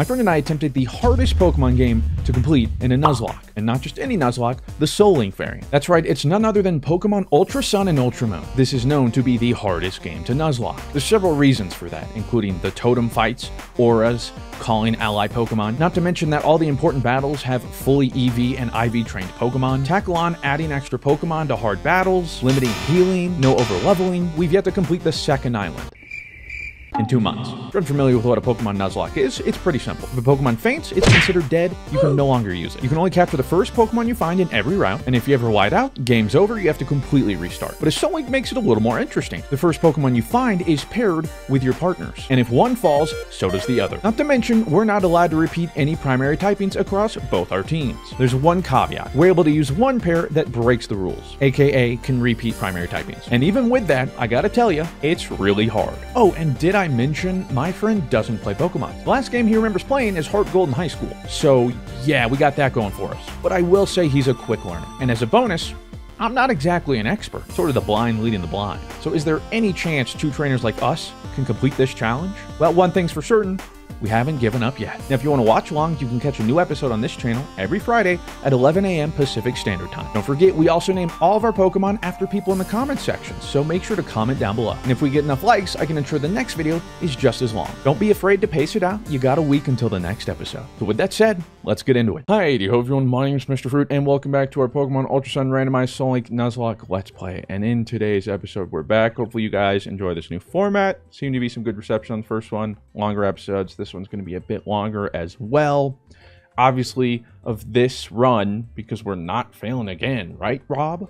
My friend and I attempted the hardest Pokemon game to complete in a Nuzlocke, and not just any Nuzlocke, the Soul Link variant. That's right, it's none other than Pokemon Ultra Sun and Ultra Moon. This is known to be the hardest game to Nuzlocke. There's several reasons for that, including the totem fights, auras, calling ally Pokemon, not to mention that all the important battles have fully EV and IV trained Pokemon, tackle on adding extra Pokemon to hard battles, limiting healing, no over leveling, we've yet to complete the second island in two months. If you're unfamiliar with what a Pokemon Nuzlocke is, it's pretty simple. If a Pokemon faints, it's considered dead, you can no longer use it. You can only capture the first Pokemon you find in every route, and if you ever white out, game's over, you have to completely restart. But a Soul makes it a little more interesting. The first Pokemon you find is paired with your partners, and if one falls, so does the other. Not to mention, we're not allowed to repeat any primary typings across both our teams. There's one caveat. We're able to use one pair that breaks the rules, aka can repeat primary typings. And even with that, I gotta tell you, it's really hard. Oh, and did I mention my friend doesn't play Pokemon? The last game he remembers playing is Heart Gold in high school. So yeah, we got that going for us. But I will say he's a quick learner. And as a bonus, I'm not exactly an expert, sort of the blind leading the blind. So is there any chance two trainers like us can complete this challenge? Well, one thing's for certain, we haven't given up yet. Now, if you want to watch along, you can catch a new episode on this channel every Friday at 11 a.m. Pacific Standard Time. Don't forget, we also name all of our Pokemon after people in the comments section, so make sure to comment down below. And if we get enough likes, I can ensure the next video is just as long. Don't be afraid to pace it out. You got a week until the next episode. So with that said, let's get into it. Hi, do hope everyone. My name is Mr. Fruit, and welcome back to our Pokemon Ultra Sun Randomized Soul Link Nuzlocke Let's Play. And in today's episode, we're back. Hopefully you guys enjoy this new format. Seemed to be some good reception on the first one. Longer episodes. This one's going to be a bit longer as well. Obviously, of this run, because we're not failing again, right, Rob?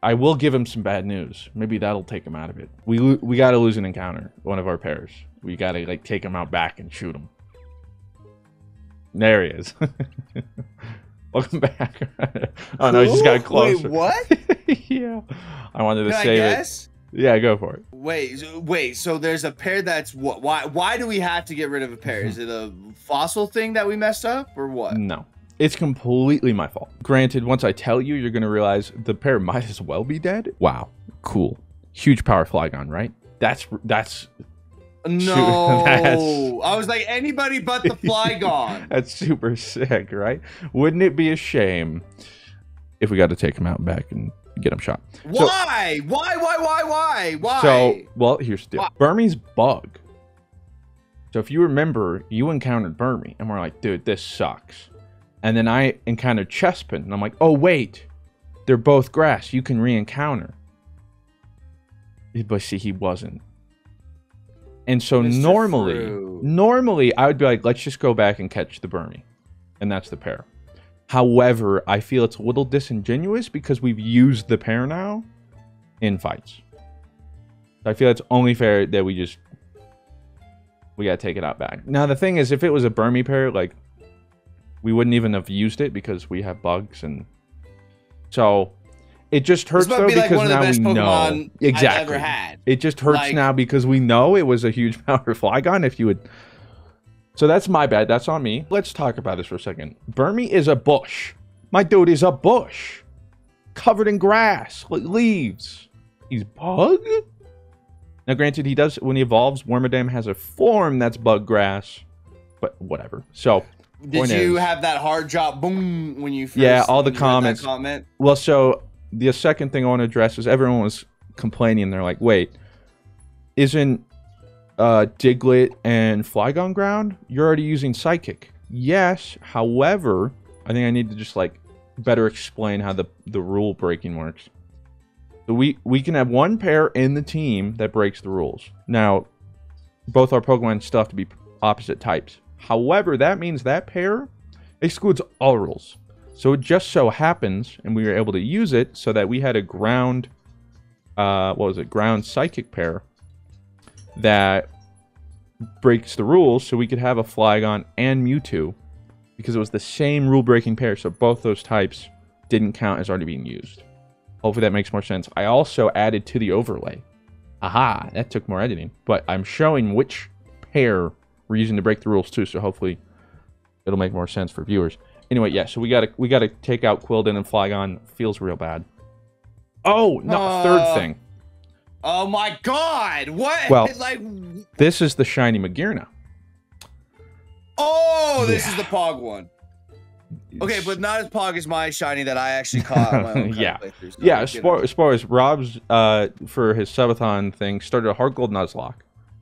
I will give him some bad news. Maybe that'll take him out of it. We we got to lose an encounter, one of our pairs. We got to like take him out back and shoot him. There he is. Welcome back. oh no, he just got closer. Wait, what? yeah, I wanted to Can save it. Yeah, go for it. Wait, so- wait. So there's a pair that's what? Why? Why do we have to get rid of a pair? Is it a fossil thing that we messed up, or what? No. It's completely my fault. Granted, once I tell you, you're going to realize the pair might as well be dead. Wow. Cool. Huge power Flygon, right? That's that's No, I was like anybody but the Flygon. that's super sick, right? Wouldn't it be a shame if we got to take him out back and get him shot? So- why? Why? Why? Why? Why? Why? So, well, here's the deal. Why? Burmese bug. So if you remember, you encountered Burmy, and we're like, dude, this sucks. And then I encountered Chespin, and I'm like, oh wait, they're both grass. You can re-encounter. But see, he wasn't. And so Mr. normally, Fruit. normally I would be like, let's just go back and catch the Burmy, and that's the pair. However, I feel it's a little disingenuous because we've used the pair now in fights. I feel it's only fair that we just we gotta take it out back. Now the thing is, if it was a Burmy pair, like we wouldn't even have used it because we have bugs and so it just hurts though be like because one of the now best we Pokemon know exactly. I've ever had. It just hurts Like- now because we know it was a huge power Flygon. If you would, so that's my bad. That's on me. Let's talk about this for a second. Burmy is a bush. My dude is a bush, covered in grass, leaves. He's bug. Now, granted, he does when he evolves. Wormadam has a form that's bug grass, but whatever. So, Did you is- have that hard drop boom when you first? Yeah, all the when you read that comments. Comment. well, so the second thing I want to address is everyone was complaining. They're like, wait, isn't uh, Diglett and Flygon ground? You're already using Psychic. Yes, however, I think I need to just like better explain how the, the rule breaking works. So we, we can have one pair in the team that breaks the rules. Now, both our Pokemon have to be opposite types. However, that means that pair excludes all rules. So it just so happens, and we were able to use it so that we had a ground, uh, what was it, ground psychic pair that breaks the rules, so we could have a Flygon and Mewtwo because it was the same rule breaking pair. So both those types didn't count as already being used. Hopefully that makes more sense. I also added to the overlay. Aha, that took more editing, but I'm showing which pair we're using to break the rules too. So hopefully it'll make more sense for viewers. Anyway, yeah, so we gotta we gotta take out Quilden and Flygon. Feels real bad. Oh no! Uh. Third thing, Oh my god! What? Well- like, This is the shiny Magearna. oh, this Yeah. is the Pog one. Okay, but not as Pog as my shiny that I actually caught. on my own kind of Yeah. playthrough, so, Yeah, you as know. far, as far as Rob's uh for his subathon thing started a Heart Gold Nuzlocke.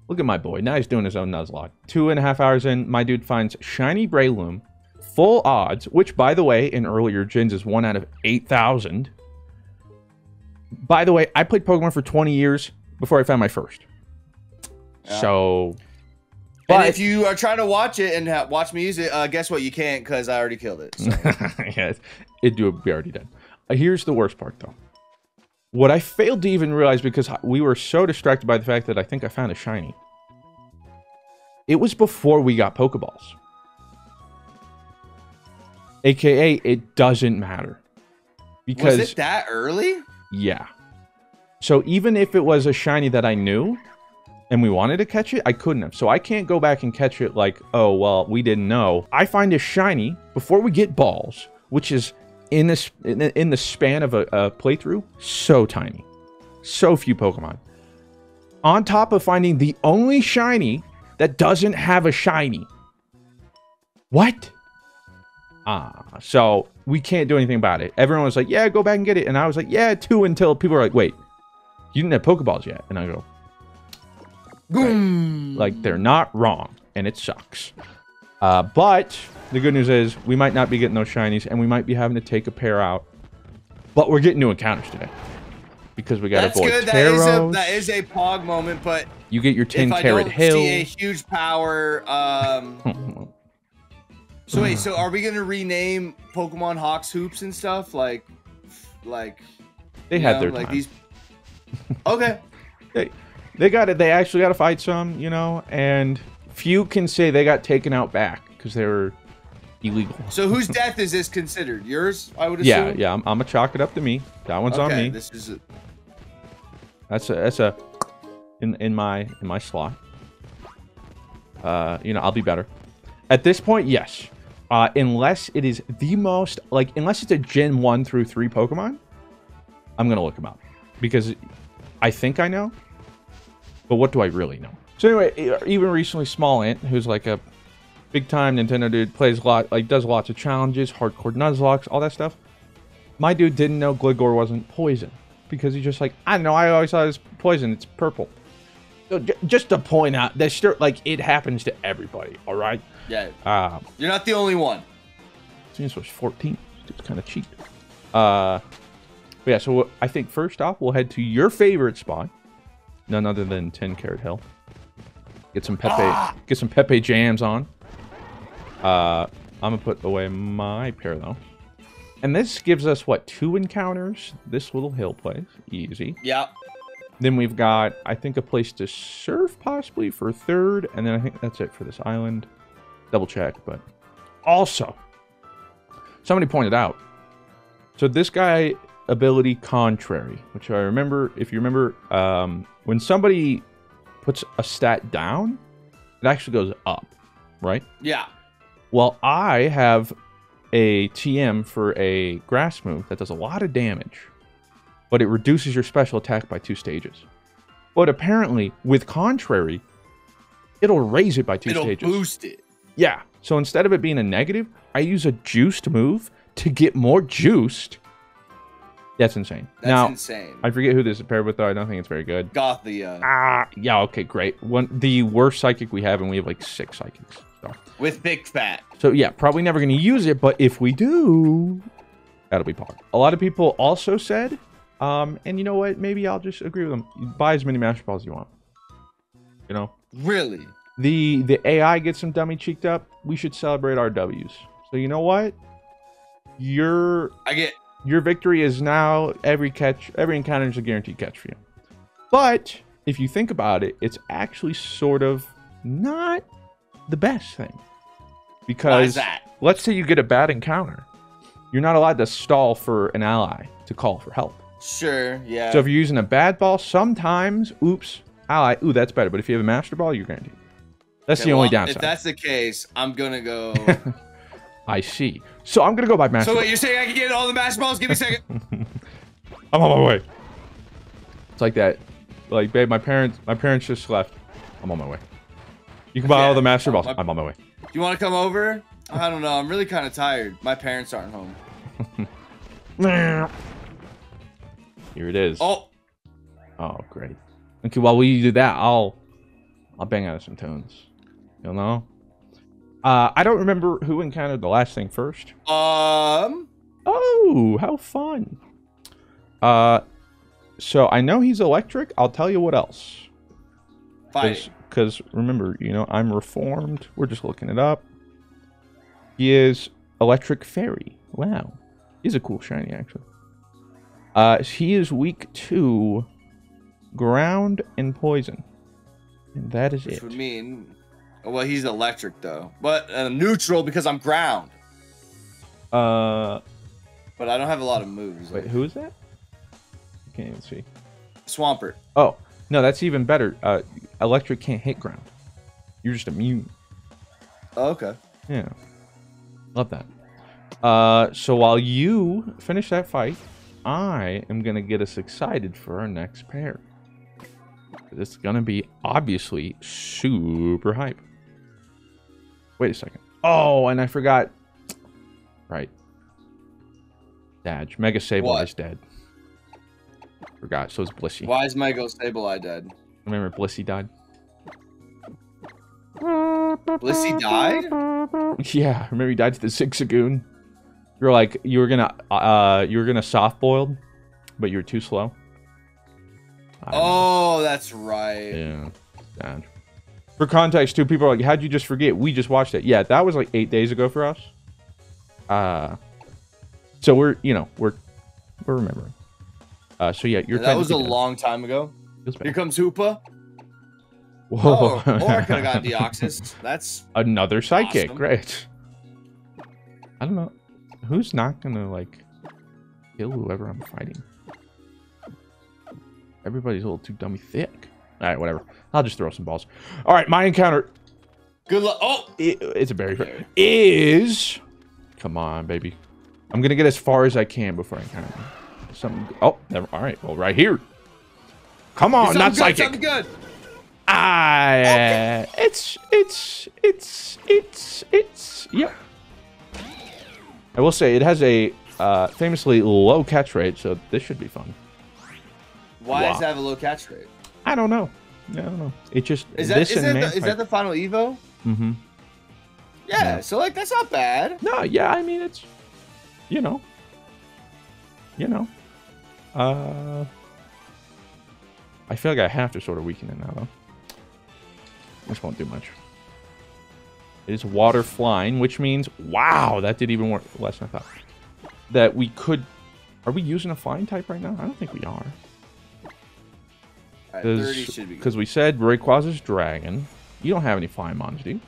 Look at my boy. Now he's doing his own Nuzlocke. Two and a half hours in, my dude finds shiny Breloom, full odds, which by the way, in earlier gens is one out of eight thousand. By the way, I played Pokemon for 20 years before I found my first. Yeah. So And but if you are trying to watch it and ha- watch me use it, uh, guess what? You can't because I already killed it. So. yes, it do be already done. Uh, here's the worst part, though. What I failed to even realize because we were so distracted by the fact that I think I found a shiny. It was before we got Pokeballs. AKA, it doesn't matter. Because Was it that early? yeah. So even if it was a shiny that I knew and we wanted to catch it, I couldn't have. So I can't go back and catch it like, oh, well, we didn't know. I find a shiny before we get balls, which is in this in the, in the span of a, a playthrough, so tiny. So few Pokemon. On top of finding the only shiny that doesn't have a shiny. What? Ah, so we can't do anything about it. Everyone was like, yeah, go back and get it. And I was like, yeah, two until people were like, wait, you didn't have Pokeballs yet. And I go, Boom. like, they're not wrong. And it sucks. Uh, but the good news is we might not be getting those shinies and we might be having to take a pair out. But we're getting new encounters today. Because we got That's avoid good. That is, a, that is a Pog moment, but you get your 10 if I carat don't hill. see a huge power, um. So wait, so are we gonna rename Pokemon Hawks Hoops and stuff like, like? they had know, their like time. these. Okay. they they got it. They actually got to fight some, you know, and few can say they got taken out back because they were illegal. So whose death is this considered? Yours, I would assume. Yeah, yeah. I'm, I'm gonna chalk it up to me. That one's on me. this is. A, That's a that's a in in my in my slot. Uh, you know, I'll be better. At this point, yes. Uh, unless it is the most like unless it's a Gen one through three Pokemon, I'm gonna look them up because I think I know, but what do I really know? So anyway, even recently, Smallant, who's like a big time Nintendo dude, plays a lot, like does lots of challenges, hardcore Nuzlocks, all that stuff. My dude didn't know Gligar wasn't poison because he's just like, I don't know, I always thought it was poison. It's purple. So just to point out, that like it happens to everybody. All right. Yeah, Um, you're not the only one. Seems was 14. It's kind of cheap. Uh, yeah, so I think first off, we'll head to your favorite spot. None other than 10 Carat Hill. Get some Pepe, get some Pepe jams on. Uh, I'm gonna put away my pair though. And this gives us what two encounters? This little hill place, easy. Yeah. Then we've got, I think, a place to surf possibly for third, and then I think that's it for this island. Double check, but also, somebody pointed out. So this guy ability contrary, which I remember, if you remember, um, when somebody puts a stat down, it actually goes up, right? Yeah. Well, I have a TM for a grass move that does a lot of damage, but it reduces your special attack by two stages. But apparently, with contrary, it'll raise it by 2 It'll stages. boost it. Yeah. So instead of it being a negative, I use a juiced move to get more juiced. That's insane. That's now, insane. I forget who this is paired with, though. I don't think it's very good. Gothia Ah, yeah, okay, great. One, the worst psychic we have, and we have like six psychics. So. with Big Fat. So yeah, probably never going to use it, but if we do, that'll be part. A lot of people also said, um, and you know what? Maybe I'll just agree with them. Buy as many Master Balls as you want. You know, Really? The the AI gets some dummy cheeked up. We should celebrate our W's. So you know what? Your I get. your victory is now every catch, every encounter is a guaranteed catch for you. But if you think about it, it's actually sort of not the best thing. Why Because is that? let's say you get a bad encounter, you're not allowed to stall for an ally to call for help. Sure. Yeah. So if you're using a bad ball, sometimes, oops, ally, ooh, that's better. But if you have a master ball, you're guaranteed. That's Okay, the only well, downside. If that's the case, I'm gonna go. I see. So I'm gonna go by master. so wait, you're saying I can get all the master balls? Give me a second. I'm on my way. It's like that Like, babe, my parents, my parents just left. I'm on my way. You can buy all the master balls. I'm on my way. Do you want to come over? I don't know. I'm really kind of tired. My parents aren't home. Here it is. Oh, Oh, great. Okay, while we do that, I'll I'll bang out some tones. You know? Uh, I don't remember who encountered the last thing first. um, Oh, how fun. Uh, so I know he's electric. I'll tell you what else. fight. Because remember, you know, I'm reformed. We're just looking it up. He is electric fairy. Wow, he's a cool shiny actually. Uh, he is weak to ground and poison, and that is Which it. would mean, well, he's electric though, but uh, neutral because I'm ground. Uh, But I don't have a lot of moves. wait, who is that? I can't even see. Swampert. Oh, no, that's even better. Uh, electric can't hit ground. You're just immune. Oh, okay. Yeah. Love that. Uh, so while you finish that fight, I am going to get us excited for our next pair. This is going to be obviously super hype. Wait a second. Oh, and I forgot. Right. Dad. Mega Sable What? is dead. Forgot. So is Blissey. Why is Mega Sableye dead? Remember Blissey died? Blissey died? Yeah, remember he died to the Zigzagoon. You were like you were gonna uh you were gonna soft boiled, but you were too slow. I don't know. Oh, that's right. yeah, sad. For context, too, people are like, "How'd you just forget?" We just watched it. Yeah, that was like eight days ago for us. Uh, so we're you know we're we're remembering. Uh, so yeah, you're. that was a long time ago. Here comes Hoopa. Whoa. Oh, or I could have got Deoxys. That's Another psychic, Awesome. great. I don't know. Who's not gonna like kill whoever I'm fighting? Everybody's a little too dummy thick. Alright, whatever. I'll just throw some balls. Alright, my encounter good luck. Oh, i- it's a berry is come on, baby. I'm gonna get as far as I can before I encounter. Something oh never alright, well right here. Come on, not good, psychic. Something good. Ah, it's it's it's it's it's yep. I will say it has a uh, famously low catch rate, so this should be fun. Why Wow. does it have a low catch rate? I don't know. I don't know. It just Is that this is and that, the, is that the final Evo? mm-hmm. Yeah, Yeah. So like that's not bad. No, yeah, I mean it's you know, you know, uh, I feel like I have to sort of weaken it now though. This won't do much. It is water flying, which means wow, that did even work less than I thought. That we could. Are we using a flying type right now? I don't think we are. All right, Thirty should be. good. Because we said Rayquaza's dragon. You don't have any flying mons, do you?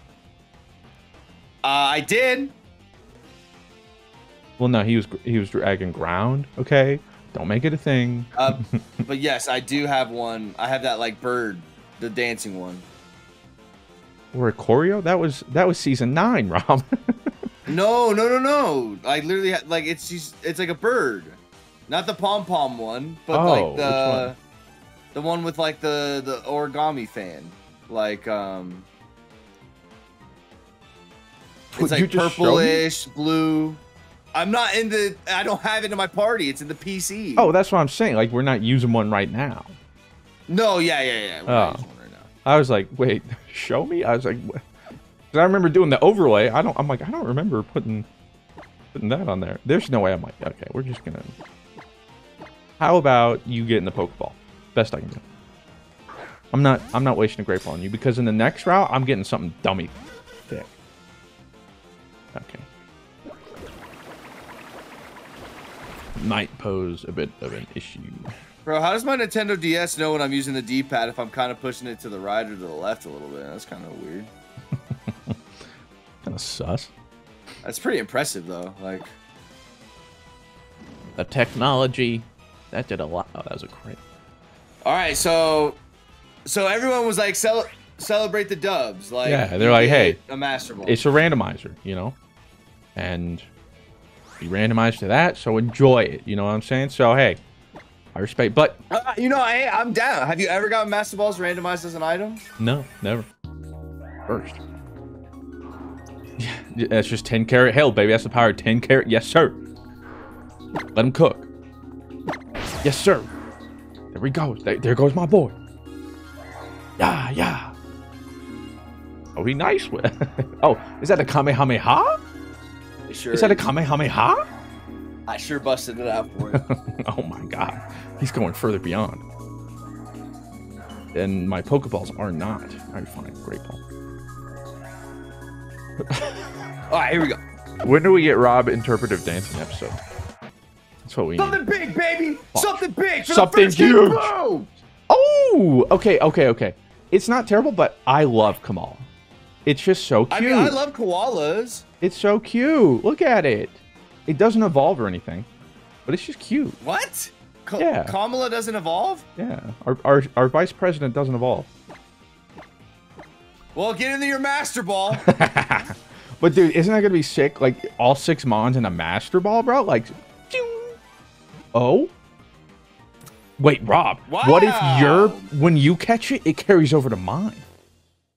Uh, I did. Well, no, he was he was dragon ground. Okay, don't make it a thing. Uh, but yes, I do have one. I have that like bird, the dancing one. Oricorio? That was that was season nine, Rob. No, no, no, no. I literally ha- like it's just it's like a bird, not the pom pom one, but Oh, like the one? The one with like the the origami fan, like um. It's like just show me? purplish, blue. I'm not in the. I don't have it in my party. It's in the PC. oh, that's what I'm saying. Like we're not using one right now. no, yeah, yeah, yeah. We're not Oh. using one right now. I was like, wait, show me. I was like, what? I remember doing the overlay. I don't. I'm like, I don't remember putting putting that on there. There's no way. I'm like, okay, we're just gonna. How about you get in the Pokeball? Best I can do. I'm not. I'm not wasting a grape on you because in the next route, I'm getting something dummy thick. Okay. Might pose a bit of an issue. Bro, how does my Nintendo DS know when I'm using the D-pad if I'm kind of pushing it to the right or to the left a little bit? That's kind of weird. Kind of sus. That's pretty impressive though. Like, The technology that did a lot. Oh, that was a crit. All right, so so everyone was like, cel- celebrate the dubs. Like, Yeah, they're like, hey, a Master Ball. It's a randomizer, you know, and be randomized to that. So enjoy it. You know what I'm saying? So hey, I respect, but Uh, you know, I, I'm down. Have you ever gotten Master Balls randomized as an item? no, never. First. Yeah, that's just 10 carat Hell, baby. That's the power of 10 carat. Yes, sir. Let him cook. Yes, sir. There we go. There, goes my boy. Yeah, yeah. Oh, he nice with. oh, is that a Kamehameha? I sure. Is that a Kamehameha? I sure busted it out for you. oh my god. He's going further beyond. And my Pokeballs are not. Alright, fine. Great ball. All right, here we go. When do we get Rob interpretive dancing episode? That's what we need. Something big, baby. Something big. Something huge. Oh, okay, okay, okay. It's not terrible, but I love Kamal. It's just so cute. I mean, I love koalas. it's so cute. Look at it. It doesn't evolve or anything, but it's just cute. What? Ka- Yeah. Kamala doesn't evolve? Yeah. Our, our, our vice president doesn't evolve. Well, get into your Master Ball. But dude, isn't that gonna be sick? Like all six mons in a master ball, bro? Like. Oh. Wait, Rob. What if you're when you catch it, it carries over to mine?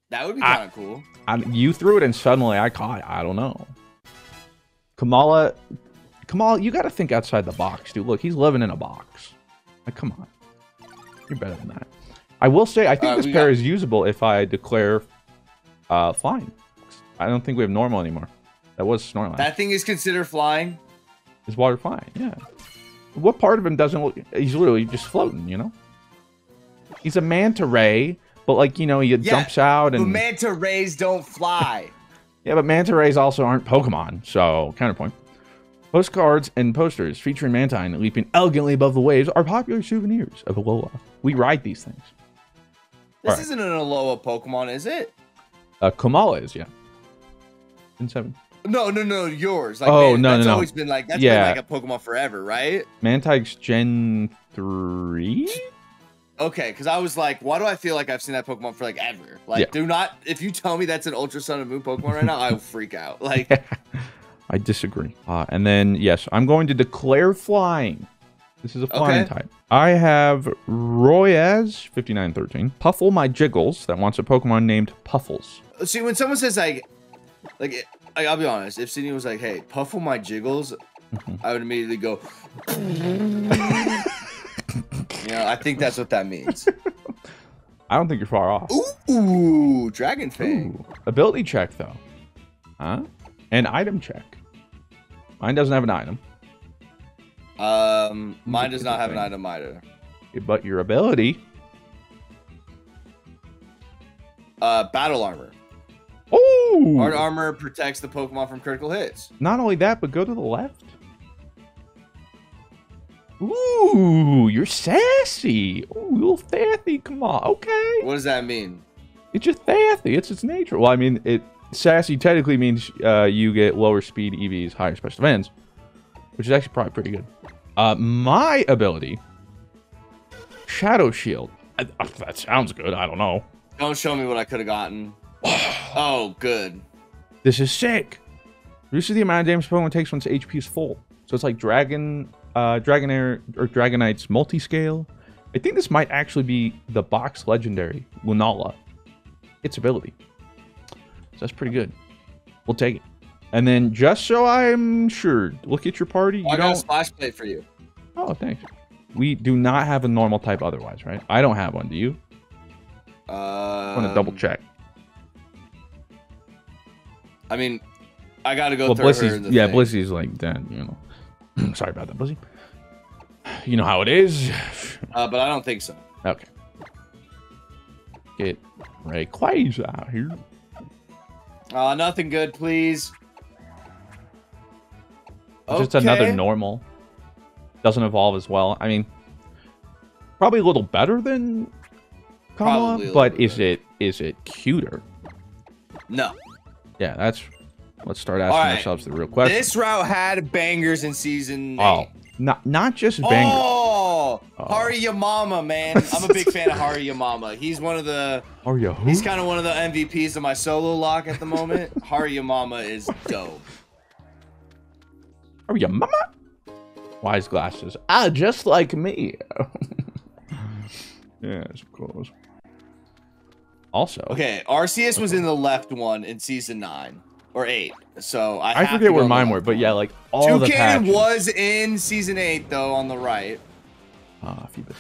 that would be kind of cool. I, you threw it and suddenly I caught it. I don't know. Kamala, Kamala, you got to think outside the box, dude. Look, he's living in a box. Like, come on, you're better than that. I will say, I think Alright, this pair got- is usable if I declare uh, flying. I don't think we have normal anymore. That was Snorlax. That thing is considered flying. Is water flying? Yeah. What part of him doesn't look? He's literally just floating, you know. He's a manta ray, but like you know, he Yeah, jumps out and manta rays don't fly. yeah, but manta rays also aren't Pokemon, so counterpoint. Postcards and posters featuring Mantine leaping elegantly above the waves are popular souvenirs of Alola. We ride these things. This Alright. isn't an Alola Pokemon, is it? Uh, Komala is, yeah. In seven. No, no, no, yours. Like, Oh, man, no, no, that's no. always been like that's Yeah. been like a Pokemon forever, right? Mantine's Gen 3? Okay, because I was like, why do I feel like I've seen that Pokemon for like ever? Like, Yeah. do not. If you tell me that's an Ultra Sun and Moon Pokemon right now, I will freak out. Like, I disagree. Uh, and then, yes, I'm going to declare flying. This is a flying Okay. type. I have Royaz, 5913. Puffle my Jiggles, that wants a Pokemon named Puffles. see, when someone says like, like, like I'll be honest, if Sydney was like, "Hey, puffle my jiggles," Mm-hmm. I would immediately go. you know, I think that's what that means. I don't think you're far off. Ooh, Dragon Fang. Ooh. Ability check, though. Huh? And item check. Mine doesn't have an item, Um, mine does not have an item either. but your ability. Uh, battle armor. Oh! Hard armor protects the Pokemon from critical hits. Not only that, but go to the left. Ooh, you're sassy. Ooh, little sassy. Come on. Okay. What does that mean? It's just sassy. It's its nature. Well, I mean, it sassy technically means uh, you get lower speed EVs, higher special defense, which is actually probably pretty good. Uh, my ability, Shadow Shield. I, uh, that sounds good. I don't know. Don't show me what I could have gotten. oh, good. This is sick. Reduces the amount of damage Pokemon takes once HP is full. So it's like Dragon, uh, Dragonair or Dragonite's multi-scale. I think this might actually be the box legendary Lunala. Its ability. So that's pretty good. We'll take it. And then just so I'm sure, look at your party. You I got a don't. splash plate for you. Oh, thanks. We do not have a normal type otherwise, right? I don't have one. Do you? Um, I want to double check. I mean, I got to go well, through the yeah, thing. Blissy's like that. You know. Sorry about that, Blissy. You know how it is. Uh, but I don't think so. Okay. Get Rayquaza out here. Uh, nothing good, please. Just another normal. Doesn't evolve as well. I mean, probably a little better than Kamala, but is it is it cuter? No. Yeah, that's. Let's start asking Alright. ourselves the real question. This route had bangers in season. oh, eight. not not just bangers. Oh, Oh. Hari Yamama, man. I'm a big fan of Hari Yamama. He's one of the Are you? he's kind of one of the MVPs of my solo lock at the moment. Hari Yamama is dope. Are you mama? Wise glasses. Ah, just like me. yeah, of suppose. Also, Okay, Arceus was in the left one in season nine or eight. So I, I forget where mine were, but yeah, like all the Toucan patches. was in season eight though on the right. Ah, Phoebus.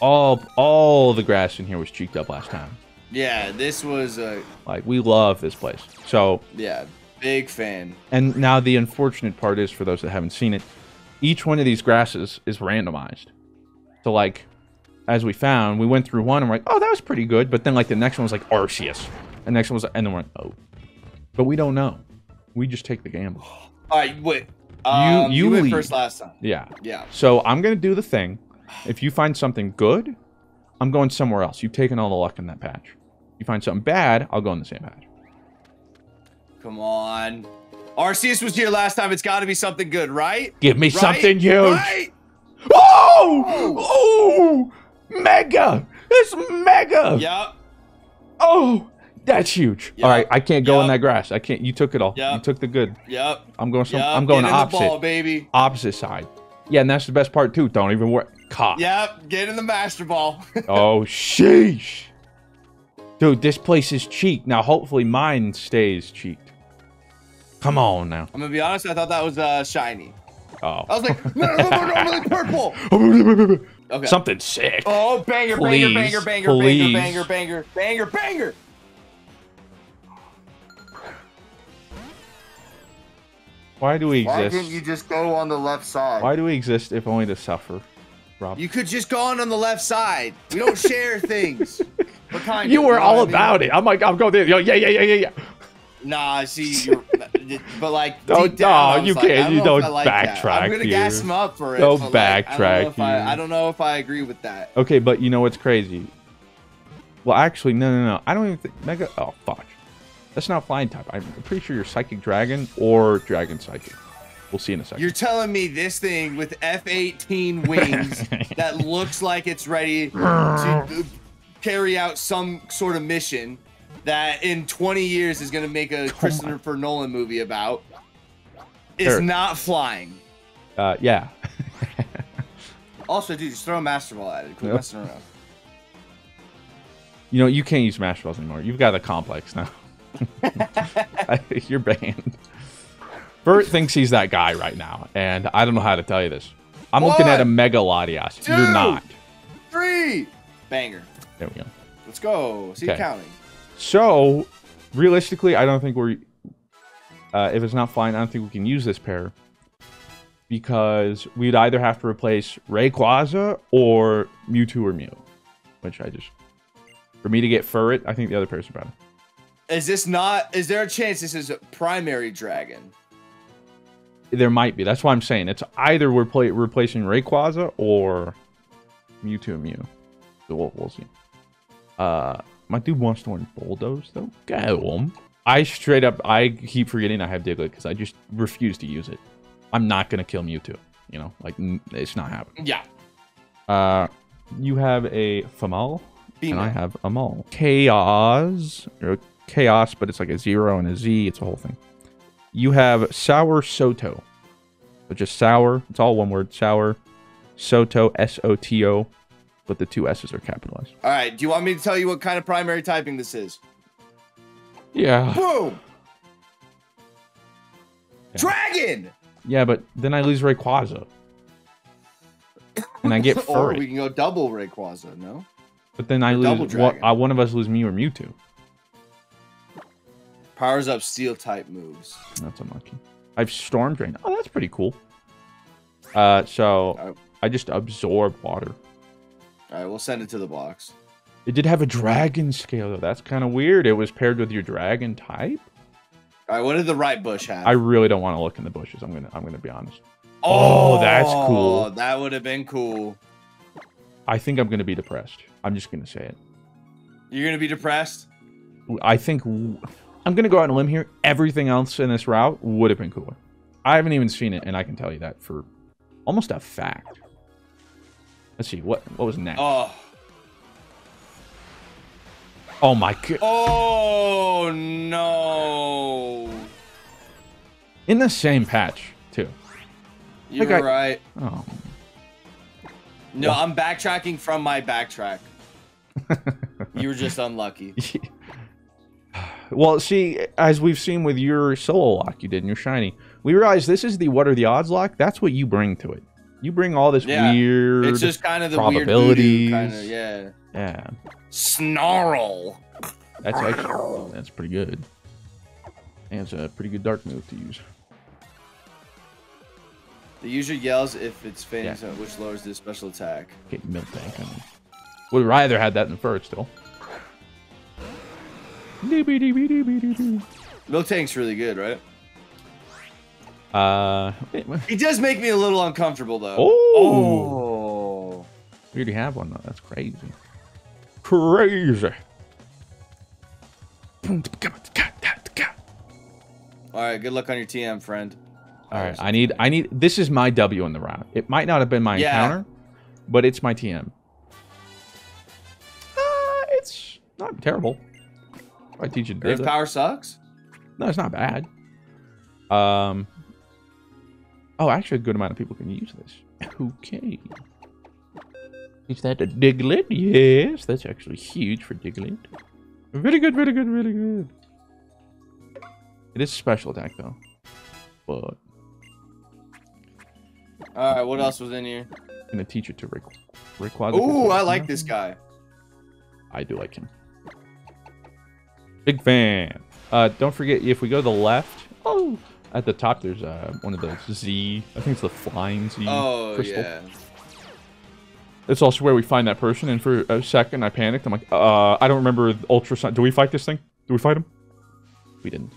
All all the grass in here was cheeked up last time. Yeah, this was a Like we love this place. So yeah big fan. And now the unfortunate part is for those that haven't seen it, each one of these grasses is randomized. So like, as we found, we went through one and we're like, oh, that was pretty good. But then like the next one was like Arceus. And the next one was, and then we're like, oh. But we don't know. We just take the gamble. All right, wait. Um, you you went first last time. Yeah. Yeah. So I'm gonna do the thing. If you find something good, I'm going somewhere else. You've taken all the luck in that patch. You find something bad, I'll go in the same patch. Come on. Arceus was here last time. It's got to be something good, right? Give me Right? something huge. Right? Oh! Oh! Mega! It's mega! Yep. Oh! That's huge. Yep. All right, I can't go in that grass. I can't. You took it all. Yep. You took the good. Yep. I'm going. Some, Yep. I'm going opposite. the ball, baby. Opposite side. Yeah, and that's the best part too. Don't even worry. Caught. Yep. Get in the master ball. Oh sheesh. Dude, this place is cheap. Now, hopefully, mine stays cheap. Come on now. I'm gonna be honest. I thought that was uh, shiny. Oh. I was like, no, no, no, no, normally purple. Okay. Something sick. Oh, banger, Please, banger, banger, banger, please. banger, banger, banger, banger, banger. Why do we exist? Why exist? didn't you just go on the left side? Why do we exist if only to suffer? Rob. You could just go on on the left side. We don't share things. What kind? You were all what I mean? about it. I'm like, I'm going there. Yo, Yeah, yeah, yeah, yeah, yeah. Nah, see, you're, but like, Don't- down, no, you like, can't- don't you don't like that. backtrack I'm gonna gas here. him up for it. Don't but, like, I don't know backtrack I. I don't know if I agree with that. Okay, but you know what's crazy? Well, actually, no, no, no. I don't even think Mega. Oh, fuck. That's not flying type. I'm pretty sure you're Psychic Dragon or Dragon Psychic. We'll see in a 2nd You're telling me this thing with F-18 wings that looks like it's ready to uh, carry out some sort of mission that in 20 years is going to make a Christopher Nolan movie about is Sure. not flying. uh, yeah. Also, dude, just throw a Master Ball at it. Quit messing around. You know, you can't use Smash Balls anymore. You've got a complex now. you're banned. Bert thinks he's that guy right now, and I don't know how to tell you this. I'm looking at a Mega Latias. You're not. Three! Banger. There we go. Let's go. See Okay. you counting. So, realistically, I don't think we're. Uh, if it's not flying, I don't think we can use this pair. Because we'd either have to replace Rayquaza or Mewtwo or Mew. Which I just. For me to get Furret, I think the other pair's better. Is this not? Is there a chance this is a primary dragon? There might be. That's why I'm saying it's either we're play, replacing Rayquaza or Mewtwo and Mew. So we'll, we'll see. Uh, my dude wants to learn Bulldoze though. Go him. I straight up, I keep forgetting I have Diglett because I just refuse to use it. I'm not gonna kill Mewtwo. You know, like it's not happening. Yeah. Uh, you have a Famal, and I have a Maul. Chaos, or Chaos, but it's like a zero and a Z. It's a whole thing. You have Sour Soto. So just Sour. It's all one word. Sour Soto, S O T O, but the two S's are capitalized. All right. Do you want me to tell you what kind of primary typing this is? Yeah. Boom. Yeah. Dragon. Yeah, but then I lose Rayquaza. And I get or we can go double Rayquaza. No. but then I lose. What, one of us lose Mew or Mewtwo. Powers up steel type moves. That's unlucky. I have Storm Drain. Oh, that's pretty cool. Uh, so Oh. I just absorb water. All right. We'll send it to the box. It did have a dragon scale though. That's kind of weird. It was paired with your dragon type. All right. What did the right bush have? I really don't want to look in the bushes. I'm gonna. I'm gonna be honest. Oh, oh that's cool. That would have been cool. I think I'm gonna be depressed. I'm just gonna say it. You're gonna be depressed. I think I'm gonna go out on a limb here. Everything else in this route would have been cooler. I haven't even seen it, and I can tell you that for almost a fact. Let's see what what was next. Oh. Oh my god! Oh no. In the same patch too. You're Okay. right. Oh. No, I'm backtracking from my backtrack. you were just unlucky. well, see, as we've seen with your solo lock you did in your shiny, we realize this is the what are the odds lock. That's what you bring to it. You bring all this Yeah. weird. It's just kind of the weird probabilities. kind of yeah. yeah. Snarl. That's actually that's pretty good. And it's a pretty good dark move to use. The user yells if it's fading, Yeah. so- which lowers the special attack. Get Miltank. I mean, would rather had that than first still. Miltank's really good, right? Uh. He does make me a little uncomfortable though. Oh. Oh. we already have one though. That's crazy. Crazy. All right, good luck on your TM, friend. All right, I need, I need. This is my W in the round. It might not have been my Yeah. encounter, but it's my TM. Uh, it's not terrible. I teach you to do power sucks. No, it's not bad. Um. Oh, actually, a good amount of people can use this. Okay. Is that a Diglett? Yes, that's actually huge for Diglett. Really good, really good, really good. It is special attack though, but All right, what else was in here? I'm gonna teach it to Rick. Rick Ooh, I like this guy. I do like him. Big fan. Uh, don't forget if we go to the left. Oh, at the top there's uh one of those Z. I think it's the flying Z Oh crystal. yeah. It's also where we find that person. And for a second, I panicked. I'm like, uh, I don't remember ultrasound. Do we fight this thing? Do we fight him? We didn't.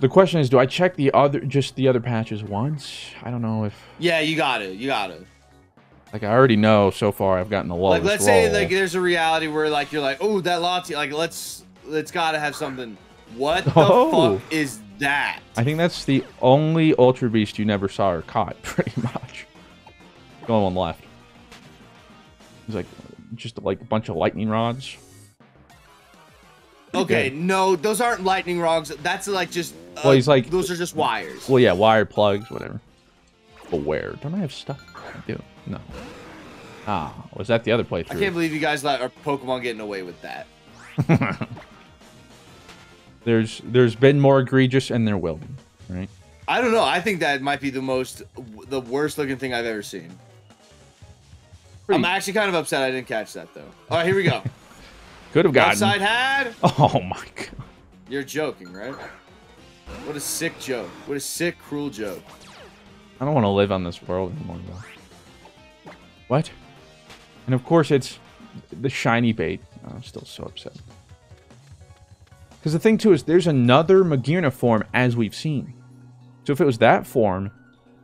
The question is, do I check the other, just the other patches once? I don't know if, Yeah, you got it. You got it. like, I already know so far I've gotten the lowest Like, let's say like there's a reality where like you're like, oh, that Lati, like let's let's gotta have something. What the Oh. fuck is that? I think that's the only Ultra Beast you never saw or caught, pretty much. The only one left. It's like just like a bunch of lightning rods. Pretty Okay, good. no, those aren't lightning rods. That's like just. Uh, Well, he's like- those are just wires. Well, yeah, wire plugs, whatever. But where? Don't I have stuff? I do. No. Ah, was that the other playthrough? I can't believe you guys let our Pokemon getting away with that. there's there's been more egregious, and there will be, right? I don't know. I think that might be the most, the worst looking thing I've ever seen. Pretty- I'm actually kind of upset I didn't catch that though. All right, here we go. Could have gotten. Upside had. Oh my god. You're joking, right? What a sick joke. What a sick, cruel joke. I don't want to live on this world anymore, though. What? And of course, it's the shiny bait. I'm still so upset. Because the thing, too, is there's another Magearna form as we've seen. So if it was that form,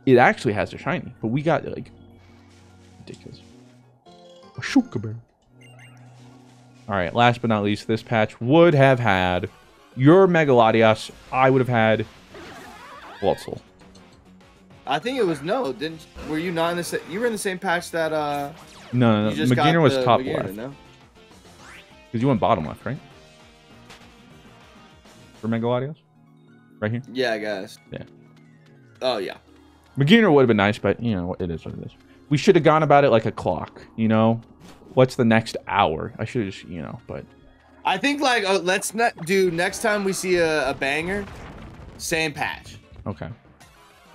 it actually has a shiny. But we got, like, ridiculous. A Shukabear. Alright, last but not least, this patch would have had your Mega Latios. I would have had Waltzel. I think it was no. Didn't were you not in the same? You were in the same patch that uh. No, no, You no. just was top Magearna, left. No? Because you went bottom left, right? For Mega Latios? Right here? Yeah, I guess. Yeah. Oh yeah. Magearna would have been nice, but, you know, it is what it is. We should have gone about it like a clock, you know? What's the next hour? I should have just, you know, but... I think like uh, let's not do next time we see a, a banger, same patch. Okay.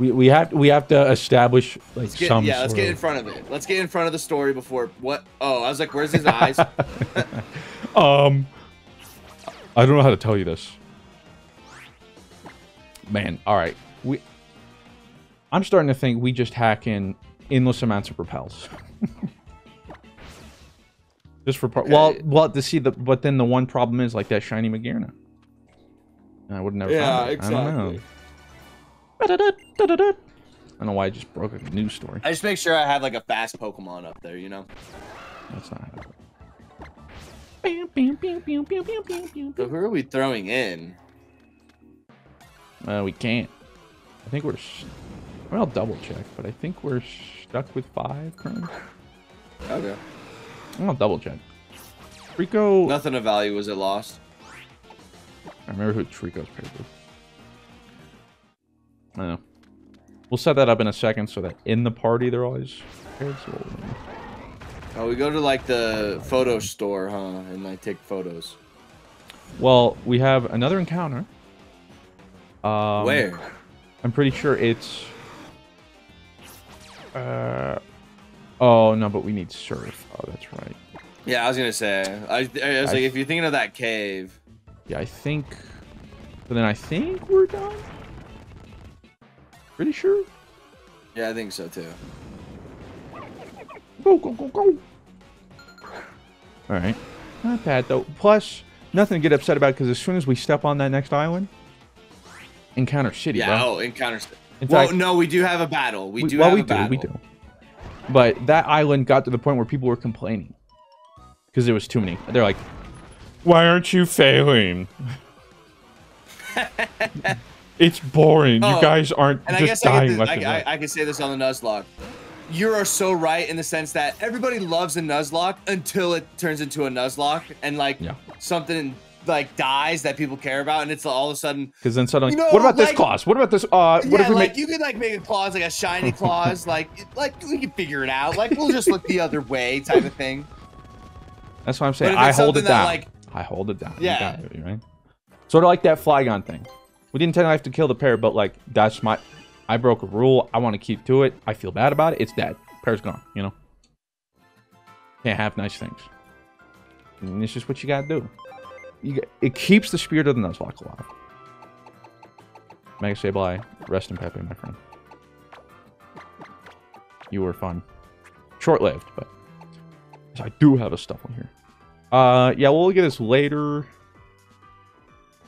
We, we have we have to establish like Let's get, some yeah, let's get in front of it. Let's get in front of the story before what? Oh, I was like, where's his eyes? Um, I don't know how to tell you this. Man, all right. We, I'm starting to think we just hack in endless amounts of repels. just for par- well, uh, well to see the but then the one problem is like that shiny Magearna. I would never. yeah, it. I don't know. I don't know why I just broke a news story. I just make sure I have like a fast Pokemon up there, you know. That's not how. So who are we throwing in? Uh, we can't. I think we're. I mean, I'll double check, but I think we're stuck with five currently. Okay. I'll double check. Trico. Nothing of value was it lost. I remember who Trico's paired with. I don't know. We'll set that up in a second so that in the party they're always prepared. So Oh, we go to like the photo store, huh? And like take photos. Well, we have another encounter. Um, Where? I'm pretty sure it's. Uh, oh no, but we need surf. Oh, that's right. Yeah, I was gonna say. I, I was I- like, if you're thinking of that cave, Yeah, I think. But then I think we're done. Pretty sure. yeah, I think so too. Go go go go. All right, not bad though. Plus, nothing to get upset about because as soon as we step on that next island, encounter city, Yeah. bro. Oh, encounters. In well, fact- no, we do have a battle. We, do well, have we a battle. do, we do. But that island got to the point where people were complaining because there was too many. They're like, "Why aren't you failing? it's boring. Oh, you guys aren't And I just guess I, dying get left I. I, I can say this on the Nuzlocke. You are so right in the sense that everybody loves a Nuzlocke until it turns into a Nuzlocke and like Yeah. something like dies that people care about, and it's all of a sudden. Because then suddenly, You know, what about this like- clause? What about this? Uh, what yeah, if we like make? you could like make a clause like a shiny clause, like like we can figure it out. Like we'll just look the other way, type of thing. That's what I'm saying. I hold it something that, down. like- I hold it down. Yeah. it, right? Sort of like that Flygon thing. We didn't technically have to kill the pair, but like that's my. I broke a rule. I want to keep to it. I feel bad about it. It's dead. Pair's gone. You know. Can't have nice things. And it's just what you gotta do. You it keeps the spirit of the Nuzlocke alive. Mega Sableye, rest in Pepe, my friend. You were fun. Short-lived, but so I do have a stuff on here. Uh, yeah, we'll look at this later.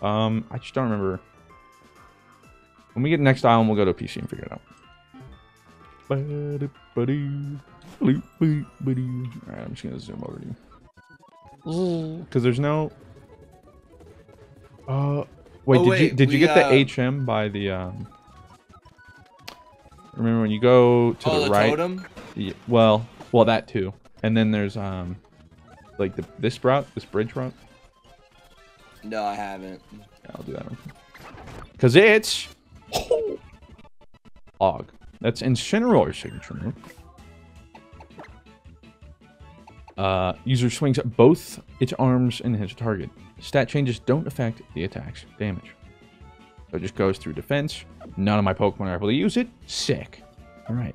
Um, I just don't remember. When we get next island, we'll go to a PC and figure it out. Alright, I'm just gonna zoom over to you. Because there's no. Uh, wait, Oh, did you wait, did you we, get the uh, HM by the um? Remember when you go to oh, the, the right? totem. Yeah, well, well that too. And then there's um, like the this route, this bridge route. No, I haven't. Yeah, I'll do that one. Cause it's Og. That's Incineroar's signature move. Uh, user swings both its arms and hits a target. Stat changes don't affect the attack's damage. So it just goes through defense. None of my Pokemon are able to use it. Sick. Alright.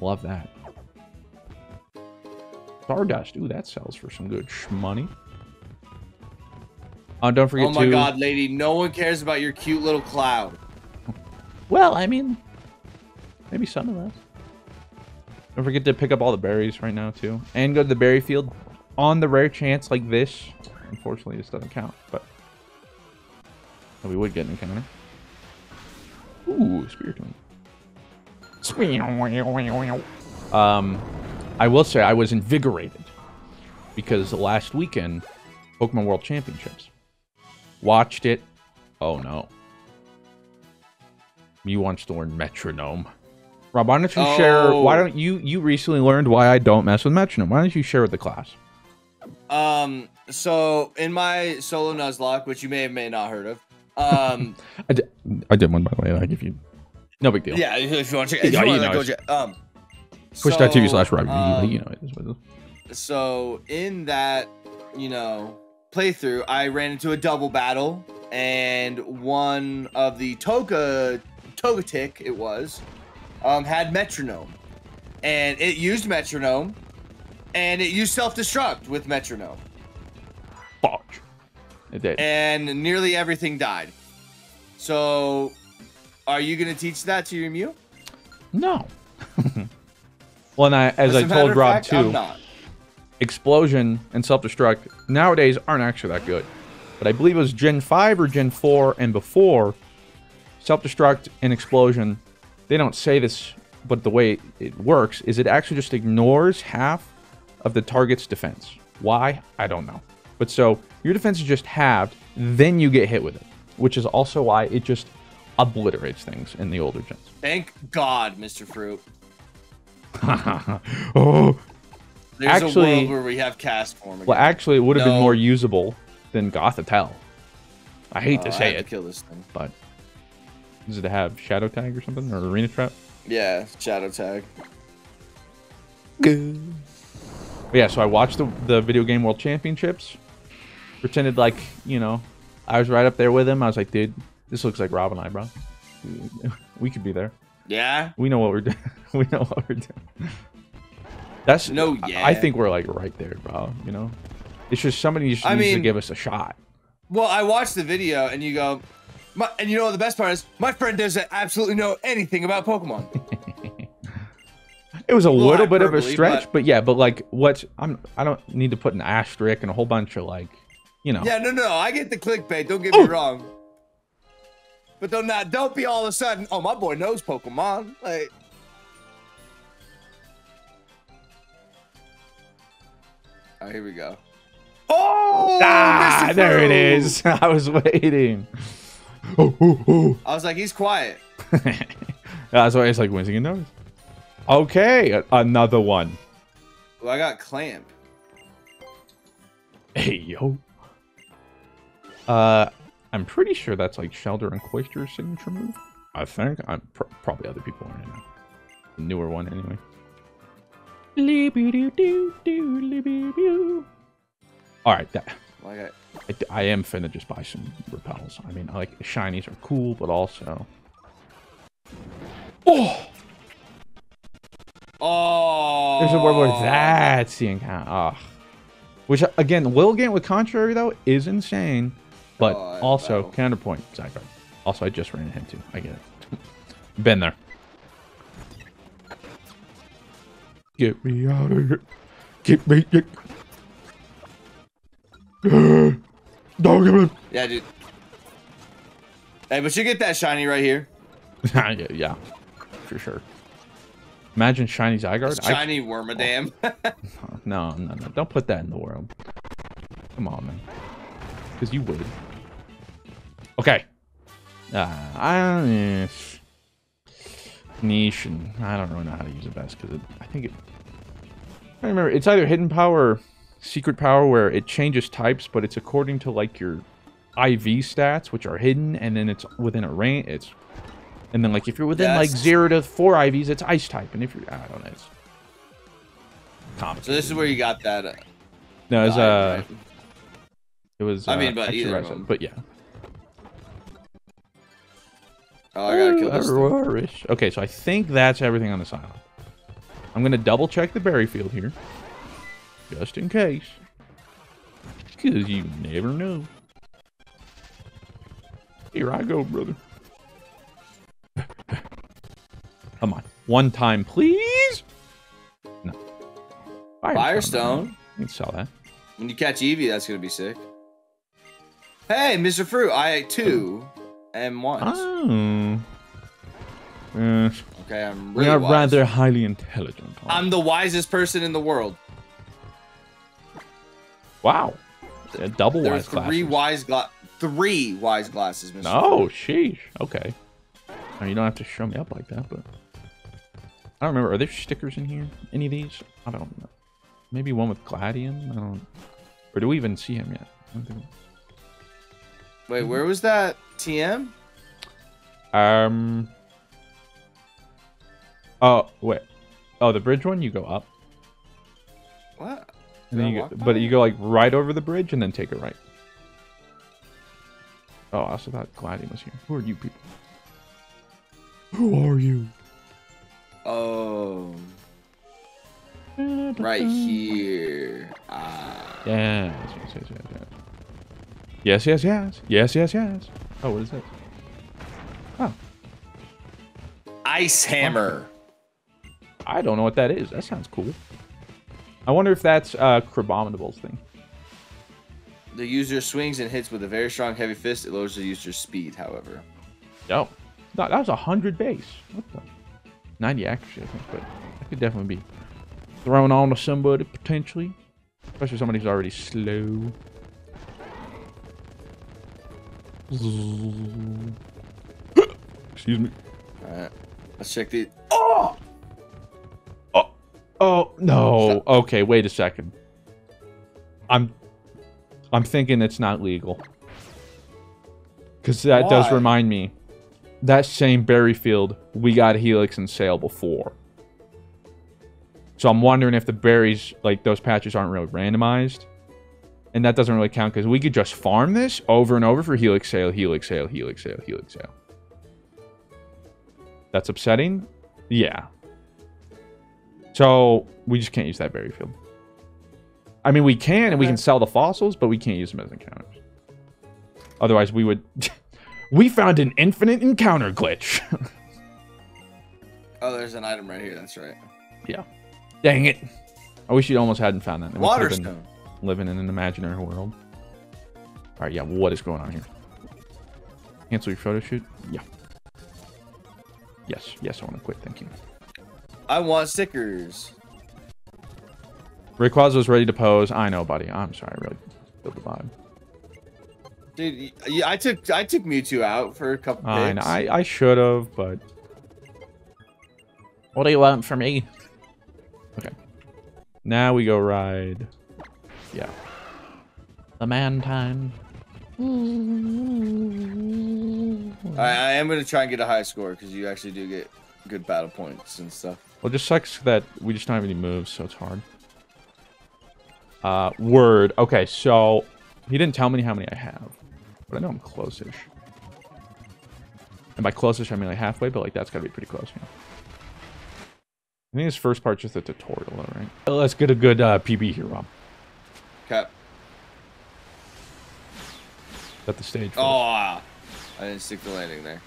Love that. Stardust. Ooh, that sells for some good money. Uh, don't forget Oh my to... god, lady, no one cares about your cute little cloud. Well, I mean, maybe some of us. Don't forget to pick up all the berries right now, too. And go to the berry field on the rare chance like this. Unfortunately, this doesn't count, but... Oh, we would get an encounter. Ooh, Spiritomb. Um, I will say I was invigorated because last weekend, Pokemon World Championships. Watched it. Oh no. You wants to learn metronome. Rob, why don't you share? Why Oh. don't you? You recently learned why I don't mess with metronome. Why don't you share with the class? Um, so in my solo Nuzlocke, which you may have may not heard of, um, I did. I did one by the way. Like if you, no big deal. yeah, if you want to check, Yeah, you know go check, um, Twitch.tv so, slash um, you know it is it is. so in that you know playthrough i ran into a double battle and one of the toga togetic it was um had metronome and it used metronome and it used self-destruct with metronome Fuck. It did. and nearly everything died so are you going to teach that to your mew no. well, and I, as, I a matter told Rob fact, too, i'm not explosion and self-destruct nowadays aren't actually that good. But I believe it was Gen 5 or Gen 4 and before self-destruct and explosion. They don't say this, but the way it works is it actually just ignores half of the target's defense. Why? I don't know. But so your defense is just halved, then you get hit with it, which is also why it just obliterates things in the older gens. thank god mr fruit oh, there's a Actually- world where we have Castform again. well, actually, it would have been more usable than Gothitelle. I hate Oh, to I say it. kill this thing but Does it to have shadow tag or something or arena trap? Yeah, shadow tag. But yeah, so I watched the the video game world championships. Pretended like you know, I was right up there with him. I was like, dude, this looks like Rob and I, bro. We could be there. Yeah. We know what we're doing. we know what we're doing. That's No, yeah. I think we're like right there, bro. You know, it's just somebody just I needs to give us a shot. Well, I watched the video and you go, my, and you know what the best part is? My friend doesn't absolutely know anything about Pokemon. It was a little little bit of a stretch, but- but... yeah, but like what's I'm I don't need to put an asterisk and a whole bunch of like, you know. yeah, no, no, I get the clickbait. Don't get Oh. me wrong. But don't not don't be all of a sudden, oh my boy knows Pokemon. Like Oh, here we go. Oh, Ah, there it is. I was waiting. Oh, oh, oh. I was like, he's quiet. That's why it's like wincing a nose. Okay, another one. Well, I got clamp. Hey yo. Uh, I'm pretty sure that's like Shellder and Cloyster's signature move. I think. I'm pr- probably other people aren't in it. The newer one anyway. All right, that. Like I, I, I am finna just buy some repels. I mean, I like shinies are cool, but also. Oh, oh, there's a word where that's the encounter. Ah, which again, Lilligant with contrary though is insane, but Oh, also know. counterpoint Zygarde. Also, I just ran into him too. I get it. Been there. Get me out of here. Get me. Get... Dog him. Yeah, dude. Hey, but you get that shiny right here. yeah, yeah, for sure. Imagine shiny Zygarde. I- Shiny Wormadam. no, no, no! Don't put that in the world. Come on, man. Because you would. Okay. Uh, I niche, and I don't really know how to use it best because I think it. I remember it's either hidden power or secret power where it changes types, but it's according to like your IV stats, which are hidden, and then it's within a range. It's and then like if you're within like zero to four IVs, it's ice type, and if you're I don't know, it's so this is where you got that. Uh, No, it was uh, it was. I mean, uh, but either them. But yeah. Oh, I gotta kill this. Okay, so I think that's everything on this island. I'm gonna double check the berry field here, just in case, because you never know. Here I go, brother. Come on, one time, please. No. Firestone. You can sell that. When you catch Eevee, that's gonna be sick. Hey, Mr. Fruit, I ate two and one. Oh. Uh, Okay, I'm we are wise. rather highly intelligent. I'm the wisest person in the world. Wow. Yeah, double There are wise three glasses. wise gla- three wise glasses, Mr. No, sheesh. Okay. Now, you don't have to show me up like that, but I don't remember. Are there stickers in here? Any of these? I don't know. Maybe one with Gladian. I don't. Or do we even see him yet? I don't think- Wait, where was that TM? Um. Oh wait. Oh, the bridge one. You go up, What? and then I you go, but you go like right over the bridge and then take a right. Oh, I also thought Gladian was here. Who are you people? Who are you? Oh, right here. Ah. Yes, yes, yes, yes, yes. Yes, yes, yes. Yes, yes, yes. Oh, what is this? Oh, Ice Hammer. I don't know what that is. That sounds cool. I wonder if that's uh Crabominable's thing. The user swings and hits with a very strong heavy fist. It lowers the user's speed, however. Yo. No, that was a hundred base. What the? Ninety accuracy, I think, but that could definitely be thrown on to somebody potentially, especially somebody who's already slow. Excuse me. Alright. Let's check the. Oh! Oh, oh no. Okay, wait a second. I'm I'm thinking it's not legal. Cuz that does remind me that same berry field, we got Helix and Sail before. So I'm wondering if the berries, like those patches aren't really randomized. And that doesn't really count because we could just farm this over and over for Helix Sail, Helix Sail, Helix Sail, Helix Sail. That's upsetting? Yeah. So we just can't use that berry field. I mean, we can, and we can sell the fossils, but we can't use them as encounters. Otherwise, we would... we found an infinite encounter glitch. oh, there's an item right here. That's right. Yeah. Dang it. I wish you almost hadn't found that. Waterstone. Living in an imaginary world. All right, yeah, what is going on here? Cancel your photo shoot? Yeah. Yes, yes, I want to quit. Thank you. I want stickers. Rayquaza's ready to pose. I know, buddy. I'm sorry, I really feel the vibe. Dude, I took I took Mewtwo out for a couple. I know, I I should have, but what do you want from me? Okay. Now we go ride. Yeah. The man time. I, I am gonna try and get a high score because you actually do get good battle points and stuff. Well, it just sucks that we just don't have any moves, so it's hard. Uh, word. Okay, so he didn't tell me how many I have, but I know I'm close-ish. And by close-ish, I mean like halfway, but like that's gotta be pretty close, yeah. I think this first part's just a tutorial, though, right? Let's get a good uh, PB here, Rob. Okay. Set the stage. oh, I didn't stick the landing there.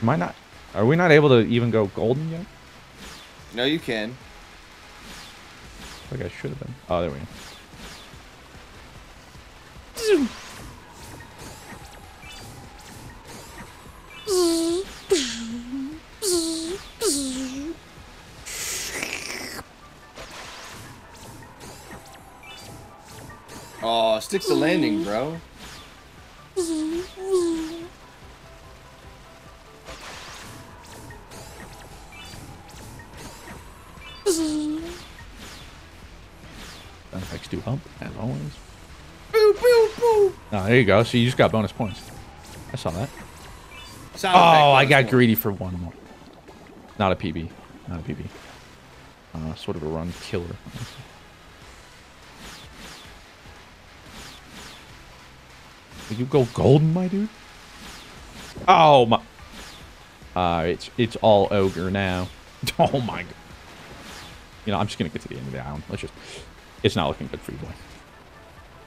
Am I not? Are we not able to even go golden yet? No, you can. I think I should have been. Oh, there we go. Oh, stick the landing, bro. Effects do help, as always. Oh, there you go. So you just got bonus points. I saw that. Sound oh, I got greedy for one more. Not a PB. Not a PB. Uh, sort of a run killer. Will you go golden, my dude? Oh my! Uh, it's it's all ogre now. Oh my god! You know, I'm just gonna get to the end of the island. Let's just. It's not looking good for you, boy.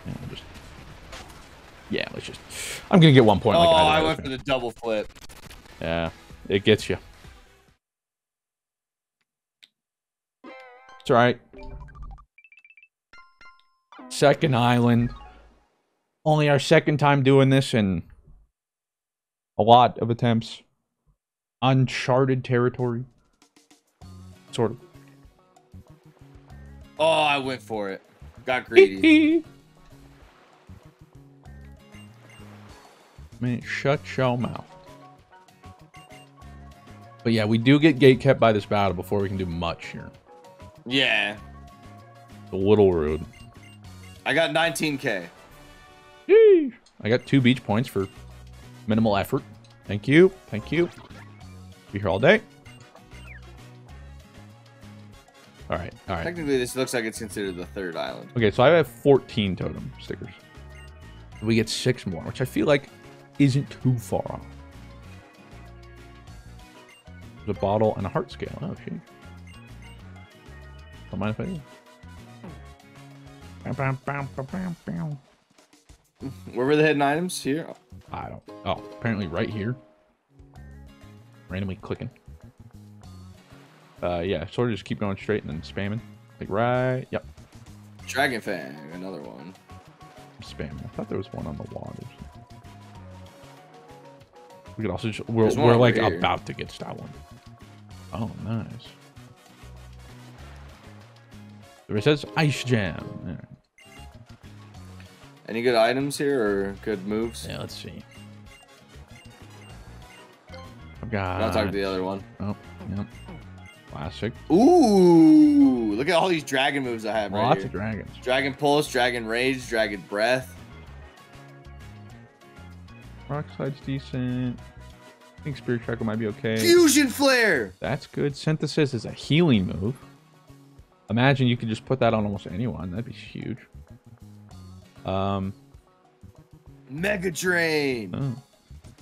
Yeah, we'll just. Yeah, let's just. I'm gonna get one point. Oh, like I oh, went for the double flip. Yeah, it gets you. It's alright. Second island. Only our second time doing this in a lot of attempts. Uncharted territory. Sort of. Oh, I went for it. Got greedy. Man, shut your mouth. But yeah, we do get gate kept by this battle before we can do much here. Yeah. It's a little rude. I got 19k. Yee. I got two beach points for minimal effort. Thank you. Thank you. Be here all day. All right. All right. Technically, this looks like it's considered the third island. Okay, so I have 14 totem stickers. We get six more, which I feel like isn't too far off. There's a bottle and a heart scale. Oh, shit. Don't mind if I do. Where were the hidden items? Here? I don't. Oh, apparently right here. Randomly clicking. Uh, yeah, sort of just keep going straight and then spamming. Like right. Yep. Dragon Fang, another one. Spamming. I thought there was one on the waters. We could also just. We're, we're like here. about to get to that one. Oh, nice. There it says Ice Jam. Right. Any good items here or good moves? Yeah, let's see. I've got. I'll talk to the other one. Oh, yep. Classic. Ooh, look at all these dragon moves I have Lots right here. of dragons. Dragon Pulse, Dragon Rage, Dragon Breath. Rock Slide's decent. I think Spirit Shackle might be okay. Fusion Flare! That's good. Synthesis is a healing move. Imagine you could just put that on almost anyone. That'd be huge. Um, Mega Drain! oh.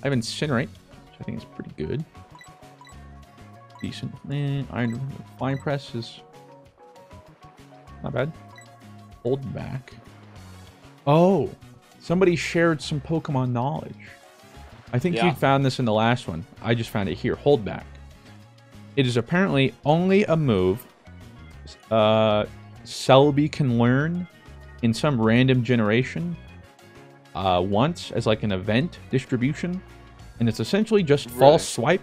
I have Incinerate, which I think is pretty good. Decent. Eh, Iron Flying Press is not bad. Hold back. Oh, somebody shared some Pokemon knowledge. I think Yeah. you found this in the last one. I just found it here. Hold back. It is apparently only a move uh, Celebi can learn in some random generation uh, once as like an event distribution, and it's essentially just Right. false swipe,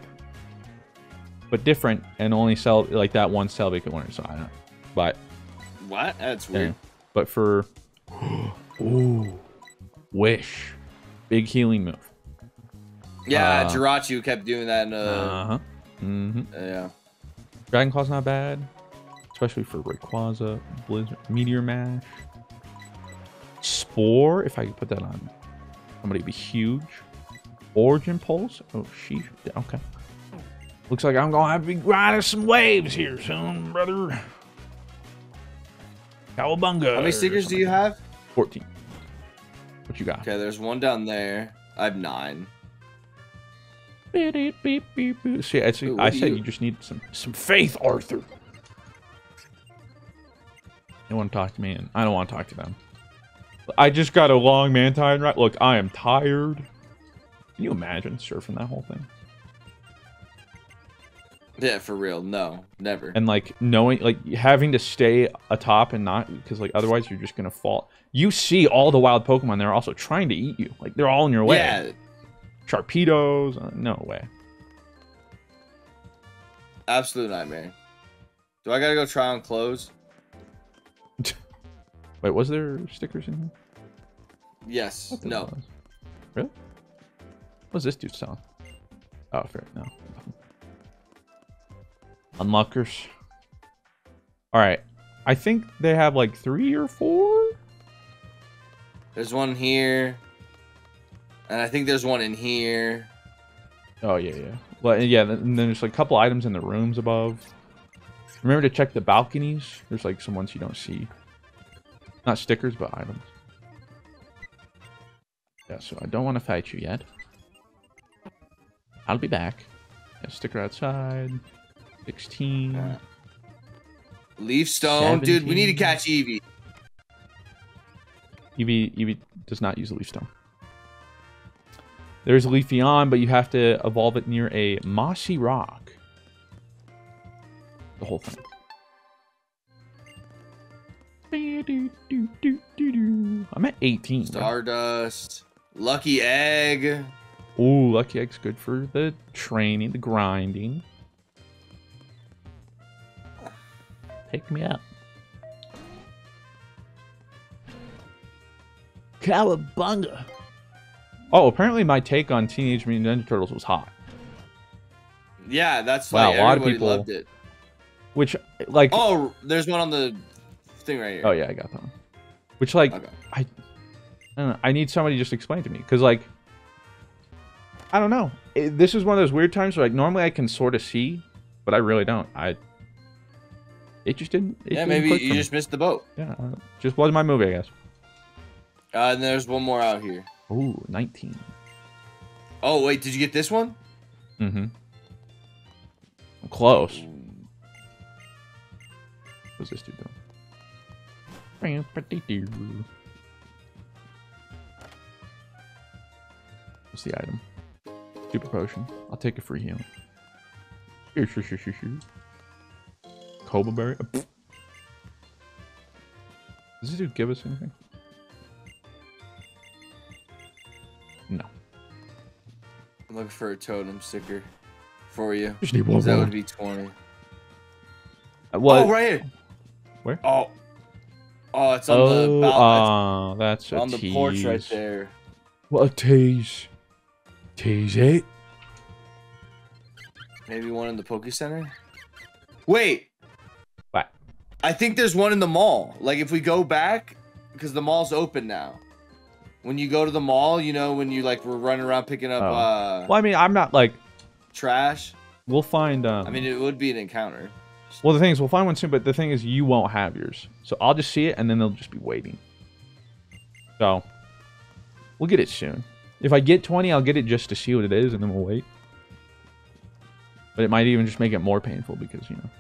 but different, and only Sel like that one Celebi can learn. So I don't know, but What? That's yeah. weird. but for ooh, wish, big healing move. Yeah, Uh, Jirachi kept doing that in uh, Uh huh. Mm-hmm. yeah. Dragon Claw's not bad, especially for Rayquaza, Blizzard, Meteor Mash, Spore. If I could put that on somebody, it'd be huge. Origin Pulse. Oh, she. Okay. Looks like I'm gonna have to be grinding some waves here soon, brother. Cowabunga. How many stickers do you have? Fourteen. What you got? Okay, there's one down there. I have nine. Beep, beep, beep, beep. See, I, see, Ooh, I said you- you just need some some faith, Arthur. They want to talk to me, and I don't want to talk to them. I just got a long man time right. Look, I am tired. Can you imagine surfing that whole thing? Yeah, for real. No, never. And like knowing, like having to stay atop and not, because like otherwise you're just gonna fall. You see all the wild Pokemon; they're also trying to eat you. Like they're all in your way. Yeah, Sharpedos, uh, no way. absolute nightmare. Do I gotta go try on clothes? Wait, was there stickers in here? Yes. I thought there No. was. Really? What's this dude selling? Oh, fair. No. Unlockers. All right. I think they have like three or four. There's one here. And I think there's one in here. Oh yeah, yeah. Well, yeah. and then there's like a couple items in the rooms above. Remember to check the balconies. There's like some ones you don't see. Not stickers, but items. Yeah. So I don't want to fight you yet. I'll be back. Yeah, sticker outside. 16. Uh, Leaf Stone. Dude, we need to catch Eevee. Eevee, Eevee does not use a leaf stone. There's a Leafeon, but you have to evolve it near a mossy rock. The whole thing. I'm at 18. bro. Stardust. Lucky Egg. Ooh, Lucky Egg's good for the training, the grinding. Take me up. Cowabunga. Oh, apparently my take on Teenage Mutant Ninja Turtles was hot. Yeah, that's Wow, like a lot of people- loved it. Which, like, oh, there's one on the thing right here. Oh yeah, I got that one. Which, like, Okay. I don't know. I need somebody to just explain to me because, like, I don't know. It- this is one of those weird times where, like, normally I can sort of see, but I really don't. I. It just didn't. It Yeah, didn't maybe you just missed the boat. Yeah, uh, just wasn't my movie, I guess. Uh, and there's one more out here. Ooh, 19. Oh, wait, did you get this one? Mm-hmm. I'm close. What's this dude doing? What's the item? Super potion. I'll take a free heal. Here, sure, sure, sure, sure. Cobble berry. Uh. Does this dude give us anything? No. I'm looking for a totem sticker for you. Just need one That more. would be 20. Uh, What? Oh, right here. Where? Oh. Oh, it's on Oh, the bal- uh, that's it's a on the porch right tease. there. What a tease. Tease it. Maybe one in the Poke Center. Wait, What? I think there's one in the mall. Like if we go back, because the mall's open now. When you go to the mall, you know, when you like were running around picking up Oh. uh, Well, I mean, I'm not like trash. we'll find. Um, I mean, it would be an encounter. well, the thing is, we'll find one soon. But the thing is, you won't have yours, so I'll just see it, and then they'll just be waiting. So we'll get it soon. If I get 20, I'll get it just to see what it is, and then we'll wait. But it might even just make it more painful because you know,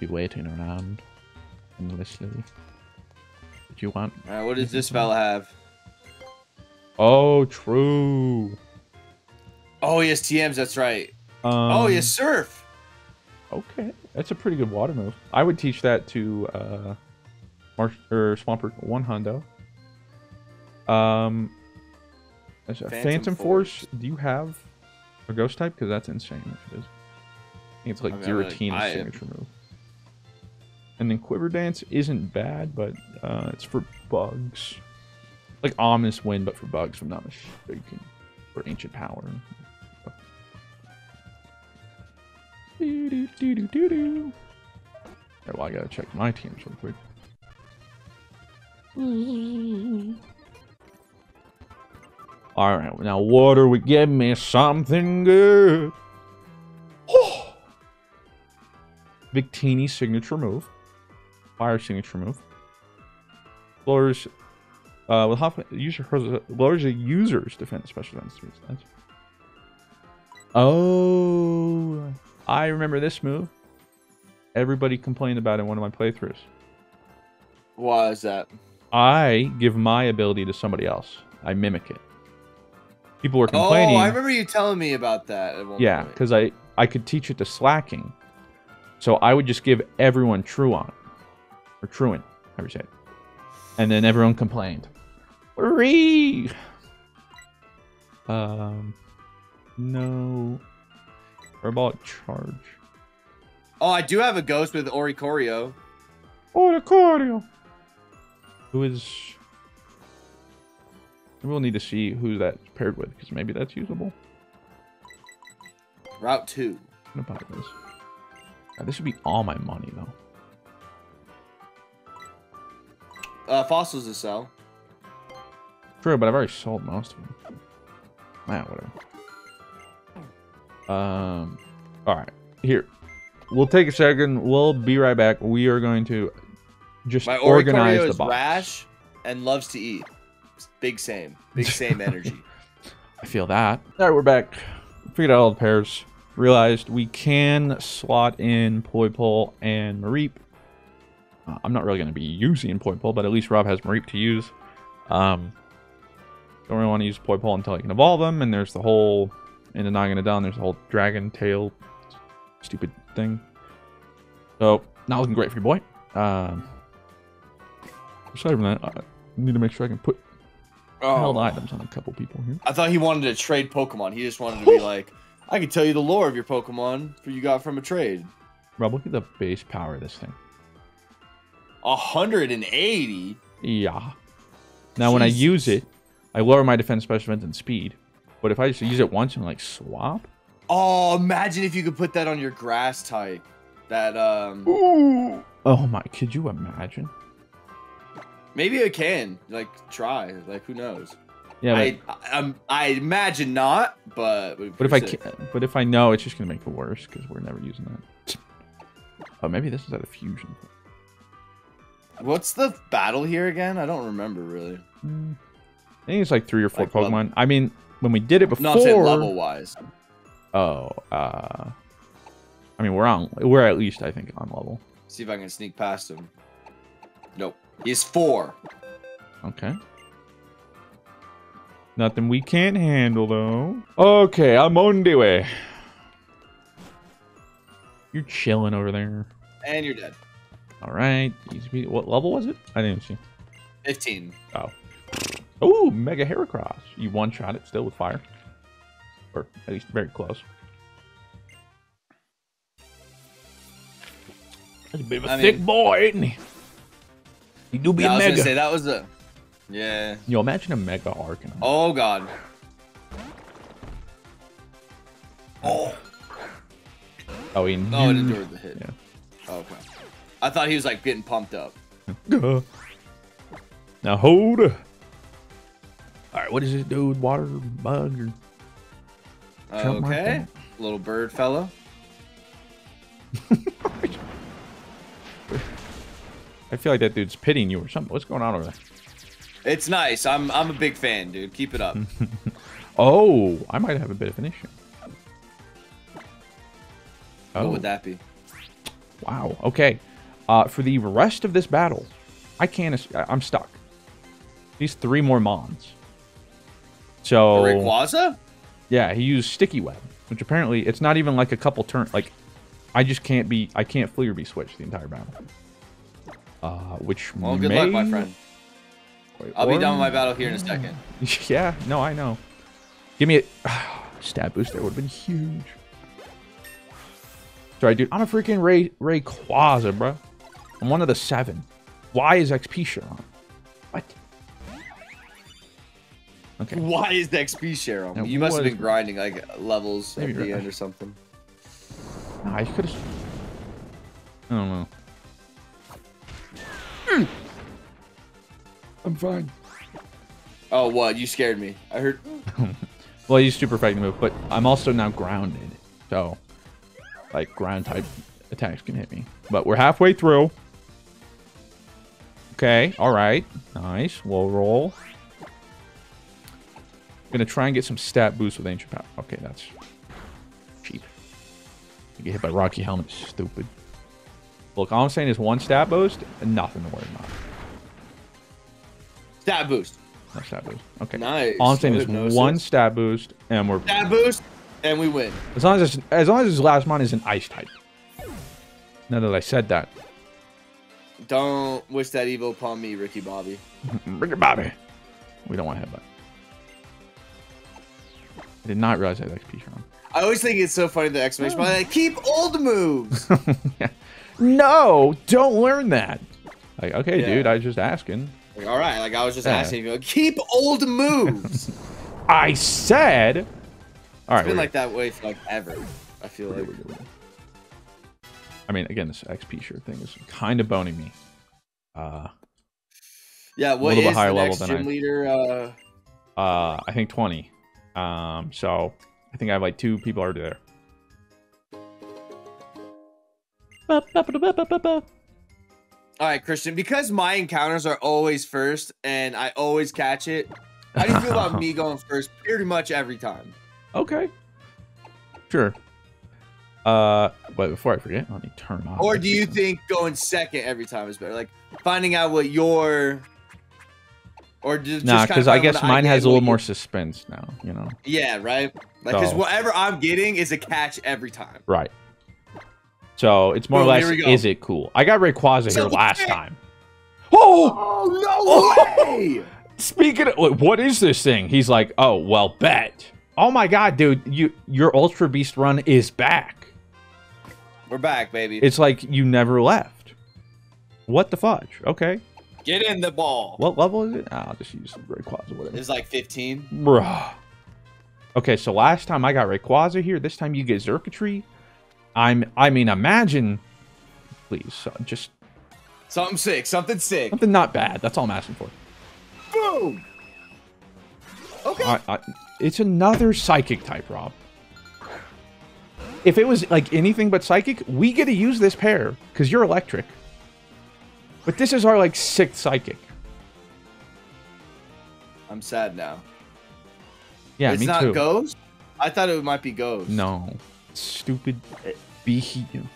be waiting around endlessly. What you want? Right, what does this fella have? Oh, true. Oh, he has TMs. That's right. Um, oh, he has surf. Okay, that's a pretty good water move. I would teach that to uh, Marsh or Swampert one hundo. Um, Phantom Phantom, Force. Force. Do you have a Ghost type? Because that's insane. If it is, I think it's like I mean, Giratina signature move. And then Quiver Dance isn't bad, but uh, it's for bugs. Like Ominous Wind, but for bugs, if I'm not mistaken. For Ancient Power. Yeah, well, I gotta check my teams real quick. Alright, now what are we? Give me something good. Oh! Victini signature move. Fire signature move. Lowers uh with half user lowers a user's defense special defense three stats. Oh I remember this move. Everybody complained about it in one of my playthroughs. Why is that? I give my ability to somebody else. I mimic it. People were complaining. Oh, I remember you telling me about that. Yeah, because I I could teach it to Slaking, so I would just give everyone Truant or Truant, however you say it, and then everyone complained. Hooray! Um, no. Herbal charge. Oh, I do have a ghost with Oricorio. Oricorio. Who is? We'll need to see who that's paired with, because maybe that's usable. Route two. I'm this. God, this would be all my money though. Uh, fossils to sell. True, but I've already sold most of them. Nah, whatever. Um, all right, here. We'll take a second. We'll be right back. We are going to just My organize the is box. rash and loves to eat. Big same. Big same energy. I feel that. All right, we're back. Figured out all the pairs. Realized we can slot in Poipole and Mareep. Uh, I'm not really going to be using Point Poipole, but at least Rob has Mareep to use. Um, don't really want to use Point Poipole until I can evolve them, and there's the whole in the Naganadel, there's the whole dragon tail stupid thing. So, not looking great for your boy. Um, aside from that, I need to make sure I can put held Oh, items on a couple people here. I thought he wanted to trade Pokemon. He just wanted to be like, I can tell you the lore of your Pokemon for you got from a trade. Rob, look at the base power of this thing. 180. Yeah. Now, when I use it, I lower my defense, special defense, and speed. But if I just use it once and like swap, Oh, imagine if you could put that on your grass type. That um, ooh, oh my, could you imagine? maybe I can like try. Like who knows? Yeah, but, I, I um, I imagine not, but but if I can, but if I know, it's just gonna make it worse because we're never using that. Oh, maybe this is at a fusion. What's the battle here again? I don't remember really. I think it's like three or four Like level- Pokemon. I mean, when we did it before. No, I'm level wise. Oh, uh, I mean, we're on. We're at least, I think, on level. See if I can sneak past him. Nope. He's four. Okay. Nothing we can't handle, though. Okay, I'm on the way. You're chilling over there. And you're dead. All right. What level was it? I didn't see. 15. Oh. Ooh, Mega Heracross. You one-shot it still with fire. Or at least very close. That's a bit of a I thick mean- boy, isn't he? He do be Yeah, I a was gonna say that was a. Yeah. Yo, imagine a Mega Arcanine. Oh god. Oh. Oh, he Oh, it knew- endured the hit. Yeah. Oh, okay. I thought he was like getting pumped up. Now hold. right, what is this dude? Water bug or something like Okay. Little bird fellow. I feel like that dude's pitying you or something. What's going on over there? It's nice. I'm I'm a big fan, dude. Keep it up. Oh, I might have a bit of an issue. Oh, What would oh. that be? wow. Okay. Uh, for the rest of this battle, I can't. I'm stuck. These three more mons. So Rayquaza? yeah, he used sticky web, which apparently it's not even like a couple turn. Like, I just can't be. I can't flee or be switched the entire battle. Uh, which Well, good may... luck, my friend. Wait, I'll be or- done with my battle here in a second. yeah, no, I know. Give me a stab boost. That would have been huge. Sorry, dude. I'm a freaking Ray Rayquaza, bro. I'm one of the seven. Why is XP share on? What? Okay. Why is the XP share on? Now, You must have been grinding like levels Maybe at the you're end or something. Nah, I could have. I don't know. Hmm. I'm fine. Oh, what? You scared me. I heard. Well, I used super fighting move, but I'm also now grounded. So, like, ground type attacks can hit me. But we're halfway through. Okay, alright. Nice. We'll roll. Gonna try and get some stat boost with Ancient Power. Okay, that's cheap. You get hit by Rocky Helmet stupid. Look, all I'm saying is one stat boost and nothing to worry about. Stat boost. No stat boost. Okay. Nice. All I'm saying is one stat boost and we're Stat boost, and we win. As long as as long as his last mon is an ice type. Now that I said that, Don't wish that evil upon me, Ricky Bobby. Ricky Bobby. We don't want headbutt. I did not realize I had XP Share. I always think it's so funny the exclamation point. Like, keep old moves. No, don't learn that. Like, okay, Yeah. dude, I was just asking. Like, all right, like I was just Yeah. asking you. Keep old moves. I said. All right. It's been like that way for like ever. I feel like. we're good. I mean, again, this XP shirt thing is kind of boning me. Uh, Yeah, what little bit higher the level than I- leader? Uh, uh, I think 20. Um, so I think I have like two people already there. all right, Christian. Because my encounters are always first, and I always catch it. How do you feel about me going first pretty much every time? Okay. Sure. Uh, but before I forget, let me turn off. Or do you think going second every time is better? Like finding out what your or just Nah, because I guess mine has a little you- more suspense now. You know. Yeah, right. Like because So- whatever I'm getting is a catch every time. Right. So it's more or less, here we go. is it cool? I got Rayquaza So here last okay. time. Oh! Oh no way! Speaking of, what is this thing? He's like, oh, well, bet. Oh my god, dude, you your Ultra Beast run is back. We're back, baby. It's like you never left. What the fudge? Okay. Get in the ball. What level is it? Ah, I'll just use Rayquaza, whatever. It's like 15. Bruh. Okay, so last time I got Rayquaza here. This time you get Xurkitree. I'm. I mean, imagine. Please, uh, just Something sick. Something sick. something not bad. That's all I'm asking for. Boom. Okay. I, I, it's another psychic type, Rob. If it was like anything but psychic, we get to use this pair because you're electric. But this is our like sixth psychic. I'm sad now. Yeah, it's me not too. Ghost. I thought it might be Ghost. No, stupid eh, Beheeyem.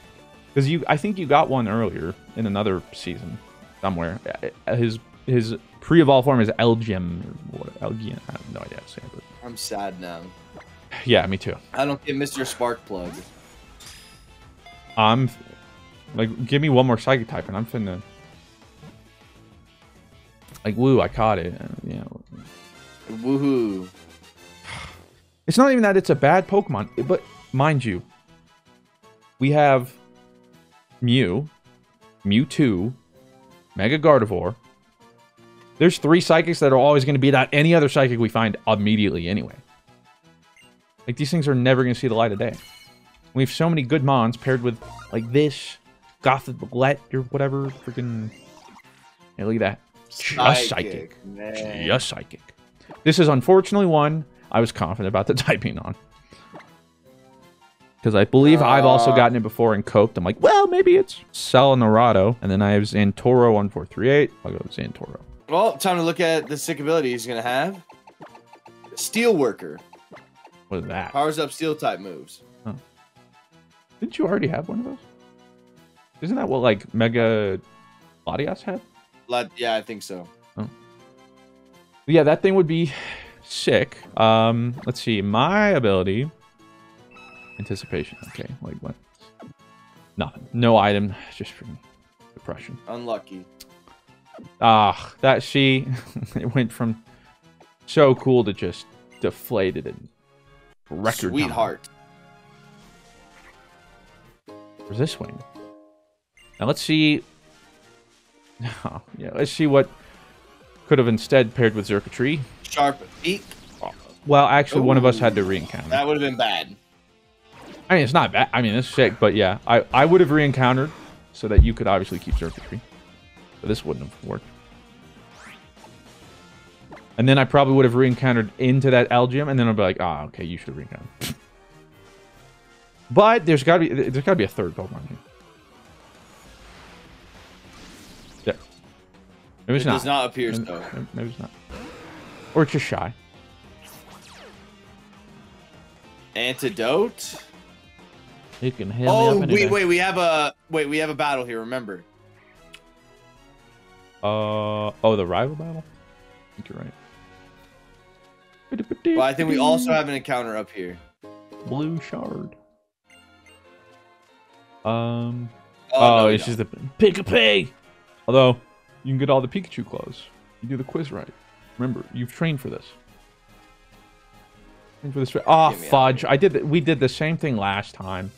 Because you, I think you got one earlier in another season somewhere. Uh, His his pre-evolved form is Elgem? Elgian. I have no idea how to say it. But I'm sad now. Yeah, me too. I don't get Mr. Sparkplug. I'm like, give me one more psychic type, and I'm finna. Like, woo, I caught it. You know, Woohoo. it's not even that it's a bad Pokemon, but mind you, we have Mew, Mewtwo, Mega Gardevoir. There's three psychics that are always going to beat out any other psychic we find immediately anyway. Like, these things are never going to see the light of day. We have so many good mons paired with, like, this, Gothlet or whatever, freaking... Hey, look at that. Just psychic. Man. Just psychic. This is unfortunately one I was confident about the typing on. Because I believe I've also Uh. gotten it before and coked. I'm like, well, maybe it's Salinarado. And then I have Zantoro 1438. I'll go with Zantoro. Well, time to look at the sick ability he's gonna have. Steel Worker What is that? powers up steel type moves. Huh. Didn't you already have one of those? Isn't that what like Mega Latias had? Let, yeah, I think so. Yeah, that thing would be sick. Um, let's see. My ability. Anticipation. Okay, like what? Nothing. No item. Just for depression. Unlucky. Ah, that she. it went from so cool to just deflated in record. Sweetheart. Where's this wing? Now let's see. Oh, yeah, let's see what could have instead paired with Zerkatree. Sharp beak. Well, actually, one of us had to re-encounter. That would have been bad. I mean, it's not bad. I mean, it's sick, but yeah, I, I would have re-encountered so that you could obviously keep circuitry. But this wouldn't have worked. And then I probably would have re-encountered into that Algium, and then I'd be like, ah, okay, you should have re-encountered. but there's gotta be there's gotta be a third Pokemon here. There. Maybe it's It not. does not appear Maybe, so. maybe it's not. Or it's just shy. Antidote. You can heal Oh me wait, wait, we have a wait, we have a battle here. Remember? Uh oh, the rival battle. I think you're right. But I think we also have an encounter up here. blue shard. Um. Oh, Oh, no, it's just the pick a pay. Although you can get all the Pikachu clothes. You do the quiz right. Remember, you've trained for this. Trained for this. Ah, Get me out of fudge! I did. The, we did the same thing last time.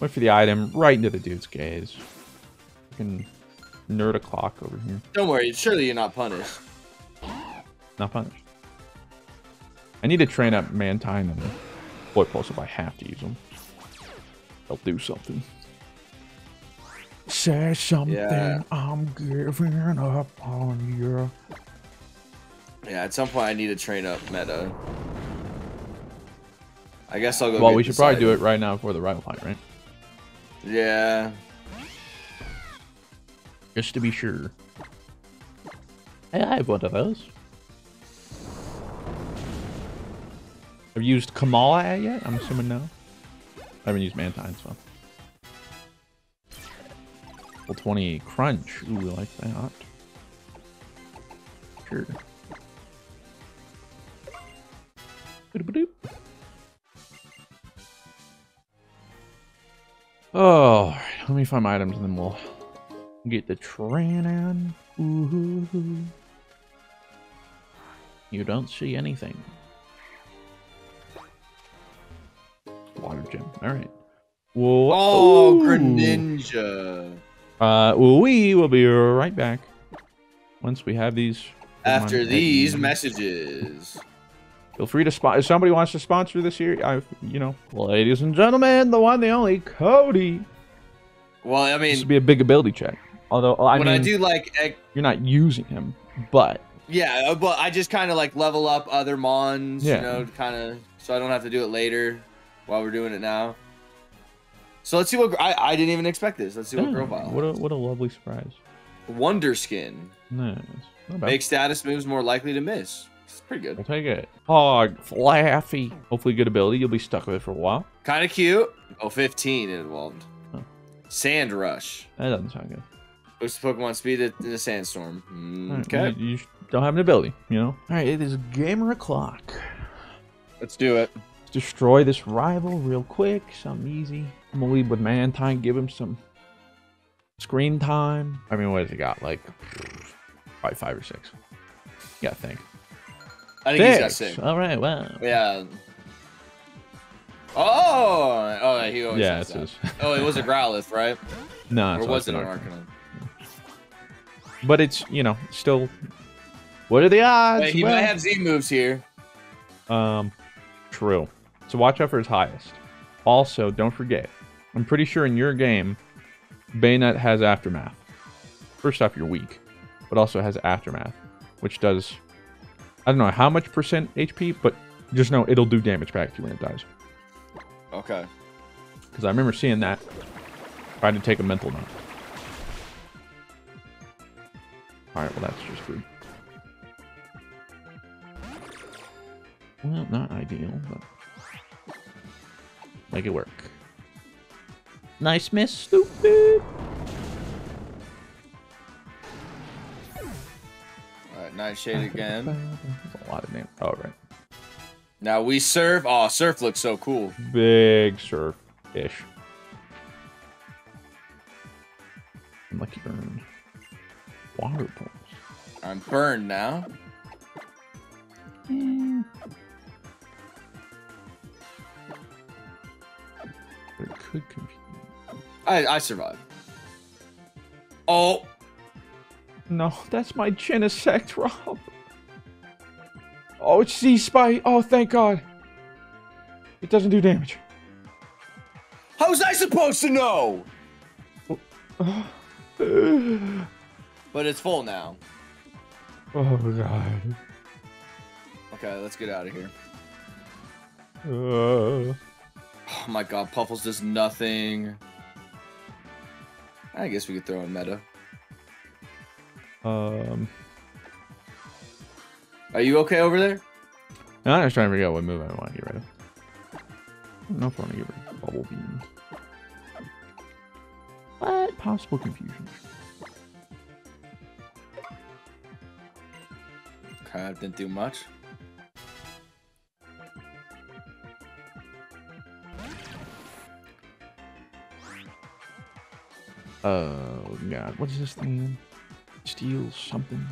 Went for the item right into the dude's gaze. Fucking nerd o'clock over here. Don't worry. Surely you're not punished. Not punished. I need to train up Mantine and Boy Pulse if I have to use them. They'll do something. Say something, Yeah. I'm giving up on you. Yeah, at some point I need to train up meta. I guess I'll go. Well, get we should this probably do it right now before the rival fight, right? Yeah. Just to be sure. Hey, I have one of those. Have you used Kamala yet? I'm assuming no. I haven't used Mantine, so. Well, 20 crunch. Ooh, we like that. Sure. Oh, let me find my items and then we'll get the train. You don't see anything. Gem. Alright. Whoa. Oh, Ooh. Greninja. Uh, we will be right back once we have these. After these messages. feel free to spot. If somebody wants to sponsor this here, I, you know, ladies and gentlemen, the one, the only, Cody. Well, I mean, This would be a big ability check. Although I when mean, I do like, ec- you're not using him, but yeah, uh, but I just kind of like level up other mons, Yeah. you know, kind of, so I don't have to do it later while we're doing it now. So let's see what I, I didn't even expect this. Let's see what yeah, girl file. what a what a lovely surprise. Wonder Skin Nice. Not make status moves more likely to miss. It's pretty good. We'll take it. Hog, Flaaffy. Hopefully, good ability. You'll be stuck with it for a while. Kind of cute. Oh, 15 it evolved. Huh. Sand Rush. That doesn't sound good. Boosts Pokemon speed in a sandstorm. Mm, All right, Okay, You, you don't have an ability, you know? All right, it is gamer o'clock. let's do it. Destroy this rival real quick. Something easy. I'm to lead with Mantine. Give him some screen time. I mean, what has he got? Like, probably five or six. You got to think. I think he's got six. All right, wow. Yeah. Oh, oh, he always Yeah, has that. his. Oh, it was a Growlithe, right? No, or it's was it an Arcanine. Arcanine? But it's, you know, still. What are the odds? Wait, he Well- might have Z moves here. Um, true. So watch out for his highest. Also, don't forget, I'm pretty sure in your game, Bayonet has Aftermath. First off, you're weak, but also has Aftermath, which does I don't know how much percent HP, but just know it'll do damage back to you when it dies. Okay. Because I remember seeing that. Trying to take a mental note. Alright, well that's just good. Well, not ideal, but... Make it work. Nice miss, stupid! Alright, Nightshade again. That's a lot of name. Oh, right. Now we surf. Oh, surf looks so cool. Big surf-ish. Lucky burn. Water pulse. I'm burned now. But could confuse. I I survived. Oh, No, that's my Genesect, Rob. Oh, it's Z-Spy. Oh, thank God. It doesn't do damage. how was I supposed to know? But it's full now. Oh, God. Okay, let's get out of here. Uh, Oh my god, Puffles does nothing. I guess we could throw in meta. um, Are you okay over there? now I'm just trying to figure out what move I want to get rid of. I don't know if I want to get rid of Bubble Beam. What? Possible confusion. Okay, I didn't do much. Oh, God. What is this thing? Steal something.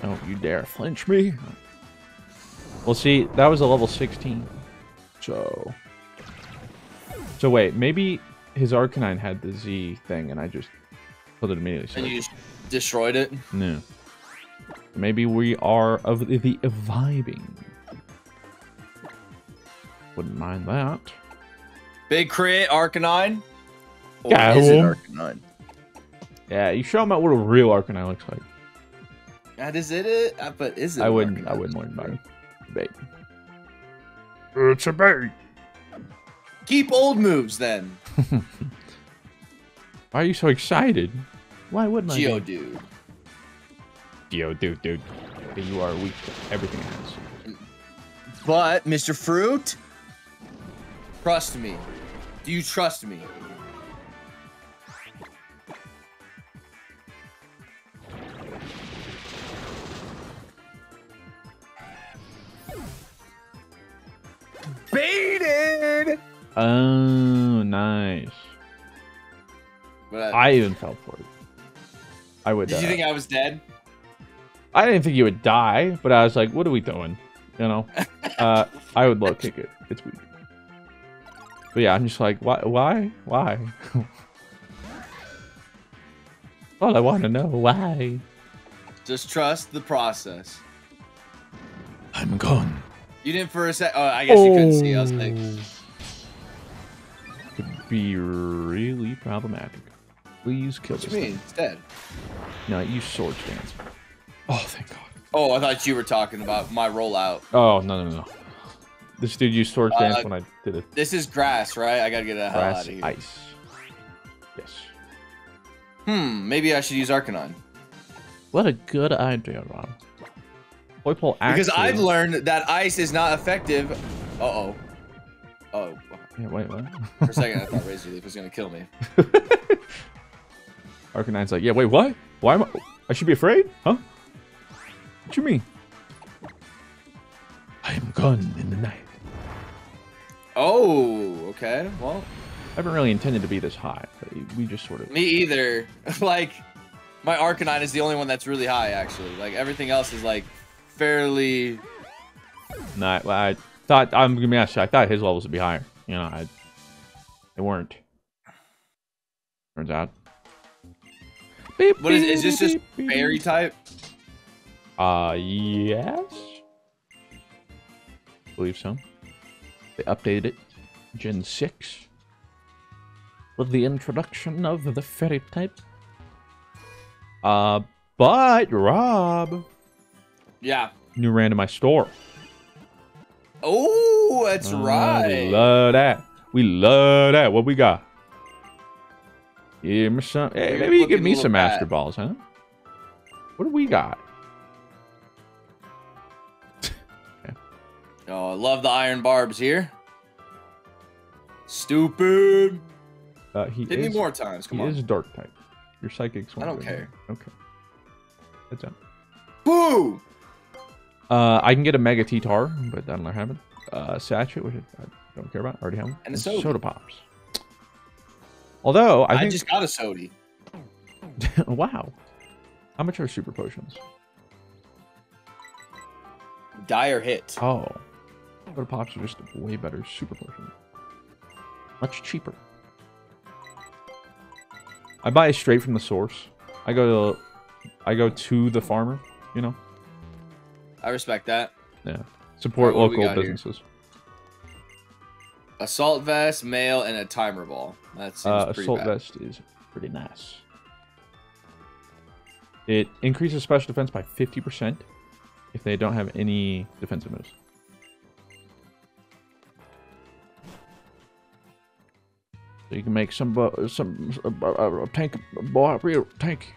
Don't you dare flinch me. Well, see, that was a level 16. So... So wait, maybe his Arcanine had the Z thing and I just killed it immediately. So And you just destroyed it. no. Maybe we are of the, the vibing. Wouldn't mind that. Big crit, Arcanine. Or Yeah, is it Arcanine? Yeah, you show him what a real Arcanine looks like. That is it. it? Uh, But is it? I wouldn't. I wouldn't worry about it. Bait. It's a bait. Keep old moves then. Why are you so excited? Why wouldn't I? Geodude. Geo, dude, dude. You are weak to everything else. But Mr. Fruit, trust me. Do you trust me? Baited. Oh, nice. But I even fell for it. I would. did you uh, think I was dead? I didn't think you would die, but I was like, "What are we doing?" You know. uh, I would low kick it. It's weak. But yeah, I'm just like, why? Why? Why? All I want to know, why? Just trust the process. I'm gone. You didn't for a sec. Oh, I guess you couldn't see. I was like, oh. could be really problematic. Please kill what this you mean? thing. It's dead. No, use swords dance. Oh, thank God. Oh, I thought you were talking about my rollout. Oh no no no. This dude used swords dance Uh, when I did it. This is grass, right? I gotta get the hell out Grass of here. ice. Yes. Hmm, maybe I should use Arcanine. What a good idea, Rob. Poipole actually. Because I've learned that ice is not effective. Uh oh. Oh, Yeah, wait, what? for a second I thought Razor Leaf was gonna kill me. Arcanine's like, yeah, wait, what? Why am I? I should be afraid? Huh? What you mean? I am gone in the night. Oh, okay. Well, I haven't really intended to be this high, we just sort of. me either. like, my Arcanine is the only one that's really high, actually. Like, everything else is, like, fairly. Not. I thought I'm gonna be honest. I thought his levels would be higher. You know, I. They weren't. Turns out. What is is this just fairy type? Uh, yes. believe so. They updated it, Gen 6, with the introduction of the fairy type. Uh, but Rob, Yeah. new randomized store. Oh, that's Uh, We right. love that. We love that. What we got? Give me some. Hey, maybe you give me some master balls, huh? What do we got? Oh, I love the iron barbs here. Stupid. Uh, he Hit is, me more times. Come he on. is dark type. Your psychic's one. I don't care. Okay. That's it. Boo! Uh, I can get a Mega T-Tar, but that'll never happen. Uh, Sachet, which I don't care about. Already have one. And a soda. soda pops. Although I I, think, just got a sody. wow, how much are super potions? Dire hit. Oh, soda pops are just way better super potion. Much cheaper. I buy it straight from the source. I go to, I go to the farmer. You know, I respect that. yeah. Support Alright, what do we local got here? businesses. Assault vest, mail, and a timer ball. That seems Uh, pretty assault bad. vest is pretty nice. It increases special defense by 50% if they don't have any defensive moves. So you can make some bu- some uh, uh, tank boy real tank.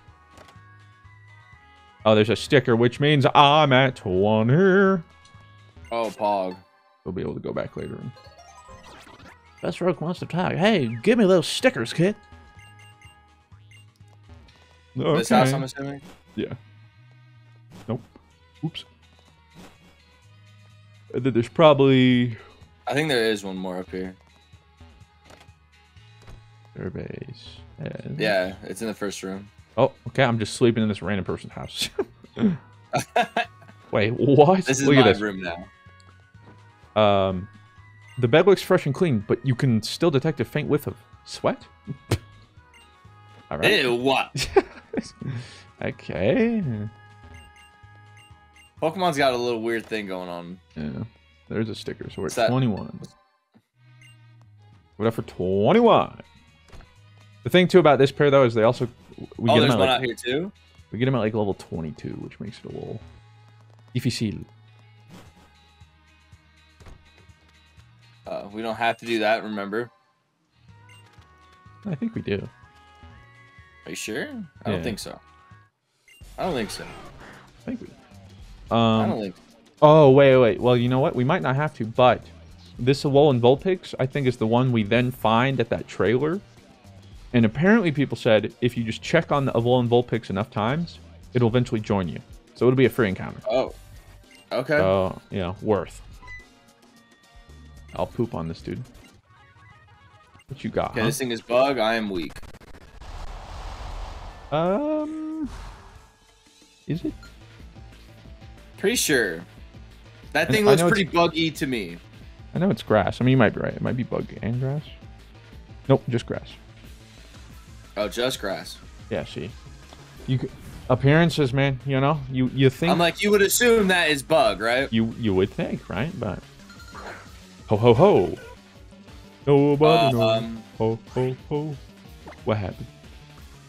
Oh, there's a sticker, which means I'm at 20. Oh, Pog. We'll be able to go back later. Best Rogue wants to talk. Hey, give me those stickers, kid. Okay. This house, I'm assuming. Yeah. Nope. Oops. And then there's probably I think there is one more up here. Surveys. And... Yeah, it's in the first room. Oh, okay. I'm just sleeping in this random person's house. Wait, what? This is Look my at this. room now. Um, the bed looks fresh and clean, but you can still detect a faint whiff of sweat. All right. Ew, what? okay. Pokemon's got a little weird thing going on. Yeah. There's a sticker. So we're What's at that? 21. What up for 21? The thing too about this pair though is they also we oh, get there's them one at out here too. we get them at like level 22, which makes it a little difficile. Uh, we don't have to do that. Remember? I think we do. Are you sure? I don't think so. I don't think so. I think we. I Um. don't think. Oh wait, wait. Well, you know what? We might not have to, but this Alolan Vulpix, I think, is the one we then find at that trailer. And apparently, people said if you just check on the Alolan Vulpix enough times, it'll eventually join you. So it'll be a free encounter. Oh. Okay. So, you know, worth. I'll poop on this dude. What you got? okay, huh? this thing is bug. I am weak. Um, is it? Pretty sure. That thing I looks pretty buggy to me. I know it's grass. I mean, you might be right. It might be bug and grass. Nope, just grass. Oh, just grass. Yeah, see, you appearances, man. You know, you you think I'm like, you would assume that is bug, right? you you would think, right? But ho ho ho. Nobody Uh, knows. um, Ho ho ho. What happened?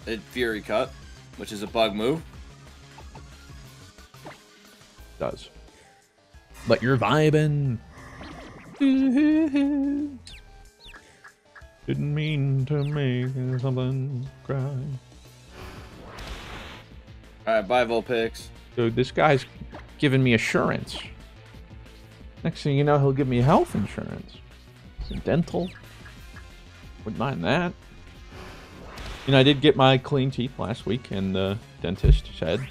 it Fury Cut, which is a bug move. does. But you're vibing. Didn't mean to make something cry. All right, bye Vulpix. Dude, this guy's giving me assurance. Next thing you know, he'll give me health insurance. Some dental. Wouldn't mind that. You know, I did get my clean teeth last week, and the dentist said,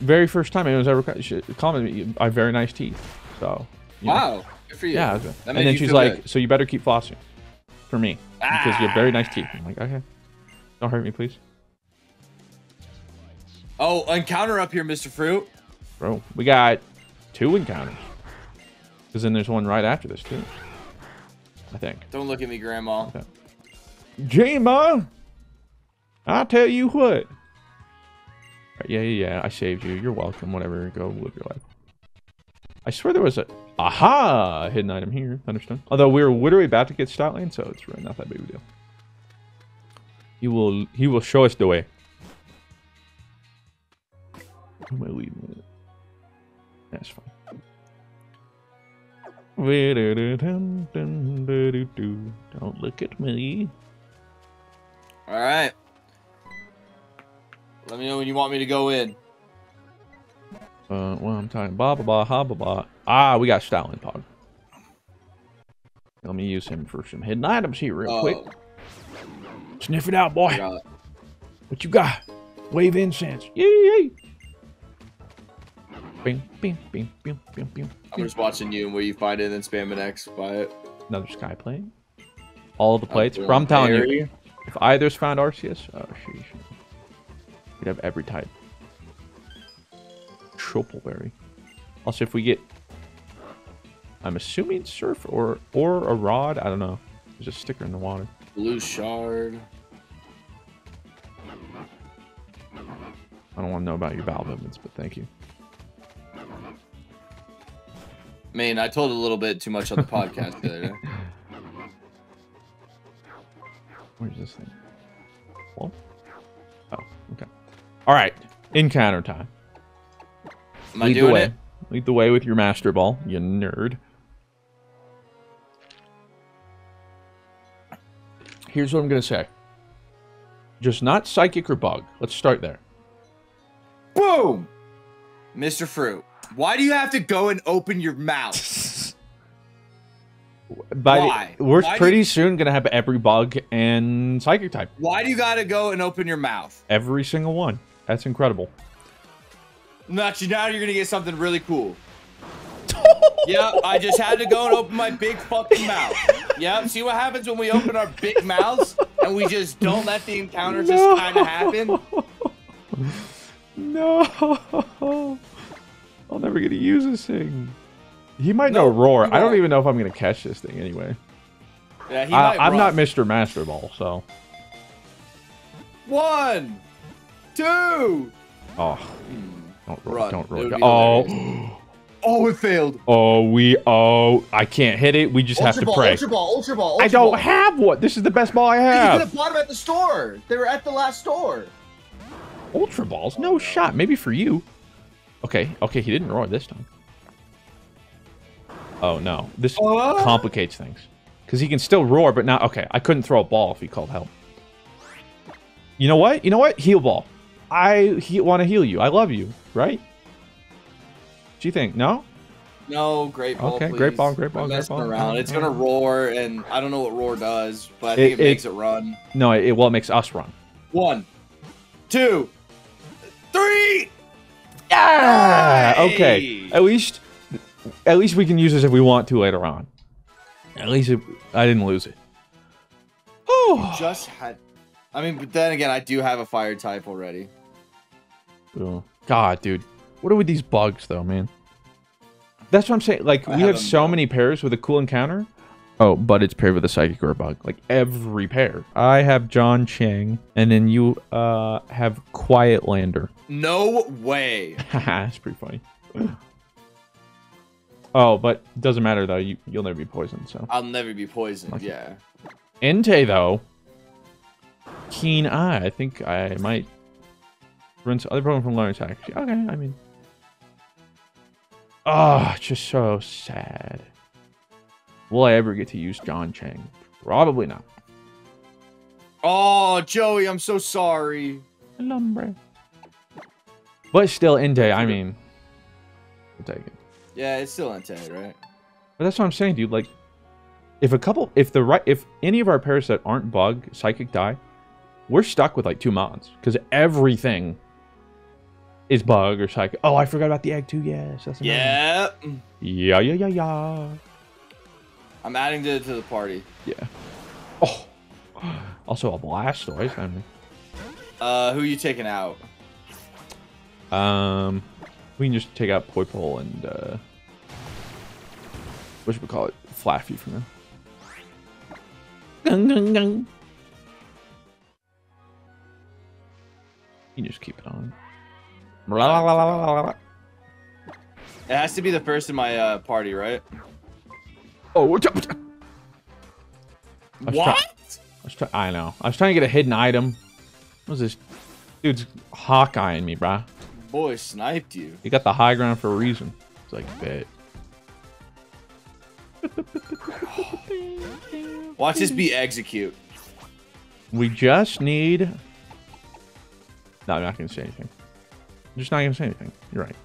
very first time anyone's ever commented me, I have very nice teeth. So, you know. Wow, good for you. Yeah. And then she's like, good. so you better keep flossing for me because you have very nice teeth. I'm like, okay. Don't hurt me, please. Oh, encounter up here, Mr. Fruit. Bro, we got two encounters. Because then there's one right after this, too. I think. Don't look at me, Grandma. Jama! I tell you what. Right, yeah, yeah, yeah. I saved you. You're welcome. Whatever. Go live your life. I swear there was a aha hidden item here. Thunderstone. Although we were literally about to get Stoutland, so it's really not that big of a deal. He will. He will show us the way. Who am I leading with? That's fine. Don't look at me. All right. Let me know when you want me to go in. Uh, well, I'm talking blah blah blah ha blah blah. Ah, we got Stoutland Pog. Let me use him for some hidden items here real quick. Oh, Sniff it out, boy. forgot. What you got? Wave incense. Yay! Bing, bing, bing, bing, bing, bing. I'm just watching you and where you find it and then spam an X by it. Another sky plate. All the plates. Bro, I'm telling you, if either's found Arceus, oh sheesh. We'd have every type. Shuppleberry. Also, if we get, I'm assuming surf or or a rod. I don't know. There's a sticker in the water. Blue shard. I don't want to know about your bowel movements, but thank you. I mean, I told a little bit too much on the podcast the other day. Where's this thing? Well, oh, okay. All right, encounter time. Am I Lead the way. it? Lead the way with your master ball, you nerd. Here's what I'm gonna say. Just not psychic or bug. Let's start there. Boom! Mr. Fruit, why do you have to go and open your mouth? By the- Why? we're Why pretty you- soon gonna have every bug and psychic type. Why do you gotta go and open your mouth? Every single one. That's incredible. Not you now you're gonna get something really cool. Yep, I just had to go and open my big fucking mouth. Yep, see what happens when we open our big mouths and we just don't let the encounter just kind of happen? No. I'll never get to use this thing. He might know roar. I don't even know if I'm gonna catch this thing anyway. Yeah, he I, might I'm not. Mr. Master Ball, so. One, two. Oh, hmm. don't roar, don't roar. Oh, Oh, it failed. oh, we, oh, I can't hit it. We just have to Ultra ball, pray. Ultra ball, ultra ball, I don't ball. have one. This is the best ball I have. You could have. have bought them at the store. They were at the last store. Ultra balls, no shot. Maybe for you. Okay, okay, he didn't roar this time. Oh no, this What? complicates things because he can still roar, but not. Okay, I couldn't throw a ball if he called help. You know what? You know what? Heal ball. I he, want to heal you. I love you, right? Do you think? No? No, great ball. Okay, please. great ball, great ball, great ball. around. It's gonna roar, and I don't know what roar does, but I It- think it, it- makes it run. No. It, well, it makes us run. One, two, three. Ah, okay. At least, at least we can use this if we want to later on. At least it, I didn't lose it. Oh. Just had. I mean, but then again, I do have a fire type already. Ugh. God, dude. What are with these bugs, though, man? That's what I'm saying. Like, I we have so many pairs with a cool encounter. Oh, but it's paired with a psychic or a bug. Like, every pair. I have John Chang, and then you uh have Quiet Lander. No way. That's pretty funny. oh, but doesn't matter, though. You, you'll never be poisoned, so. I'll never be poisoned. Okay. Yeah. Entei, though. Keen Eye. I think I might rinse other Pokemon from learning attack. Okay, I mean. Oh, it's just so sad. Will I ever get to use John Chang? Probably not. Oh, Joey, I'm so sorry. Lumbre. But still, Entei, I mean. We'll take it. Yeah, it's still Entei, right? But that's what I'm saying, dude. Like, if a couple, if the right, if any of our pairs that aren't bug psychic die, we're stuck with like two mods because everything is bug or psychic. Oh, I forgot about the egg too. Yes, that's another one. Yeah. Yeah, yeah, yeah, yeah, I'm adding it to the party. yeah. Oh, also a Blastoise. I mean, Uh, who you taking out? um, we can just take out Poipole and uh, what should we call it? Flaaffy for now. Gung, gung, gung. You can just keep it on. It has to be the first in my uh, party, right? Oh, what's up? what's up? was What? I was try- I know. I was trying to get a hidden item. What was this? Dude's Hawkeyeing me, bruh. boy sniped you. You got the high ground for a reason. It's like, bet. Watch this be execute. We just need... No, I'm not going to say anything. I'm just not going to say anything. You're right.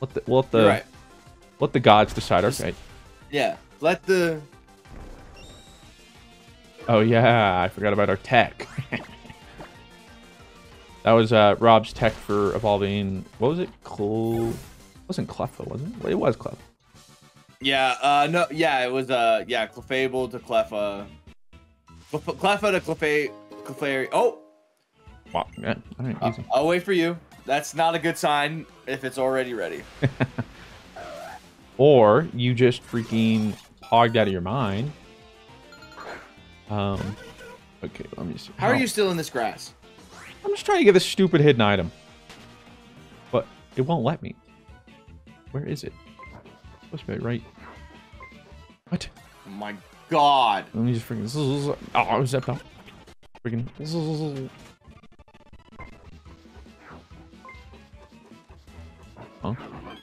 Let the, let the, right. let the gods decide our fate. Yeah. Let the Oh, yeah. I forgot about our tech. that was uh, Rob's tech for evolving... What was it? Cl... wasn't Cleffa, was it? Well, it was Cleffa. Yeah, uh no yeah, it was uh yeah, Clefable to Cleffa. Clef- Cleffa to Clefa Clefairy. Oh, Wow. Yeah. All right, uh, easy. I'll wait for you. That's not a good sign if it's already ready. Or you just freaking pogged out of your mind. Um, okay, let me see. How are Oh, you still in this grass? I'm just trying to get this stupid hidden item. But it won't let me. Where is it? Supposed to be right. What? Oh my god. Let me just freaking. Oh, zip out. Freaking. Huh?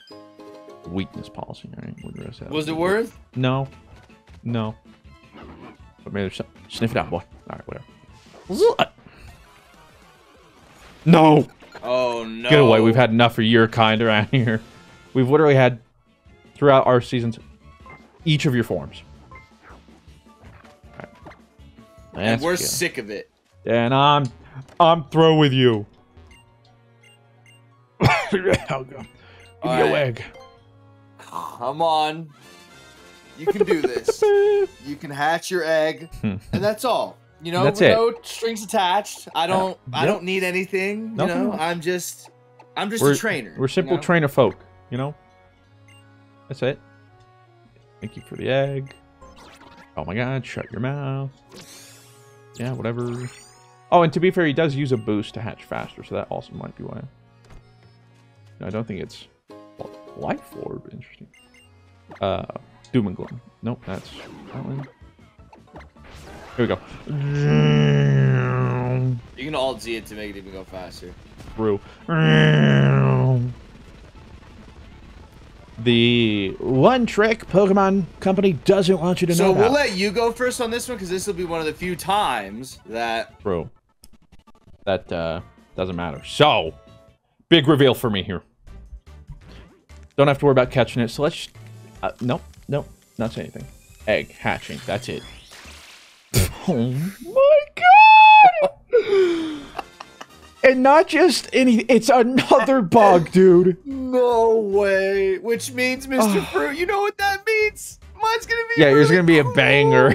Weakness policy. All right. What rest? Was it worth? No. No. But maybe there's. Sniff it out, boy. All right, whatever. No. Oh no. Get away. We've had enough of your kind around here. We've literally had throughout our seasons each of your forms. Alright. and we're good. sick of it. And I'm I'm through with you. I'll go. Give me a Alright. leg. Come on. You can do this. you can hatch your egg, and that's all. You know, That's with it. no strings attached. I don't. I Yep. don't need anything. You know, else. I'm just. I'm just We're a trainer. We're simple you know? trainer folk, you know? That's it. Thank you for the egg. Oh my god, shut your mouth. Yeah, whatever. Oh, and to be fair, he does use a boost to hatch faster, so that also might be why. No, I don't think it's life orb. Interesting. Uh, doom and gloom. Nope, that's that one. Here we go. You can alt Z it to make it even go faster. through. The one trick Pokemon Company doesn't want you to So know we'll about. let you go first on this one because this will be one of the few times that. Bro, that uh, doesn't matter. So, big reveal for me here. Don't have to worry about catching it. So let's. Uh, nope, nope, not say anything. Egg hatching. That's it. oh my god! and not just any. It's another bug, dude. No way. Which means, Mr. Fruit, you know what that means? Mine's gonna be. Yeah, yours gonna be a banger.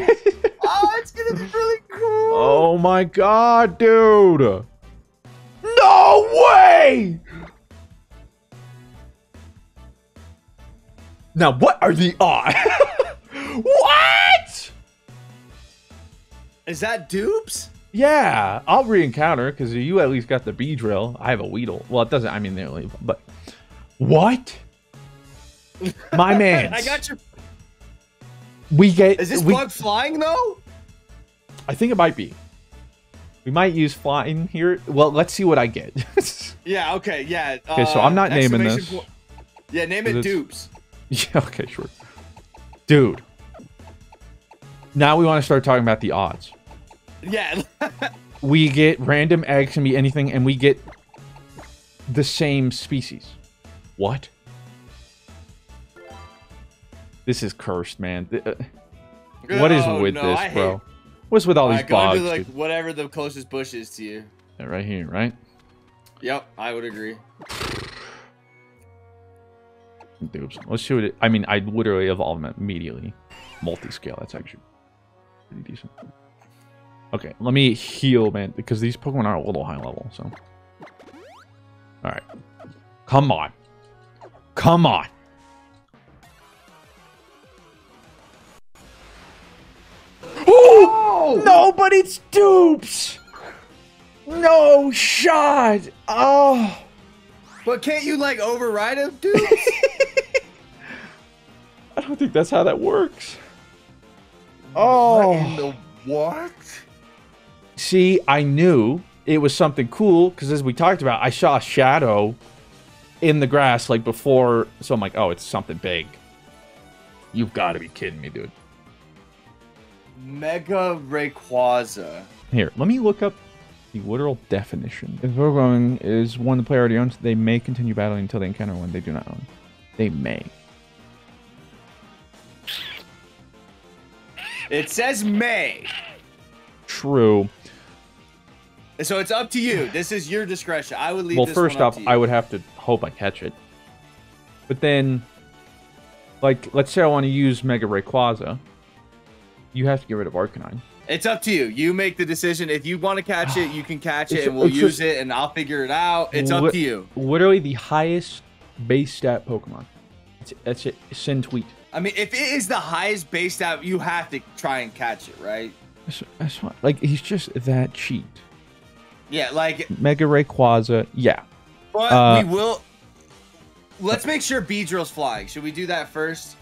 oh, it's gonna be really cool. oh my god, dude! No way! Now, what are the odds? what? Is that dupes? Yeah, I'll re-encounter because you at least got the Beedrill. I have a Weedle. Well, it doesn't. I mean, they're like, but what? My man, I got your. we get. Is this we, bug flying though? I think it might be. We might use flying here. Well, let's see what I get. Yeah. Okay. Yeah. Okay, so uh, I'm not naming this. po- Yeah, Name it dupes. Yeah, okay, sure. Dude. Now we want to start talking about the odds. Yeah. We get random eggs can be anything, and we get the same species. What? This is cursed, man. Uh, What is Oh, with no, this, I hate- bro? What's with all All these right, into like dude? whatever the closest bush is to you. Yeah, right here, right? Yep, I would agree. Dupes. Let's see what it. I mean, I literally evolve them immediately. Multi-scale. That's actually pretty decent. Okay, let me heal, man, because these Pokemon are a little high level. So, all right, come on, come on. Oh no, but it's dupes. No shot. Oh. But can't you like override him, dude? I don't think that's how that works. Oh. the what? See, I knew it was something cool because as we talked about, I saw a shadow in the grass like before. So I'm like, oh, it's something big. You've got to be kidding me, dude. Mega Rayquaza. Here, let me look up the literal definition. If Pokemon is one the player already owns, they may continue battling until they encounter one they do not own. They may. It says May. True. So it's up to you. This is your discretion. I would leave well, this first off. I would have to hope I catch it. But then, like, let's say I want to use Mega Rayquaza. You have to get rid of Arcanine. It's up to you. You make the decision. If you want to catch it, you can catch it, and we'll use just- it, and I'll figure it out. It's up to you. Literally the highest base stat Pokemon. That's it. Send tweet. I mean, if it is the highest base stat, you have to try and catch it, right? That's, that's fine. Like, he's just that cheat. Yeah, like, Mega Rayquaza, yeah. but Uh, we will. Let's make sure Beedrill's flying. Should we do that first?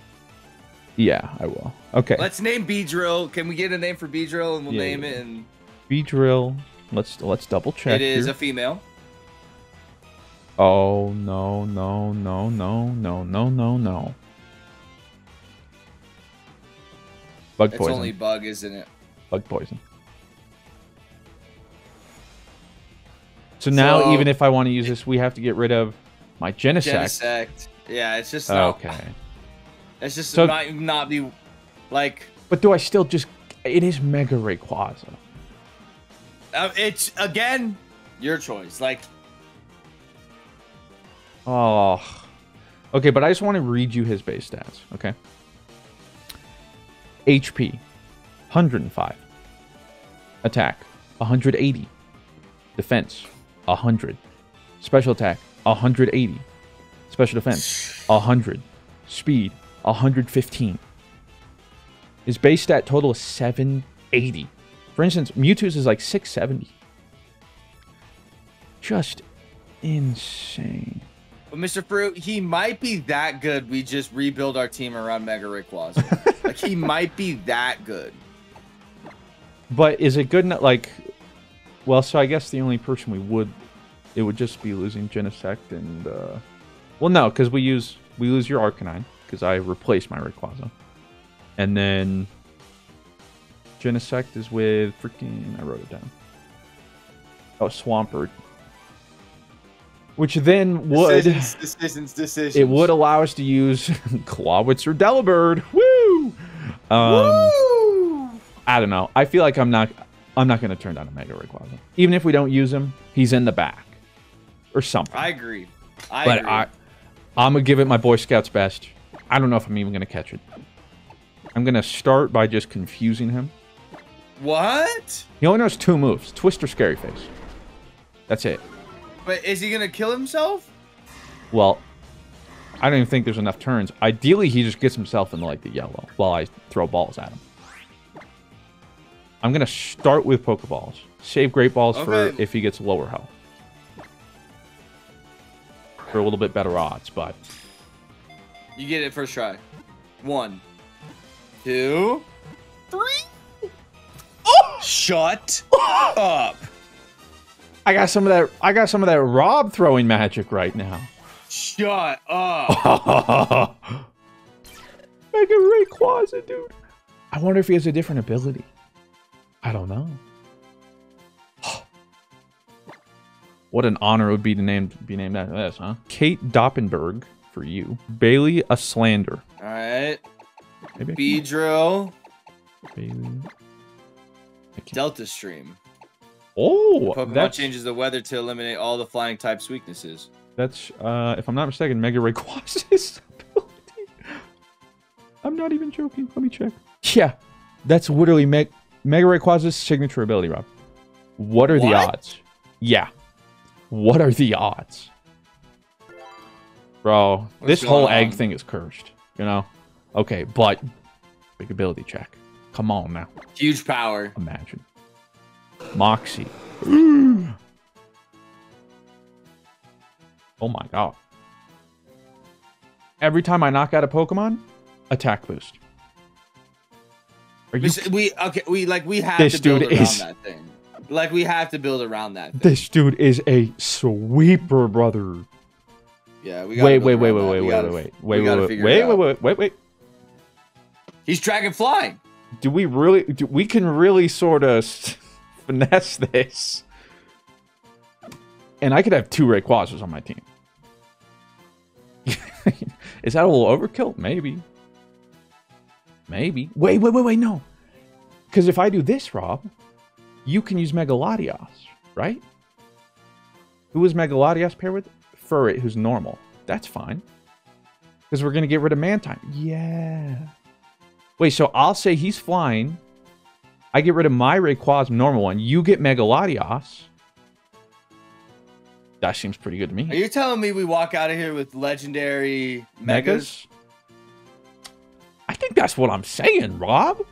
Yeah, I will. Okay. Let's name Beedrill. Can we get a name for Beedrill and we'll Yeah, name yeah, it? And Beedrill. Let's let's double check it is here. a female. Oh no no no no no no no no. Bug It's poison. only bug, isn't it? Bug poison. So now, So- even if I want to use this, we have to get rid of my Genesect. Genesect. Yeah, it's just not. Okay. It's just So- might not be like. But do I still just? It is Mega Rayquaza. Uh, it's again your choice. Like Oh. Okay, but I just want to read you his base stats, okay? HP 105. Attack 180. Defense 100. Special attack 180. Special defense 100. Speed 115. His base stat total is 780. For instance, Mewtwo's is like 670. Just insane. But Mr. Fruit, he might be that good. We just rebuild our team around Mega Rayquaza. like he might be that good. But is it good enough? Like, well, so I guess the only person we would, it would just be losing Genesect and, uh, well, no, because we use we lose your Arcanine because I replaced my Rayquaza, and then Genesect is with freaking I wrote it down. Oh, Swampert, which then would decisions, decisions, decisions. it would allow us to use Clawitz or Delibird. Woo! Um, Woo! I don't know. I feel like I'm not I'm not gonna turn down a Mega Rayquaza. Even if we don't use him, he's in the back. Or something. I agree. I but agree. I I'm gonna give it my Boy Scouts best. I don't know if I'm even gonna catch it. I'm gonna start by just confusing him. what? He only knows two moves: Twister, Scary Face. That's it. But is he gonna kill himself? Well, I don't even think there's enough turns. Ideally, he just gets himself in like the yellow while I throw balls at him. I'm gonna start with Pokeballs. Save Great Balls for if he gets lower health. For a little bit better odds, but You get it first try. One, two, three. Oh! Shut up. I got some of that. I got some of that Rob throwing magic right now. Shut up. Mega Rayquaza, dude. I wonder if he has a different ability. I don't know. what an honor it would be to name be named after this, huh? Kate Doppenberg for you. Bailey a slander. All right. Maybe I Beedrill. Bailey. Delta stream. Oh, Pokemon that's changes the weather to eliminate all the flying types weaknesses. that's uh, if I'm not mistaken, Mega Rayquaza's ability. I'm not even joking. Let me check. Yeah, that's literally Meg- Mega Rayquaza's signature ability, Rob. What are the odds? Yeah. What are the odds? Bro, What's this whole going egg thing is cursed, you know? Okay, but big ability check. Come on now. Huge power. Imagine. Moxie. Mm. oh my god. Every time I knock out a Pokemon, attack boost. Are you s- we okay. We like we have This to build dude around is- that thing. Like we have to build around that. Thing. This dude is a sweeper, brother. Yeah, we Wait, wait, wait, wait, wait, wait, gotta- wait, wait, wait, wait, wait, wait, wait, wait, wait. He's dragon flying. Do we really? Do, we can really sort of finesse this. And I could have two Rayquazas on my team. Is that a little overkill? Maybe. Maybe. Wait, wait, wait, wait, no. Because if I do this, Rob, you can use Mega Latios, right? Who is Mega Latios paired with? Furret, who's normal. That's fine. Because we're going to get rid of Mantine. Yeah. Wait, so I'll say he's flying. I get rid of my Rayquaza normal one. You get Mega Latios. That seems pretty good to me. Are you telling me we walk out of here with legendary megas? I think that's what I'm saying, Rob.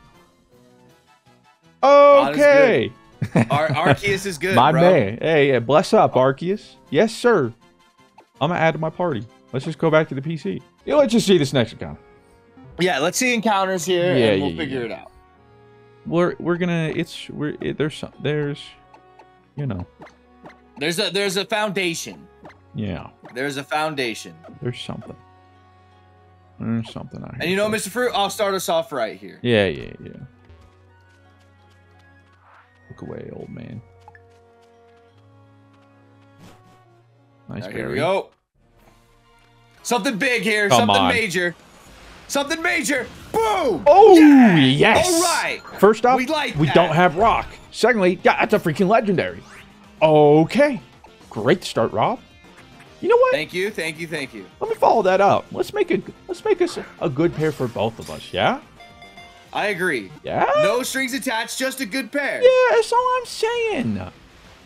Okay. Ar- Arceus is good, my bro. man. Hey, yeah, bless up, Arceus. Yes, sir. I'm gonna add to my party. Let's just go back to the PC. Yeah, let's just see this next encounter. Yeah, let's see encounters here, Yeah, and we'll yeah, figure yeah. it out. We're we're gonna. It's we're it, there's some there's, you know, There's a there's a foundation. yeah. There's a foundation. There's something. There's something I. And you know, Mr. Fruit, I'll start us off right here. Yeah, yeah, yeah. Look away, old man. Nice right, here we go. Something big here. Come something on. major. Something major. Boom. Oh Yeah! yes! All right. First off, We like we don't have rock. Secondly, yeah, that's a freaking legendary. Okay, great start, Rob. You know what? Thank you, thank you, thank you. Let me follow that up. Let's make a let's make us a good pair for both of us. Yeah, I agree. yeah, No strings attached, just a good pair. yeah. That's all I'm saying.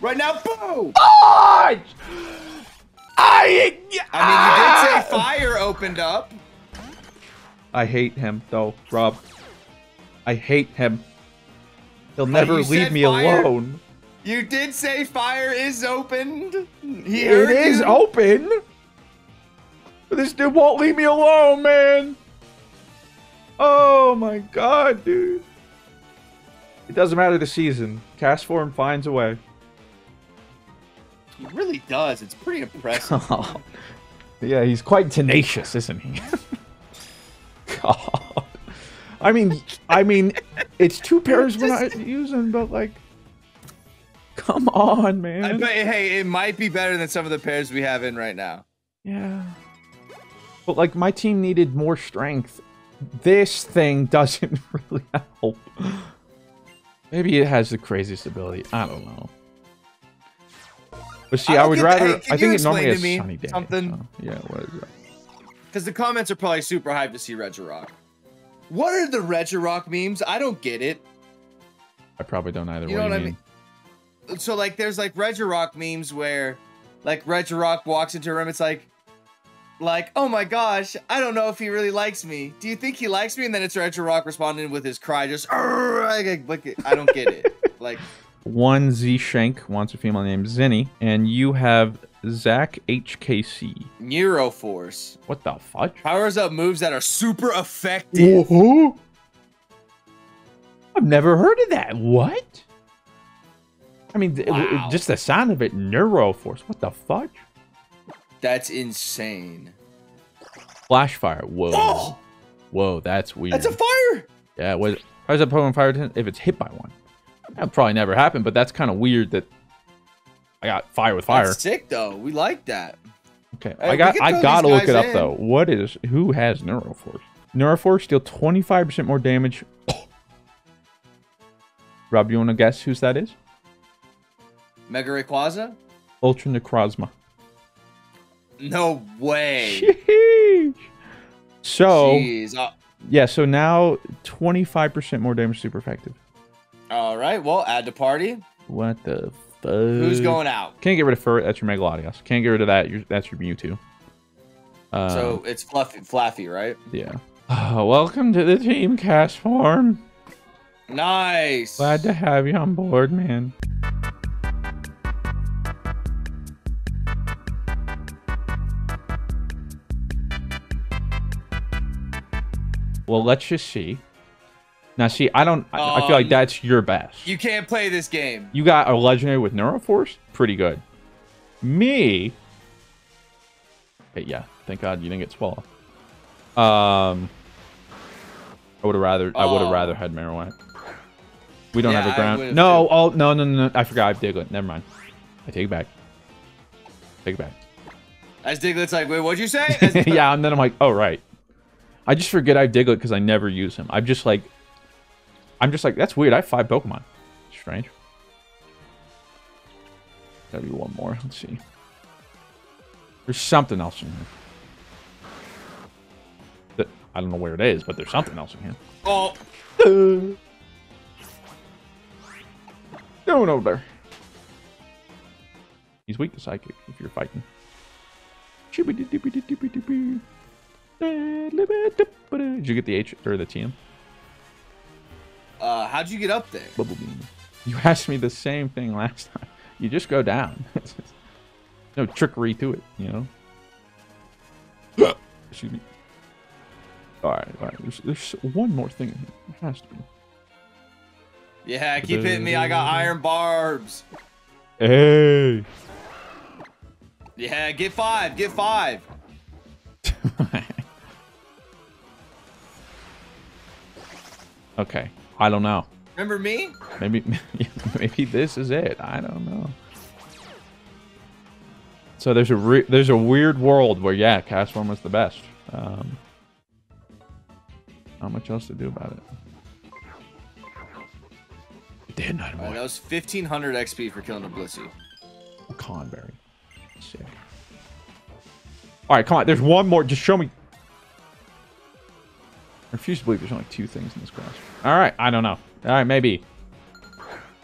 Right now, boom. Ah! I, I mean, you did say fire opened up. I hate him though, Rob. I hate him. He'll never leave me fire. alone. You did say fire is opened. He It is you. open. This dude won't leave me alone, man. Oh my god, dude. It doesn't matter the season. Castform finds a way. He really does. It's pretty impressive. yeah, he's quite tenacious, isn't he? God. I mean, I mean, it's two pairs we're not using, but like, come on, I man. bet, hey, it might be better than some of the pairs we have in right now. Yeah. But like, my team needed more strength. This thing doesn't really help. Maybe it has the craziest ability. I don't know. But see, I I, would get- rather. hey, I think it normally has me sunny day. something? so, yeah, what is that? Because the comments are probably super hyped to see Regirock. What are the Regirock memes? I don't get it. I probably don't either. You what know do you what I mean? So like, there's like Regirock memes where, like Regirock walks into a room. It's like, like, oh my gosh, I don't know if he really likes me. Do you think he likes me? And then it's Regirock responding with his cry, just, like, like, I don't get it. like, One Z Shank wants a female named Zinni, and you have Zach HKC. Neuroforce What the fudge? powers up moves that are super effective. Whoa. I've never heard of that. What? I mean, Wow. just the sound of it, Neuroforce. What the fudge? That's insane. Flash fire. Whoa. Oh, Whoa, that's weird. that's a fire. yeah, what? How does that Pokemon fire if it's hit by one? That probably never happened, but that's kind of weird that I got fire with fire. That's sick though. We like that. Okay, Hey, I got. I gotta look it up in. though. What is who has Neuroforce? Neuroforce deal twenty five percent more damage. Rob, you want to guess whose that is? Mega Rayquaza? Ultra Necrozma. No way. Sheesh. So Jeez. Uh, yeah, so now twenty five percent more damage, super effective. all right. Well, add to party. What the Who's going out? Can't get rid of Furret. That's your Mega Latios. Can't get rid of that. Your, that's your Mewtwo. Uh, so it's fluffy, Flaaffy, right? yeah. Oh, welcome to the team, Castform. Nice. Glad to have you on board, man. Well, let's just see. Now, see, I don't. I, I feel like Um, that's your best. You can't play this game. You got a legendary with Neuroforce? Pretty good. Me, Hey, yeah. Thank God you didn't get swallowed. Um, I would have rather. I would have Oh. rather had Marowak. We don't Yeah, have a ground. No. Oh no no no! no. I forgot. I have Diglett. Never mind. I take it back. Take it back. As Diglett's like, wait, what'd you say? Yeah, and then I'm like, oh right. I just forget I have Diglett because I never use him. I'm just like, I'm just like, that's weird. I have five Pokemon. Strange. Gotta be one more. Let's see. There's something else in here. That I don't know where it is, but there's something else in here. Oh, Going over there. He's weak to psychic if you're fighting. Did you get the H or the TM? Uh, how'd you get up there? Bubble beam. You asked me the same thing last time. You just go down. no trickery to it, you know. Excuse me. All right, all right. There's, there's one more thing. in here. There has to be. Yeah, keep hitting me. I got iron barbs. Hey. Yeah, get five. Get five. okay. I don't know. Remember me? Maybe maybe this is it. I don't know. So there's a re- there's a weird world where yeah, Cast Castform was the best. Um, not much else to do about it. Dead not right, that was 1500 XP for killing a Blissey. Conberry. Sick. All right, come on. There's one more. Just show me. I refuse to believe there's only two things in this class. All right, I don't know. All right, maybe.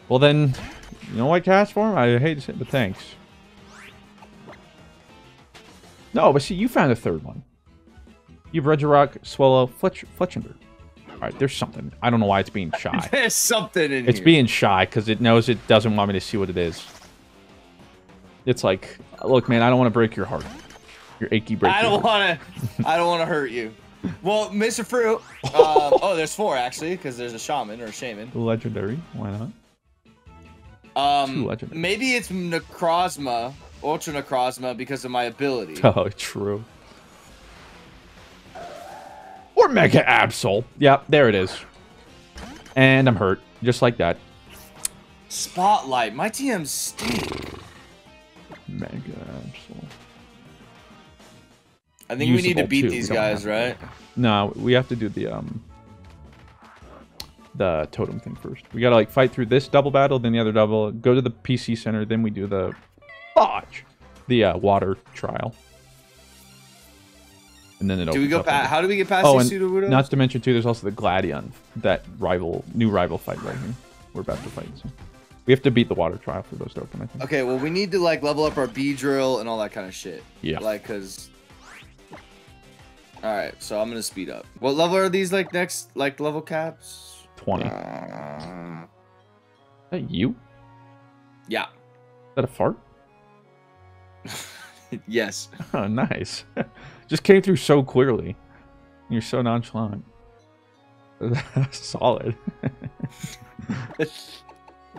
Well then, you know what, Castform? I hate to say, it, but thanks. No, but see, you found a third one. You've Regirock, Swellow, Fletch, Fletchinder. All right, there's something. I don't know why it's being shy. There's something in It's here. being shy because it knows it doesn't want me to see what it is. It's like, look, man, I don't want to break your heart. Your achy break. I don't want to. I don't want to hurt you. Well, Mr. Fruit. Um, oh, there's four actually, because there's a shaman or a shaman. Legendary. Why not? Um, legendary. maybe it's Necrozma, Ultra Necrozma, because of my ability. Oh, true. Or Mega Absol. Yep, there it is. And I'm hurt. Just like that. Spotlight. My TM's stink. Mega Absol. I think we need to beat too. these guys, right? No, we have to do the um the totem thing first. We gotta like fight through this double battle, then the other double, go to the PC center, then we do the botch. The uh, water trial. And then it Do we go past? How do we get past Oh, and not to mention too, there's also the Gladion, that rival, new rival fight right here. We're about to fight. So. We have to beat the water trial for those to open. I think. Okay, well, we need to like level up our Beedrill and all that kind of shit. Yeah. Like, cause. All right, so I'm gonna speed up. What level are these like next like level caps? Twenty. Is Uh, that you? Is yeah. that a fart? yes. Oh, nice. Just came through so clearly. You're so nonchalant. Solid.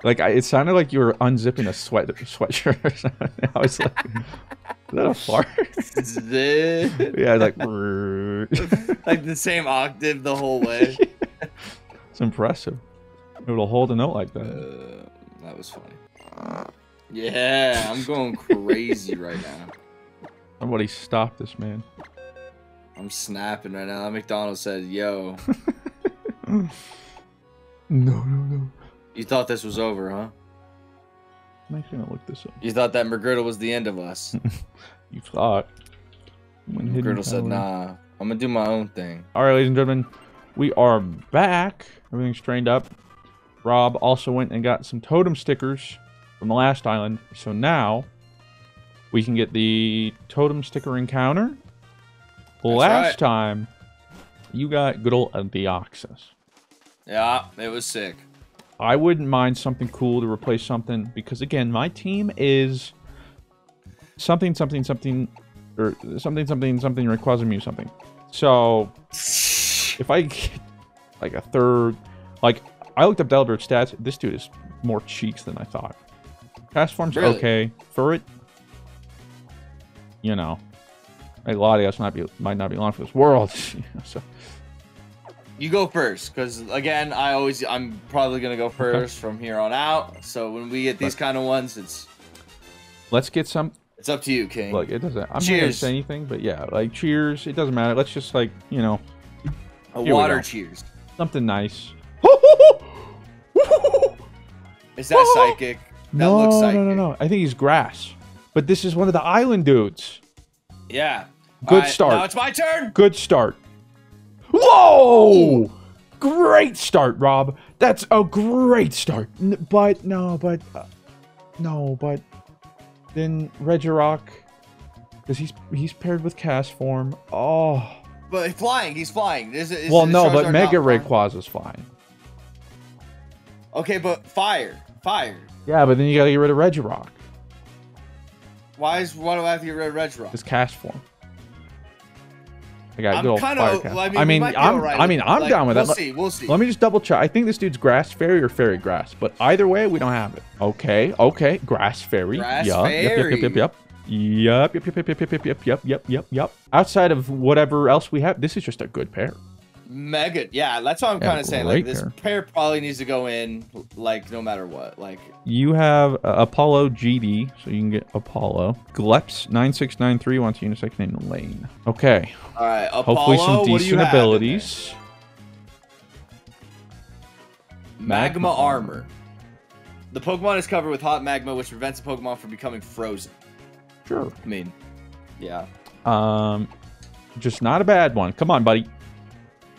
Like I, it sounded like you were unzipping a sweat sweatshirt or something. I was like, is that a fart? Yeah, like like the same octave the whole way. it's impressive. It'll hold a note like that. Uh, that was funny. Yeah, I'm going crazy right now. Somebody stop this man. I'm snapping right now. That McDonald said, "Yo, No, no, no. You thought this was over, huh? I'm actually gonna look this up. You thought that McGriddle was the end of us." You thought. When McGriddle said, "Nah, I'm gonna do my own thing." All right, ladies and gentlemen, we are back. Everything's trained up. Rob also went and got some totem stickers from the last island. So now we can get the totem sticker encounter. last right. time you got good old Deoxys. Yeah, it was sick. I wouldn't mind something cool to replace something because again, my team is something, something, something, or something, something, something requires me something. So if I get like a third, like I looked up Delibird stats, this dude is more cheeks than I thought. Castform's Really? okay. For it, you know, a lot of us might be might not be long for this world. so You go first, because again, I always I'm probably gonna go first from here on out. So when we get these kind of ones, it's let's get some. it's up to you, King. look it doesn't. I'm not gonna say anything, but yeah, like cheers. It doesn't matter. Let's just like you know a water cheers. something nice. Is that psychic? That no, looks psychic. no, no, no. I think he's grass. But this is one of the island dudes. Yeah. Good Alright, start. Now it's my turn. Good start. Whoa! Great start, Rob. That's a great start. N- but no, but uh, no, but then Regirock, because he's he's paired with Castform. Oh, But flying, he's flying. Is, is, well, is no, but Charizard Mega not flying? Fine. Okay, but fire, fire. Yeah, but then you gotta get rid of Regirock. Why is why do I have to get rid of Regirock? His Castform. I got I'm good old kind fire cast. I mean, I mean, I'm, I mean. I'm Like, down with we'll that. Let- see. We'll see. Let me just double check. I think this dude's grass fairy or fairy grass, but either way, we don't have it. Okay, okay, grass fairy. Grass yep, yep, yep, yep. Yep, yep, yep, yep, yep, yep, yep, yep, yep, yep, yep, yep. Outside of whatever else we have, this is just a good pair. Mega. Yeah, that's what I'm Yeah, kind of saying. Like this pair. pair probably needs to go in, like no matter what. Like You have uh, Apollo GD, so you can get Apollo. Gleps nine six nine three wants Unisecond in lane. Okay, all right, Apollo. hopefully some what do you decent have in there? abilities. Magma Magma armor. The Pokemon is covered with hot magma, which prevents the Pokemon from becoming frozen. Sure. I mean, yeah. Um, just not a bad one. Come on, buddy.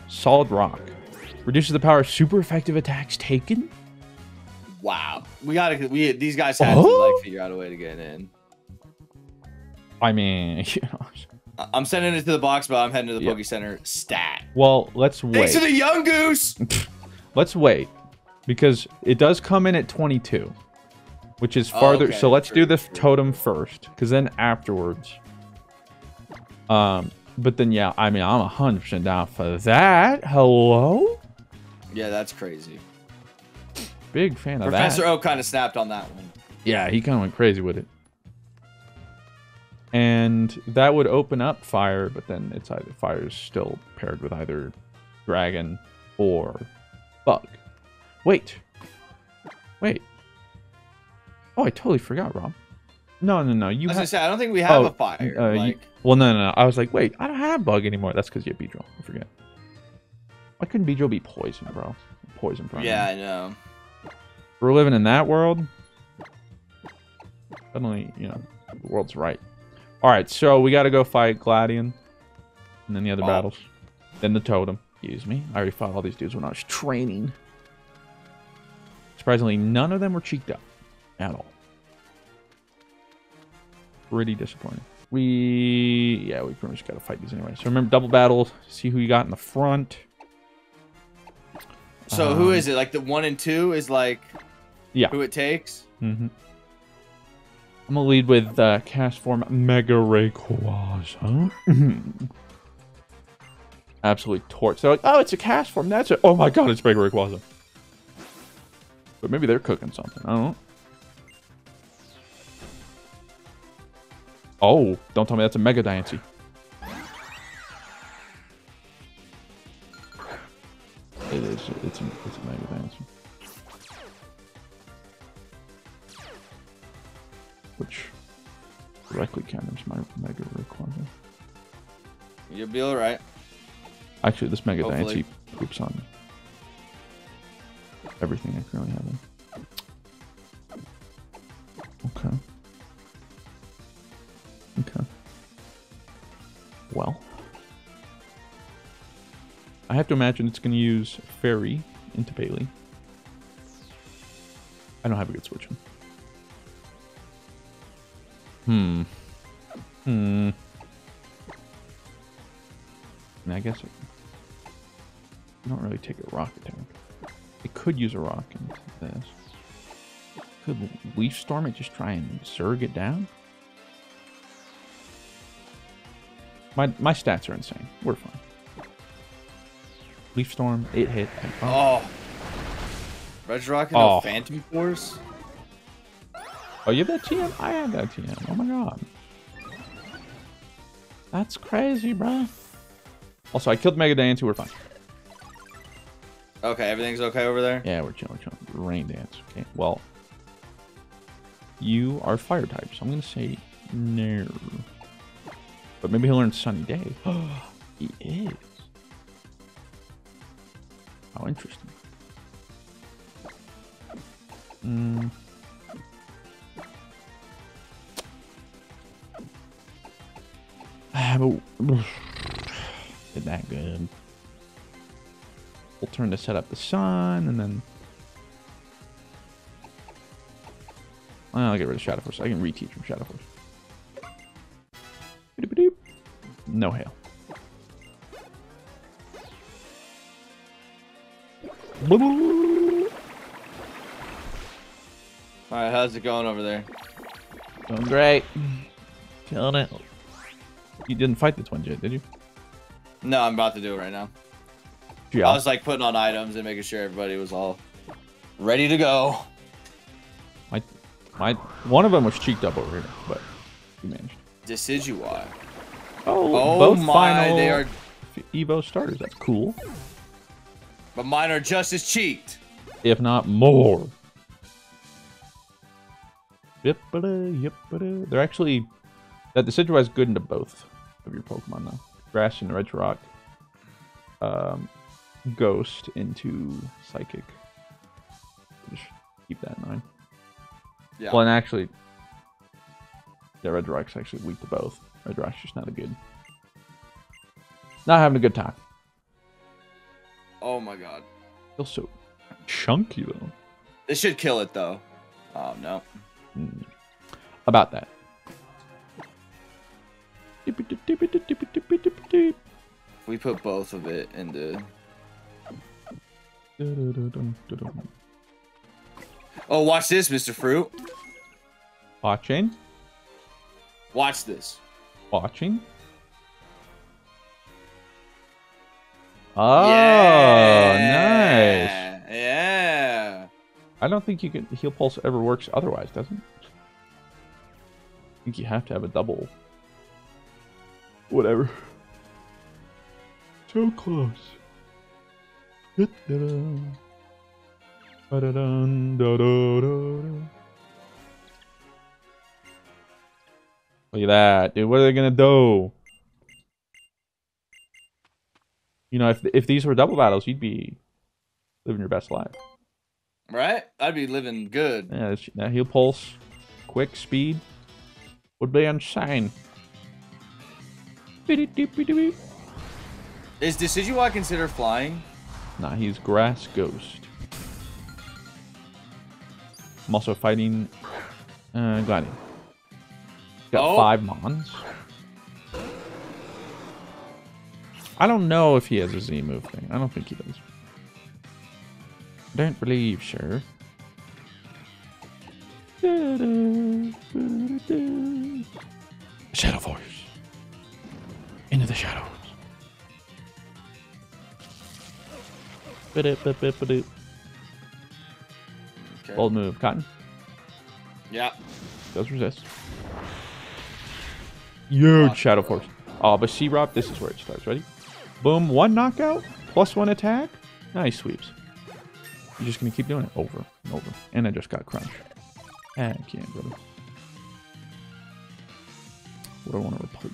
Solid rock. Reduces the power of super effective attacks taken. Wow. We gotta. We these guys had to Oh? like figure out a way to get in. I mean, you know. I'm sending it to the box, but I'm heading to the Yeah. Poke Center. Stat. Well, let's wait. Thanks to the young goose. Let's wait because it does come in at 22, which is Oh, farther. okay, So let's do true, the true. totem first, because then afterwards. Um, but then yeah, I mean, I'm 100% down for that. Hello, yeah, that's crazy. big fan of that. Professor that. Oak kind of snapped on that one. Yeah, he kind of went crazy with it. And that would open up fire, but then it's either fire is still paired with either dragon or bug. Wait. Wait. Oh, I totally forgot, Rob. No, no, no. You As I said, I don't think we have Oh, a fire. uh, like, well, no, no, no. I was like, wait, I don't have bug anymore. That's because you have Beedrill. I forget. Why couldn't Beedrill be poison, bro? Poison prime. yeah, I know. we're living in that world. Suddenly, you know, the world's right. All right, so we got to go fight Gladion, and then the other Oh. battles, then the totem. Excuse me, I already fought all these dudes when I was training. Surprisingly, none of them were cheeked up at all. Pretty disappointing. We, yeah, we pretty much got to fight these anyway. So remember, double battle. See who you got in the front. So who Um, is it? Like the one and two is like Yeah. who it takes. Mm-hmm. I'm gonna lead with uh, Castform Mega Rayquaza. Absolutely torch. They're like, oh, it's a Castform. That's it. Oh my god, it's Mega Rayquaza. But maybe they're cooking something. I don't know. Oh, don't tell me that's a Mega Diancie. It is. It's a, it's a Mega Diancie. which directly counters my Mega Rayquaza. You'll be all right. Actually, this Mega Hopefully. Diancie poops on everything I currently have in. Okay. Okay. Well. I have to imagine it's going to use Fairy into Bailey. I don't have a good switch. Hmm. Hmm. And I guess it, you don't really take a rock attack. It could use a rock into this. Could Leaf Storm it, just try and surge it down? My my stats are insane. We're fine. Leaf Storm, it hit. Oh, Oh. Regirock and Oh. Phantom Force. oh, you have that TM? I have that TM. Oh my god. That's crazy, bro. Also, I killed Mega Diancie. We're fine. Okay, everything's okay over there. Yeah, we're chilling, chilling. Rain Dance. Okay, well. You are fire type, so I'm going to say no. But maybe he'll learn Sunny Day. he is. How interesting. Mm. Ah, did that good. We'll turn to set up the sun, and then I'll get rid of Shadow Force. I can reteach from Shadow Force. No hail. All right, how's it going over there? Doing great. Killing it. You didn't fight the twin jet, did you? No, I'm about to do it right now. Yeah. I was like putting on items and making sure everybody was all ready to go. My, my, one of them was cheeked up over here, but he managed. Decidueye. Oh, Oh both my, final they are, Evo starters. That's cool. but mine are just as cheeked. if not more. Yip-a-da, yip-a-da. They're actually that Decidueye is good into both of your Pokemon though. Grass and Regirock. Um, Ghost into Psychic. Just keep that in mind. Yeah. Well, and actually, yeah, Regirock's actually weak to both. Rock's just not a good. Not having a good time. Oh my god. Feels so chunky though. This should kill it though. Oh no. Mm. About that. We put both of it into. Oh, watch this, Mr. Fruit. Watching, Watch this. Watching. Oh, yeah. nice. Yeah. I don't think you can heal pulse ever works otherwise, doesn't it? I think you have to have a double. Whatever. So close. Look at that, dude. What are they gonna do? You know, if if these were double battles, you'd be living your best life. Right? I'd be living good. Yeah, that heal pulse, quick speed would be insane. Is Decidueye considered flying? Nah, he's grass ghost. I'm also fighting uh, Gladiator. Got Oh. five mons. I don't know if he has a Z move thing. I don't think he does. Don't believe, sir. Shadow Force. Into the shadows. Okay. Bold move. Cotton. Yeah. Does resist. Huge. Shadow Force. Oh, but C-Rob, this is where it starts. Ready? Boom. One knockout. Plus one attack. Nice sweeps. You're just going to keep doing it over and over. And I just got crunch. Heck yeah, brother. What do I want to replace?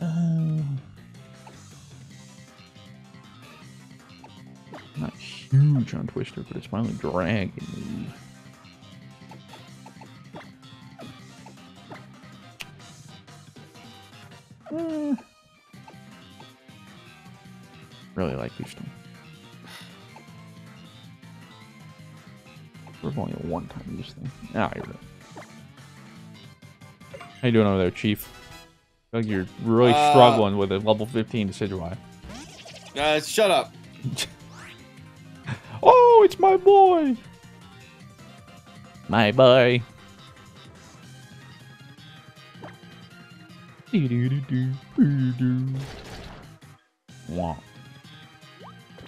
Um, not huge on Twister, but it's finally dragging me. Eh. Really like Twister. We've only one time this thing. Ah, you're right. How you doing over there, Chief? Feel like you're really Uh, struggling with a level 15 Decidueye. Uh, shut up. Oh, it's my boy! My boy.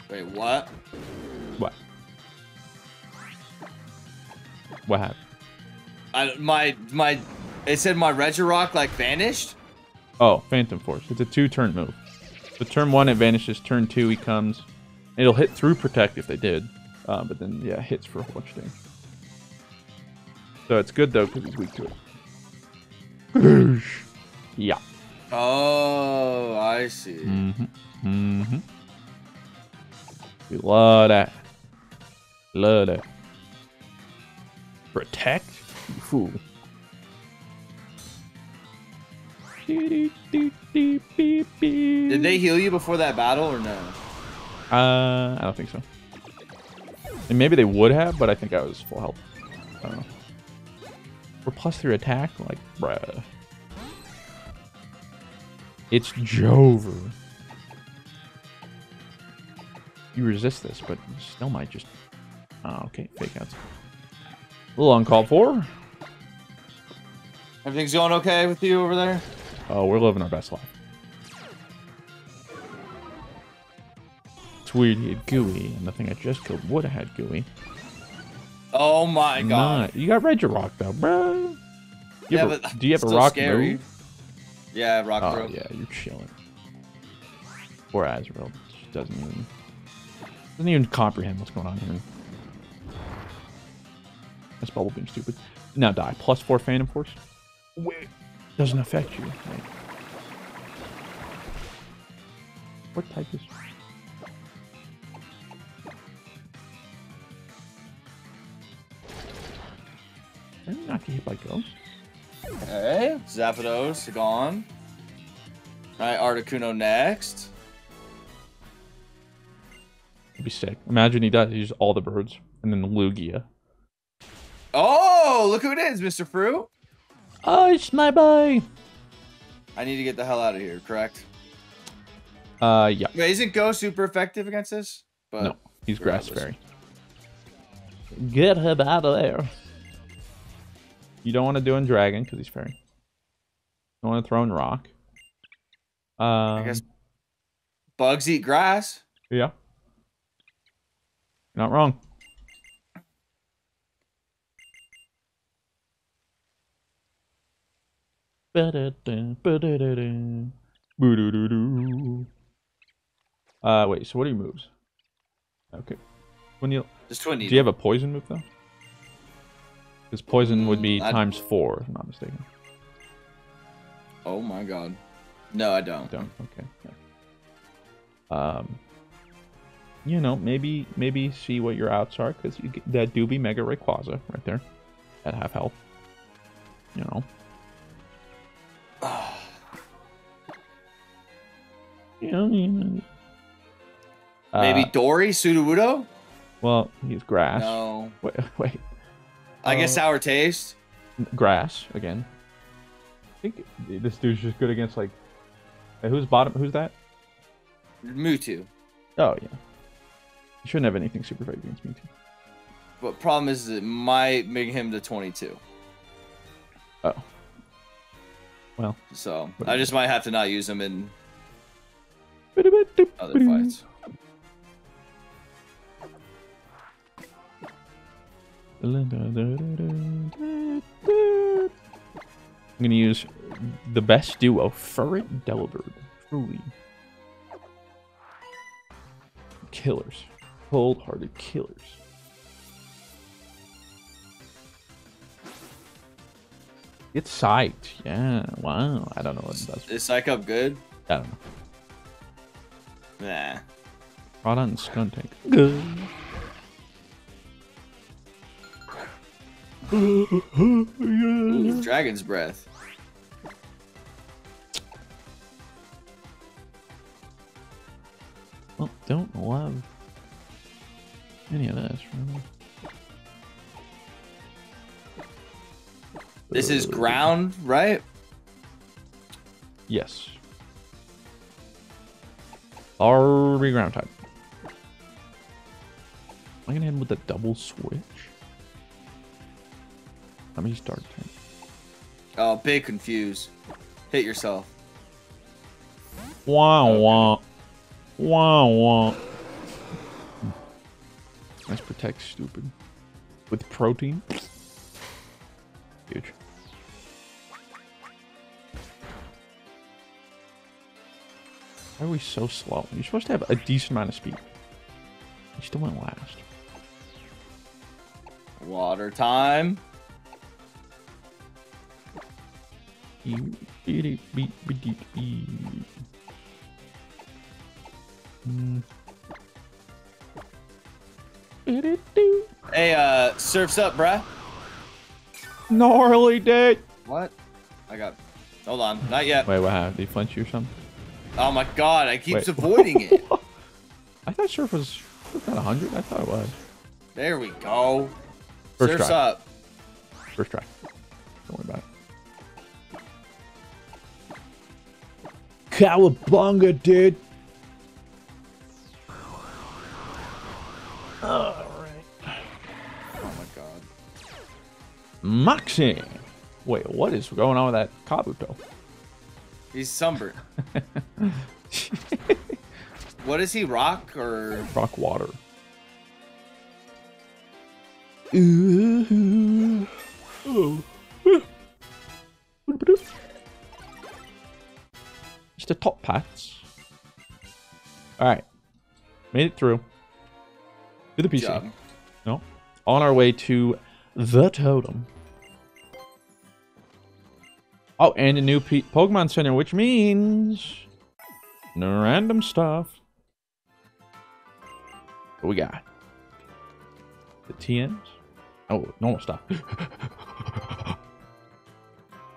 Wait, what? What? What happened? I, my my It said my Regirock like vanished. Oh, Phantom Force. It's a two-turn move. So turn one, it vanishes. Turn two, he comes. It'll hit through Protect if they did. Uh, but then, yeah, hits for a whole bunch of damage. So it's good, though, because he's weak to it. yeah. Oh, I see. Mm-hmm. Mm-hmm. We love that. Love that. Protect? You fool. Did they heal you before that battle or no? Uh, I don't think so. And maybe they would have, but I think I was full health. I don't know. For plus three attack, like, bruh. It's Jover. You resist this, but still might just. Oh, okay, fake outs. A little uncalled for. Everything's going okay with you over there? Oh, we're living our best life. It's weird he had Gooey, and the thing I just killed would have had Gooey. Oh my god. Nah, you got Regirock though, bro. You yeah, but do you have a rock scary. move? Yeah, rock Oh throw. yeah, you're chilling. Poor Azrael just doesn't even doesn't even comprehend what's going on here. That's bubble beam stupid. Now die. Plus four Phantom Force. Wait, doesn't affect you. Wait. What type is? Did I not get hit by ghost? Okay, Zapdos gone. Alright, Articuno next. It'd be sick. Imagine he does. He uses all the birds and then Lugia. Oh, look who it is, Mr. Fruit. Oh, it's my boy. I need to get the hell out of here, correct? Uh, yeah. Wait, isn't Go super effective against this? But No, he's grass fairy. Get him out of there. You don't want to do in dragon because he's fairy. You don't want to throw in rock. Um, I guess bugs eat grass. Yeah. You're not wrong. Uh, wait. So what are your moves? Okay. When you Just twin do you have a poison move though? Because poison would be Mm, I- times four, if I'm not mistaken. Oh my god. No, I don't. Don't. Okay. yeah. Um. You know, maybe maybe see what your outs are because you get that Doobie Mega Rayquaza right there at half health. You know. You know, you know. Maybe Uh, Dory Sudowoodo? well, he's grass. No. Wait, wait. I guess Uh, sour taste. grass again. I think this dude's just good against like. Who's bottom? Who's that? Mewtwo. Oh yeah. You shouldn't have anything super fight against Mewtwo. But problem is it might make him to 22. Oh. Well. So I just might have to not use him in Other fights. I'm gonna use the best duo, Furret Delibird. Truly. Killers. Cold hearted killers. It's psyched. Yeah. Wow. I don't know what it does. Is Psych Up good? I don't know. Nah. Rod and Skuntank. Good. Ooh, Dragon's Breath. Well, don't love any of this. Really. This is uh, ground, right? Yes. Arby ground type. Am I gonna hit him with a double switch? Let me start. Oh, big confuse. Hit yourself. Wow, okay. wow. Wow. Nice protect, stupid. With protein? Huge. Why are we so slow? You're supposed to have a decent amount of speed. You still went last. Water time. Hey, uh, surfs up, bruh. Gnarly dead. What? I got. Hold on, not yet. Wait, what happened? Did he flinch you or something? Oh my god, I keep Wait. avoiding it. I thought surf was not 100. I thought it was. There we go. First surfs try. up. First try. Don't worry about it. Cowabunga, dude. Alright. Oh my god. Moxie. Wait, what is going on with that Kabuto? He's sunburned. what is he, rock or? Rock water. Ooh. Oh. The top pats. Alright. Made it through. To the PC. Job. No. On our way to the totem. Oh, and a new P Pokemon Center, which means no random stuff. What we got? The TMs? Oh, normal stuff.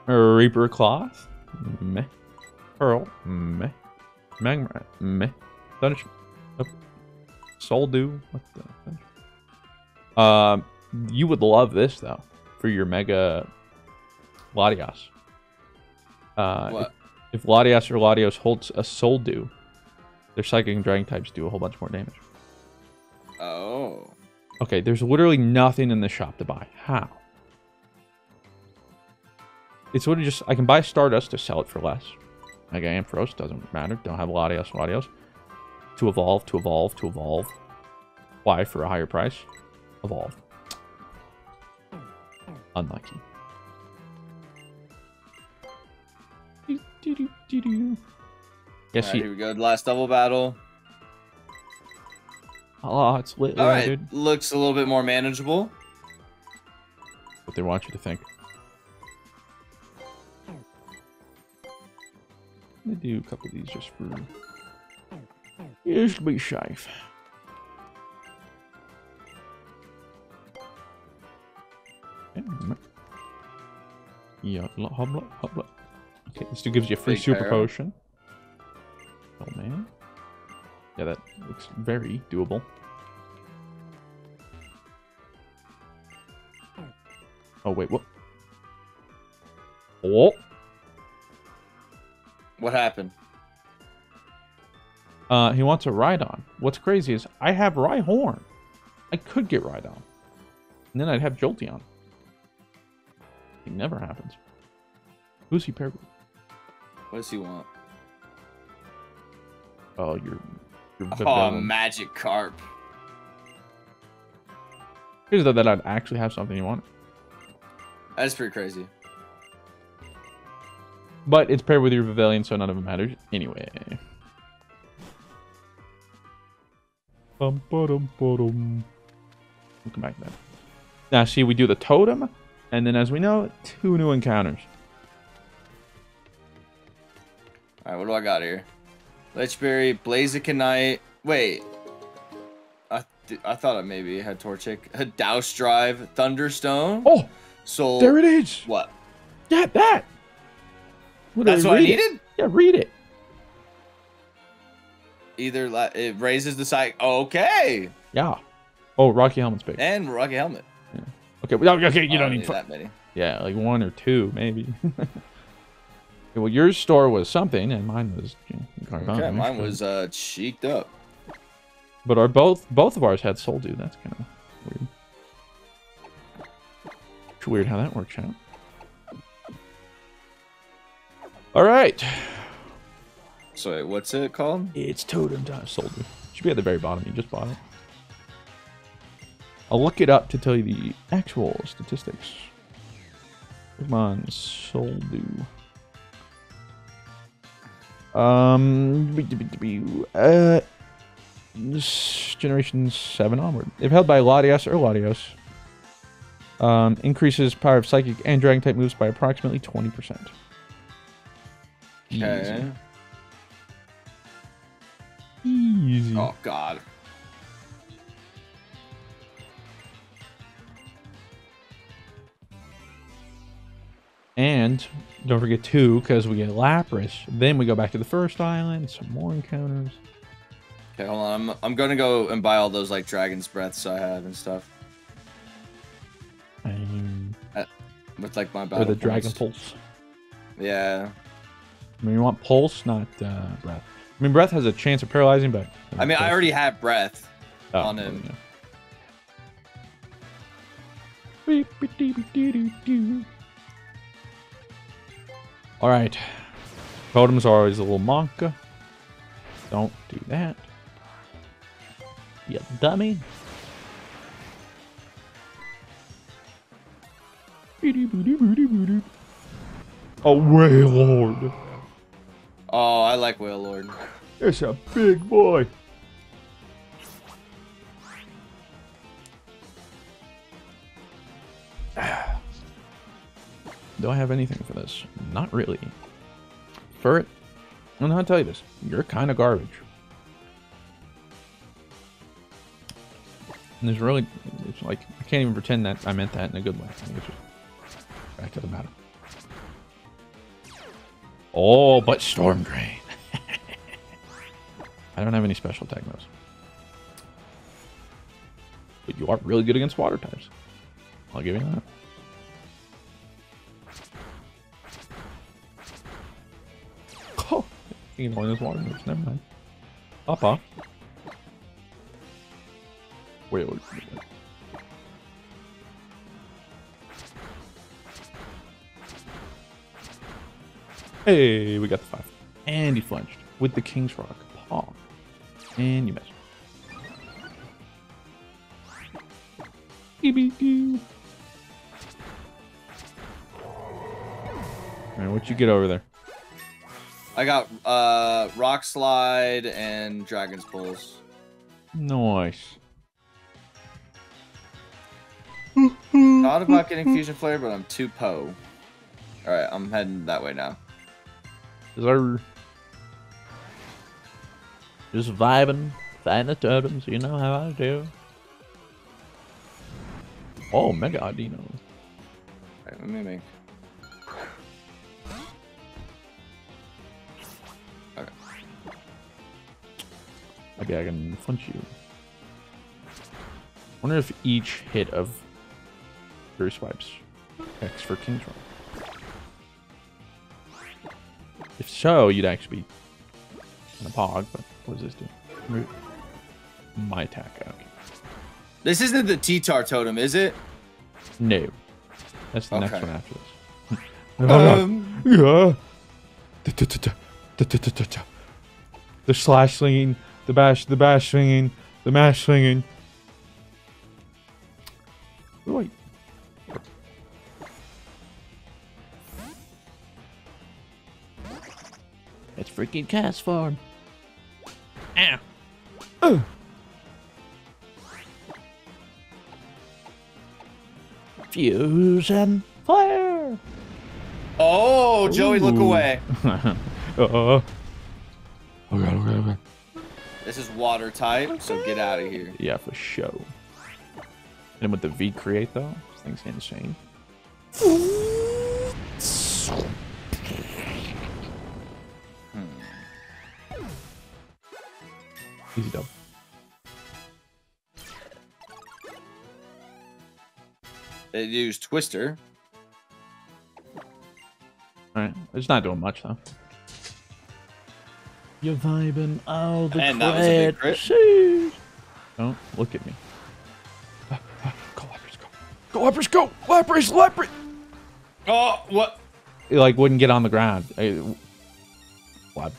Reaper Cloth? Meh. Pearl? Meh. Magmar? Meh. Thunder... Oh. Soul Dew? What the... Um, you would love this, though, for your Mega Latias. Uh, What? If, if Latias or Latios holds a Soul Dew, their Psychic and Dragon types do a whole bunch more damage. Oh. Okay, there's literally nothing in the shop to buy. How? It's literally just I can buy Stardust to sell it for less. Mega Ampharos doesn't matter. Don't have Latios, Latios. To evolve, to evolve, to evolve. Why for a higher price? Evolve. Unlucky. Do, do, do, do, do. Yes, Alright, you. here we go. The last double battle. Oh, it's lit, All right, dude. looks a little bit more manageable. What they want you to think. I'm gonna do a couple of these just for just to be safe. Yeah, hobla, hobla. Okay, this dude gives you a free Big super arrow. potion. Oh man. Yeah, that looks very doable. Oh wait, what? Oh, What happened? uh, he wants a ride on. What's crazy is I have Rhyhorn. I could get ride on. and then I'd have Jolteon. It never happens. Who's he paired with? What does he want? Oh, you're. you're Oh, Magikarp. Here's that that I'd actually have something you want, That's pretty crazy. But it's paired with your Vivillon, so none of it matters anyway. Bum, ba-dum, ba-dum. We'll come back to that. Now, see, we do the totem, and then, as we know, two new encounters. All right, what do I got here? Lichberry, Blazikenite. Wait. I th- I thought I maybe had Torchic. A Douse Drive, Thunderstone. Oh, Soul. there it is. What? Yeah, that. What That's what I read it. needed? Yeah, read it. Either la- it raises the psych. Okay. Yeah. Oh, Rocky Helmet's big. And Rocky Helmet. Okay, well, okay, you don't need. that many. Yeah, like one or two, maybe. okay, well, your store was something, and mine was. Okay, mine was uh cheeked up. But our both both of ours had Soul Dew. That's kind of weird. It's weird how that works out. All right, So wait, what's it called? it's totem time. Soul Dew should be at the very bottom. You just bought it. I'll look it up to tell you the actual statistics. Come on, Soul Dew. Um, uh, generation seven onward. If held by Latios or Latios, um, increases power of psychic and dragon type moves by approximately twenty percent. Okay. Easy. Oh God. And don't forget two, because we get Lapras. Then we go back to the first island. Some more encounters. Okay, hold on. I'm I'm gonna go and buy all those like dragon's breaths I have and stuff Um, with like my or battle. the Dragon. Pulse. Yeah. I mean, you want Pulse, not uh, Breath. I mean, Breath has a chance of paralyzing, but I mean, I already have breath. Oh, on him. yeah. All right. Totems are always a little monka. Don't do that. You dummy. Oh, Wailord. Oh, I like Wailord. It's a big boy. Do I have anything for this? Not really. For it, I'm gonna tell you this. You're kind of garbage. And there's really, it's like, I can't even pretend that I meant that in a good way. I think it's just back to the matter. Oh, but Storm Drain. I don't have any special tech moves. But you are really good against water types. I'll give you that. Oh, you can his water moves. Never mind. Papa. Wait, wait, wait. Hey, we got the five. And he flinched with the King's Rock. Paw. And you missed. Beep-beep-doo. Alright, what you get over there? I got uh Rock Slide and Dragon's Pulse. Nice. Not about getting Fusion Flare, but I'm too po. Alright, I'm heading that way now. Sir. Just vibing, fighting the totems, you know how I do. Oh, Mega Audino. Alright, let me make. Okay. Maybe I can punch you. wonder if each hit of three Swipes X for King's Rock. If so, you'd actually be in a pog, but what does this do? My attack, okay. This isn't the T-Tar totem, is it? No. That's the next one after this. Um, Yeah. The slash slinging, the bash, the bash swinging, the mash swinging. Wait. It's freaking Castform. Ow. Ugh. Fusion flare. oh, Joey, look away. uh, oh god, oh god, oh god. This is water type, so get out of here. Yeah, for sure. And with the V create though, this thing's insane. Easy dub. It used Twister. Alright, it's not doing much though. You're vibing. Oh, the And that was a big crit. Sheesh. Don't look at me. Ah, Go, Leopers, go. Go, Leopers, go! Leopers, Leopers! Oh, what? It like wouldn't get on the ground. I- What?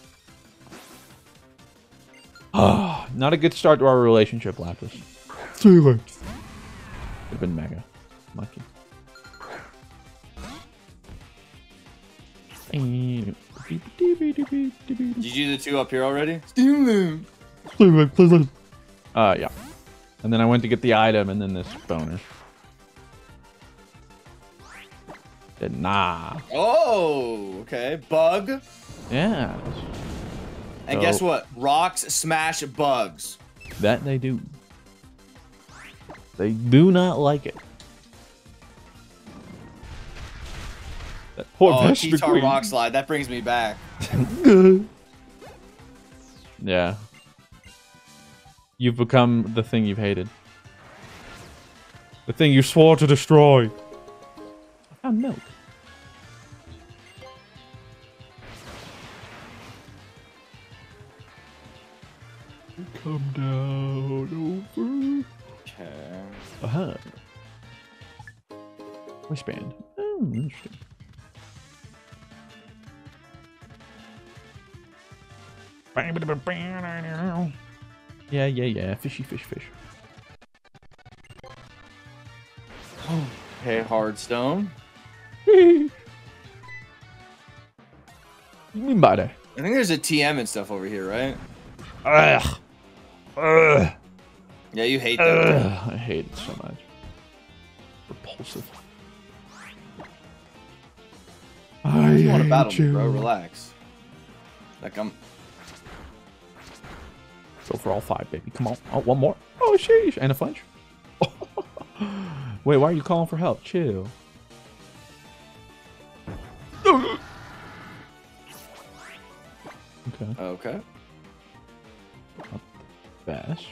Ah, not a good start to our relationship, Lapis. See you later. Have been mega. Lucky. Did you do the two up here already? Uh, yeah. And then I went to get the item and then this bonus. Said, nah. Oh, okay. Bug. Yeah. And So- guess what? Rocks smash bugs. That they do. They do not like it. That poor oh, Queen. rock slide. That brings me back. Yeah. You've become the thing you've hated. The thing you swore to destroy. I found milk. Come down over. Okay. Uh-huh. Waistband. Oh, interesting. Yeah, yeah, yeah. Fishy, fish, fish. Okay, hardstone. what do you mean by that? I think there's a TM and stuff over here, right? Ugh. Ugh. Yeah, you hate that. I hate it so much. Repulsive. I You want to battle me, you. bro? Relax. Like I'm. Go for all five, baby. Come on. Oh, one more. Oh, sheesh. And a flinch. Wait, why are you calling for help? Chill. Okay, Okay. Best.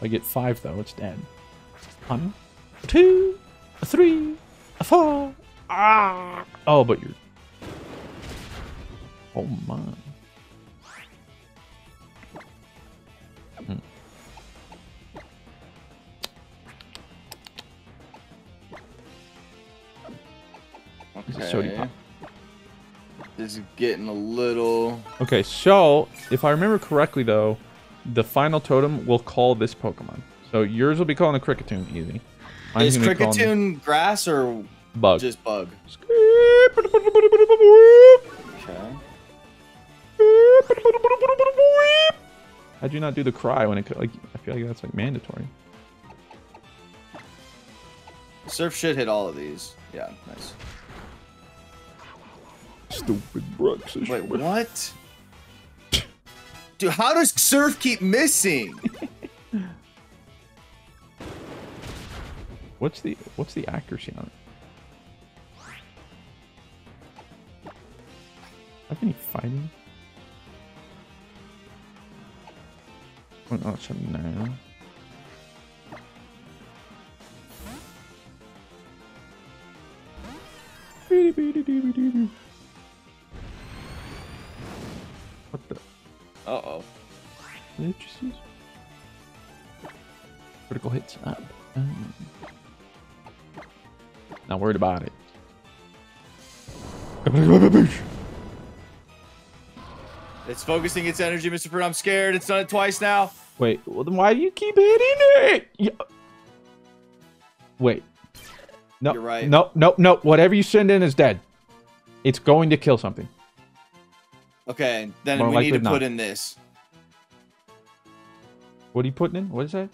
I get five, though, it's dead. One, two, a three, a four. Ah! Oh, but you're. Oh, my. This Okay. This is getting a little. Okay, so if I remember correctly, though, the final totem will call this Pokemon. So yours will be calling a Kricketune easy. Mine's is gonna Kricketune grass or bug. just bug? Okay. How'd you not do the cry when it could, like? I feel like that's like mandatory. Surf should hit all of these. Yeah, nice. Stupid Brooks. Wait, what? Dude, how does Surf keep missing? What's the what's the accuracy on it? Have any fighting? Oh, no, it's no. What the? Uh oh. What did? Critical hits up. Um, not worried about it. It's focusing its energy, Mr. Fruit. I'm scared. It's done it twice now. Wait, well then why do you keep hitting it? Yeah. Wait. No, You're right. No, no, no. Whatever you send in is dead. It's going to kill something. Okay, then More we need to not. put in this. What are you putting in? What is that?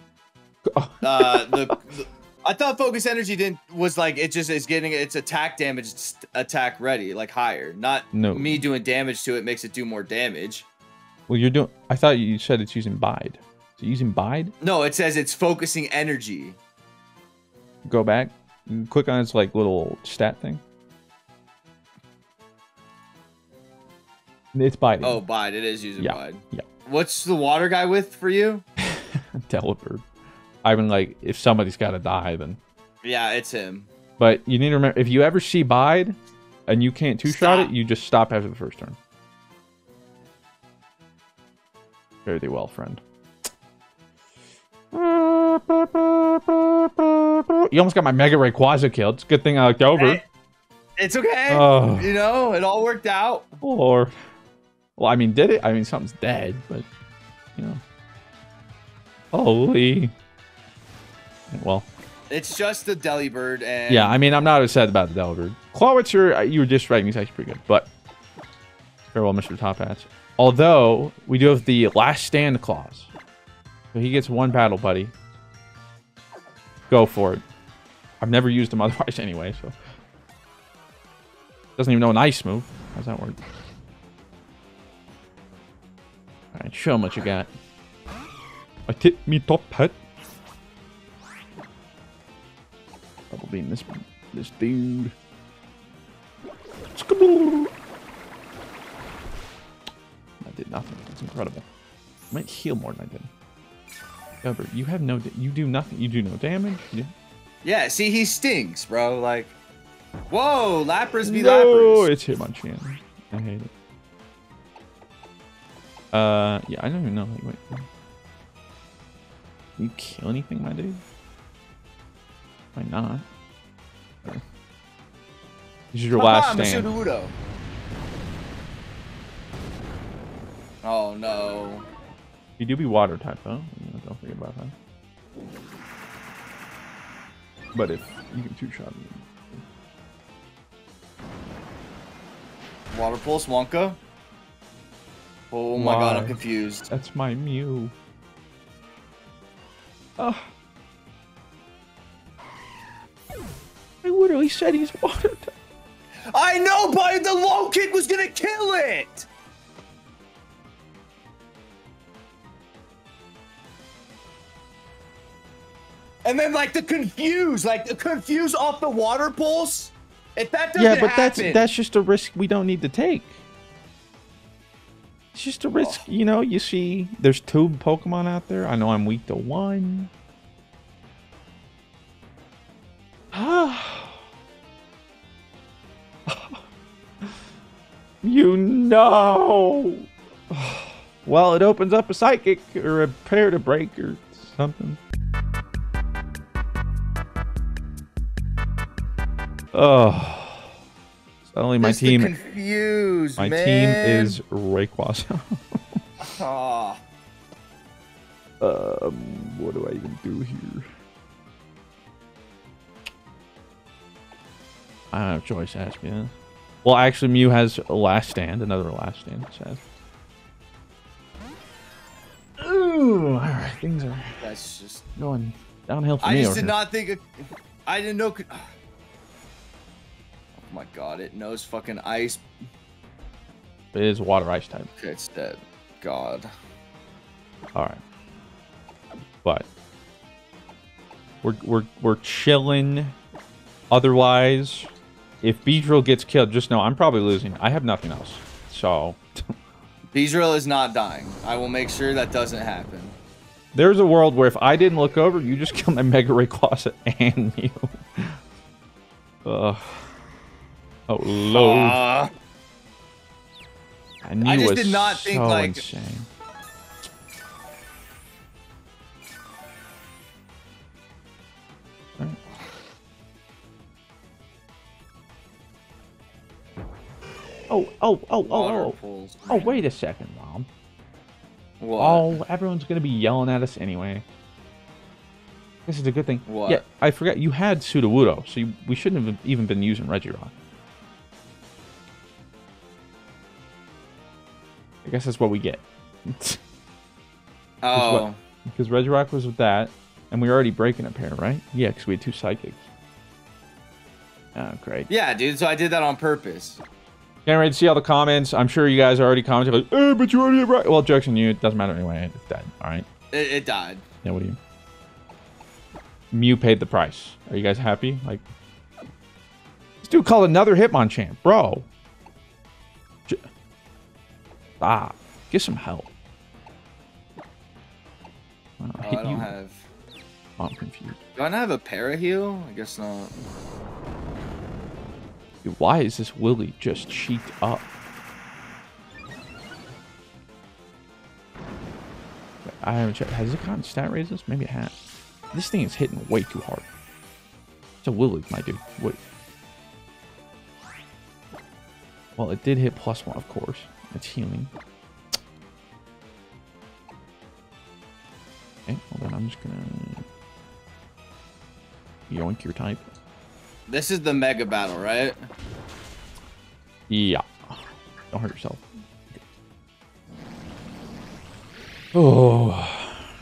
Oh, Uh, the, the- I thought focus energy didn't was like it just is getting its attack damage attack ready like higher. Not No. me doing damage to it makes it do more damage. well, you're doing. I thought you said it's using bide. Is it using bide? No, it says it's focusing energy. Go back. Click on its like little stat thing. It's biding. Oh, bide. It is using Yeah, bide. yeah. What's the water guy with for you? Delibird. I mean, like, if somebody's got to die, then. Yeah, it's him. But you need to remember, if you ever see Bide and you can't two shot it, you just stop after the first turn. Fare thee well, friend. You almost got my Mega Rayquaza killed. It's a good thing I looked over. Hey, It's okay. Oh. You know, it all worked out. Or, well, I mean, did it? I mean, something's dead, but, you know. Holy. Well, It's just the Delibird and yeah, I mean, I'm not upset about the Delibird. Claw, what's your, uh, you were just writing, he's actually pretty good, but Farewell, Mr. Top Hats. Although, we do have the last stand clause. So he gets one battle buddy. Go for it. I've never used him otherwise anyway, so. Doesn't even know an ice move. How's that work? Alright, show him what you got. I tip me top hat. Double beam this this dude. That did nothing. That's incredible. I might heal more than I did. Gilbert, you have no. You do nothing. You do no damage. You, Yeah, see, he stings, bro. Like, whoa, Lapras be no, Lapras. it's Hitmonchan. I hate it. Uh, yeah, I don't even know. Like, wait. You kill anything, my dude? Why not? This is your Come last on, stand. Masuda Oh no. You do be water type though. Don't forget about that. But if you can two shot me. Water Pulse Wonka. Oh my god, I'm confused. That's my Mew. Oh. I literally said he's water type. I know, but the low kick was gonna kill it. And then like the confuse, like the confuse off the water pulse. If that doesn't Yeah, but that's that's just a risk we don't need to take. It's just a risk, you know. You see, there's two Pokemon out there. I know I'm weak to one. you know. well, it opens up a psychic or a pair to break or something. Oh. Suddenly my team confuse, my man. team is Rayquaza. Ah. um, what do I even do here? I don't have choice, ask. Well, actually, Mew has a last stand, another last stand, it. Ooh, alright, things are That's just. going downhill for I me just did here. not think. Of, I didn't know. Oh my god! It knows fucking ice. It is water ice type. Okay, it's dead. God. Alright. But we're we're we're chilling. Otherwise, if Beedrill gets killed, just know I'm probably losing. I have nothing else. So Beedrill is not dying. I will make sure that doesn't happen. there's a world where if I didn't look over, you just kill my Mega Rayquaza and Mew. Ugh. Oh lord. Ah. and Mew I just did not think, like- insane. Oh, oh, oh, oh, oh. Oh, wait a second, Mom. What? Oh, everyone's gonna be yelling at us anyway. This is a good thing. What? Yeah, I forgot you had Sudowoodo, so you, we shouldn't have even been using Regirock. I guess that's what we get. oh. Because Regirock was with that, and we were already breaking a pair, right? Yeah, because we had two psychics. Oh, great. Yeah, dude. So I did that on purpose. Can't ready to see all the comments. I'm sure you guys are already commenting like, "Eh, but you already have right." Well, jokes on you. It doesn't matter anyway. It's dead. All right. It, it died. Yeah. What do you? Mew paid the price. Are you guys happy? Like, this dude called another Hitmonchan, bro. Stop. Get some help. Uh, Oh, I don't you. have. Oh, I'm confused. Do I not have a para Paraheal? I guess not. Dude, why is this Willy just cheeked up? I haven't checked. Has it gotten stat raises? Maybe it has. This thing is hitting way too hard. It's a Willy, my dude. Wait. Well, it did hit plus one, of course. It's healing. Okay, hold on. I'm just gonna yoink your type. This is the mega battle, right? Yeah. Don't hurt yourself. Oh.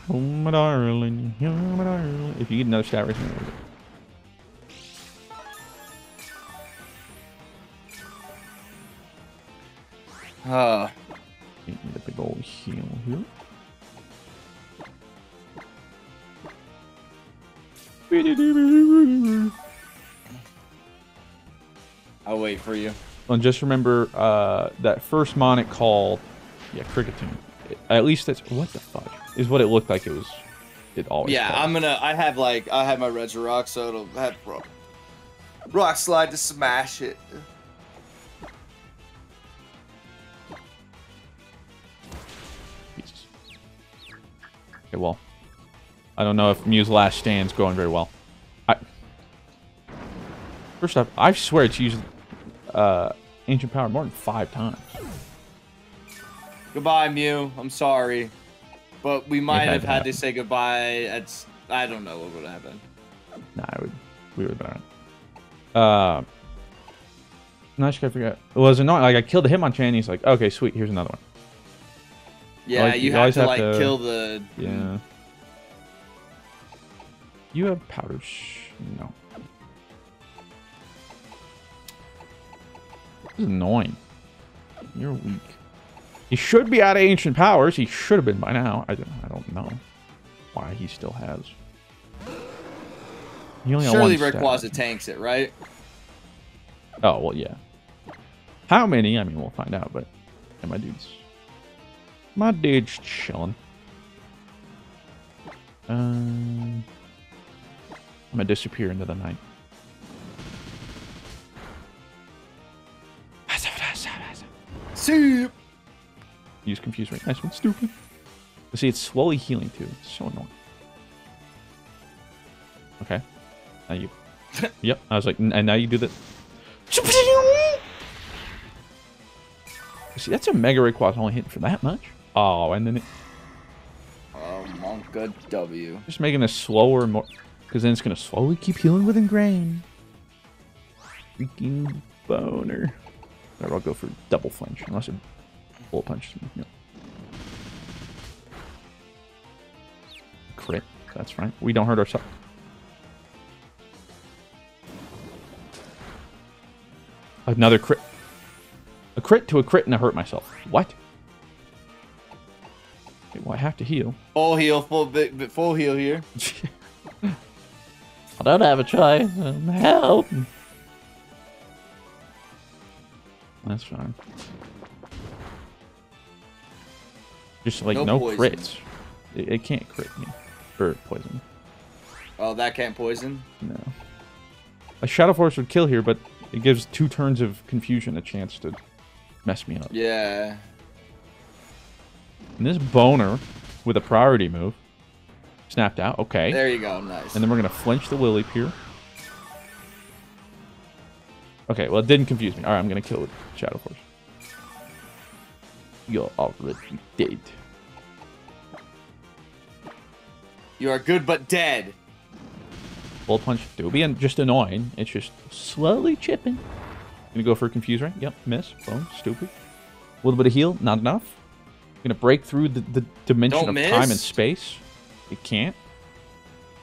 Oh, my darling. Oh, my darling. If you get another stat raise, Uh, it. Need a big old heal here. I'll wait for you. And just remember uh, that first mon it called, yeah, Kricketune. At least that's what the fuck is what it looked like. It was. It always. Yeah, called. I'm gonna. I have like I have my Regirock, so it'll have rock, rock slide to smash it. Okay, well, I don't know if Mew's last stand's going very well. I first off, I swear it's used uh, ancient power more than five times. Goodbye, Mew. I'm sorry, but we might had have to had happen. to say goodbye. It's I don't know what would happen. Nah, I would. We would have been. Uh, no, I just out. It was annoying. Like I killed the Hitmonchan. And he's like, okay, sweet. Here's another one. Yeah, Like, you, you have to have like to- kill the. Yeah. You have powder. Sh- no. This is annoying. You're weak. He should be out of ancient powers. He should have been by now. I don't, I don't know why he still has. He only Surely. Rayquaza tanks it, right? Oh well, yeah. How many? I mean, we'll find out. But yeah, my dude's my dude's chilling. Um, I'm gonna disappear into the night. Soup. Use confuse ring. Nice one, stupid. But see, it's slowly healing too. It's so annoying. Okay. Now you. yep. I was like, and now you do the. See, that's a Mega Rayquaza only hitting for that much. Oh, and then it, Oh, Monka W. just making this slower, more, because then it's gonna slowly keep healing with ingrain. Freaking boner. Or I'll go for double flinch unless it full punch. Yep. Crit. That's right. We don't hurt ourselves. Another crit. A crit to a crit and I hurt myself. What? Okay, well, I have to heal. Full heal, full bit, bit full heal here. I don't have a try. Um, help. That's fine. Just like No no, crits. It, it can't crit me. Or poison. Oh, that can't poison. No. A Shadow Force would kill here, but it gives two turns of confusion a chance to mess me up. Yeah. And this boner with a priority move snapped out. Okay. There you go. Nice. And then we're gonna flinch the Lily here. Okay, well it didn't confuse me. Alright, I'm gonna kill with Shadow Force. You're already dead. you are good but dead. Bullet punch do be just annoying. It's just slowly chipping. Gonna go for a confuse ring. Yep, miss. Boom. Stupid. A little bit of heal, not enough. Gonna break through the, the dimension Don't of miss. time and space. It can't.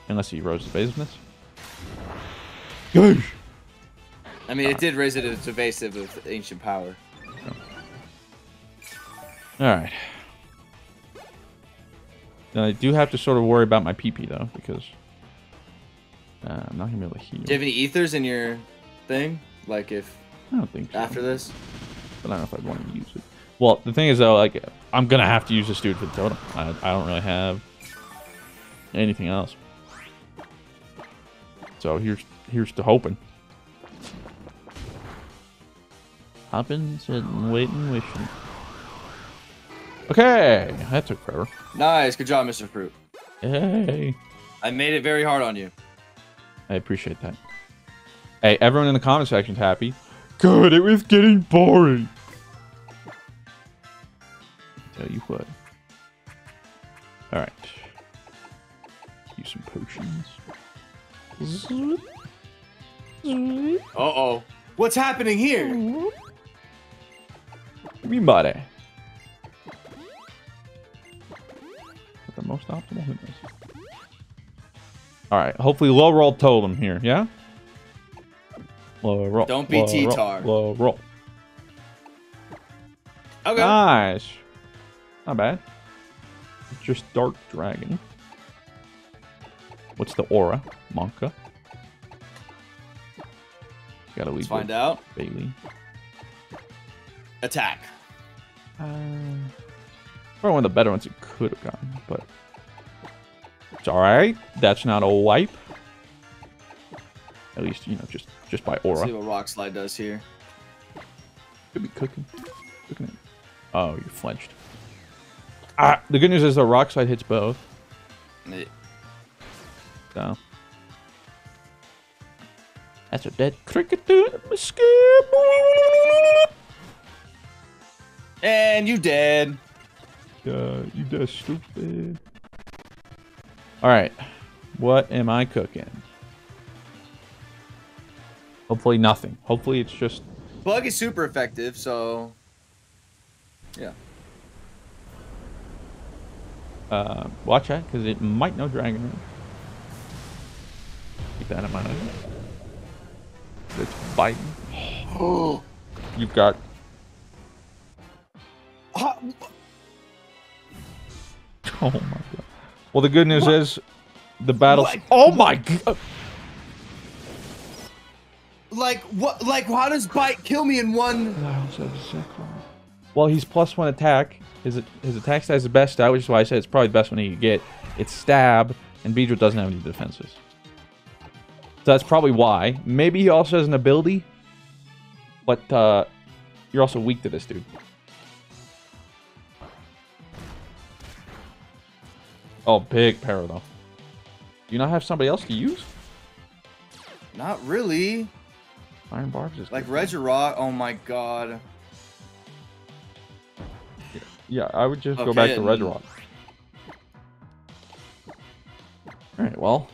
Unless he rose the evasiveness. Gosh. I mean, it did raise it its evasive with ancient power. Alright. Now, I do have to sort of worry about my PP though, because uh, I'm not gonna be able to heal. Do you have any ethers in your thing? Like if I don't think so. after this? but I don't know if I'd want to use it. Well, the thing is though, like I'm gonna have to use this dude for the totem. I, I don't really have anything else. So here's here's to hoping. Hopping, sitting, waiting, wishing. Okay, that took forever. Nice. Good job, Mr. Fruit. Hey, I made it very hard on you. I appreciate that. Hey, everyone in the comment section's happy. Good, it was getting boring. Alright. Use some potions. Uh oh. What's happening here? Give me buddy. Is the most optimal? Who knows? Alright, hopefully low roll totem here, yeah? Low roll. Don't be T-tar. Low roll. Okay. Nice. Not bad. Just Dark Dragon. What's the aura? Monka. Gotta leave Let's find out. Bailey. Attack. Uh, probably one of the better ones you could have gotten, but it's all right. That's not a wipe. At least you know, just just by Let's aura. see what Rock Slide does here. Could be cooking. Cooking it. Oh, you're flinched. Ah, the good news is the rock slide hits both. So that's a dead cricket. dude. And you dead. Uh, you dead stupid. All right, what am I cooking? Hopefully nothing. Hopefully it's just Bug is super effective, so yeah. Uh, watch that because it might know dragon. Keep that in mind. It's biting. You've got Oh my god. Well, the good news is the battles. What? Oh my god. Like what? Like how does bite kill me in one? Well, he's plus one attack. His his attack stat is the best stat, which is why I said it's probably the best one he could get. It's stab, and Beedrill doesn't have any defenses. So that's probably why. Maybe he also has an ability, but uh, you're also weak to this dude. Oh, big para though. Do you not have somebody else to use? Not really. Iron Barbs is Like. Regirock. Oh my god. Yeah, I would just go back to Regirock. Alright, well,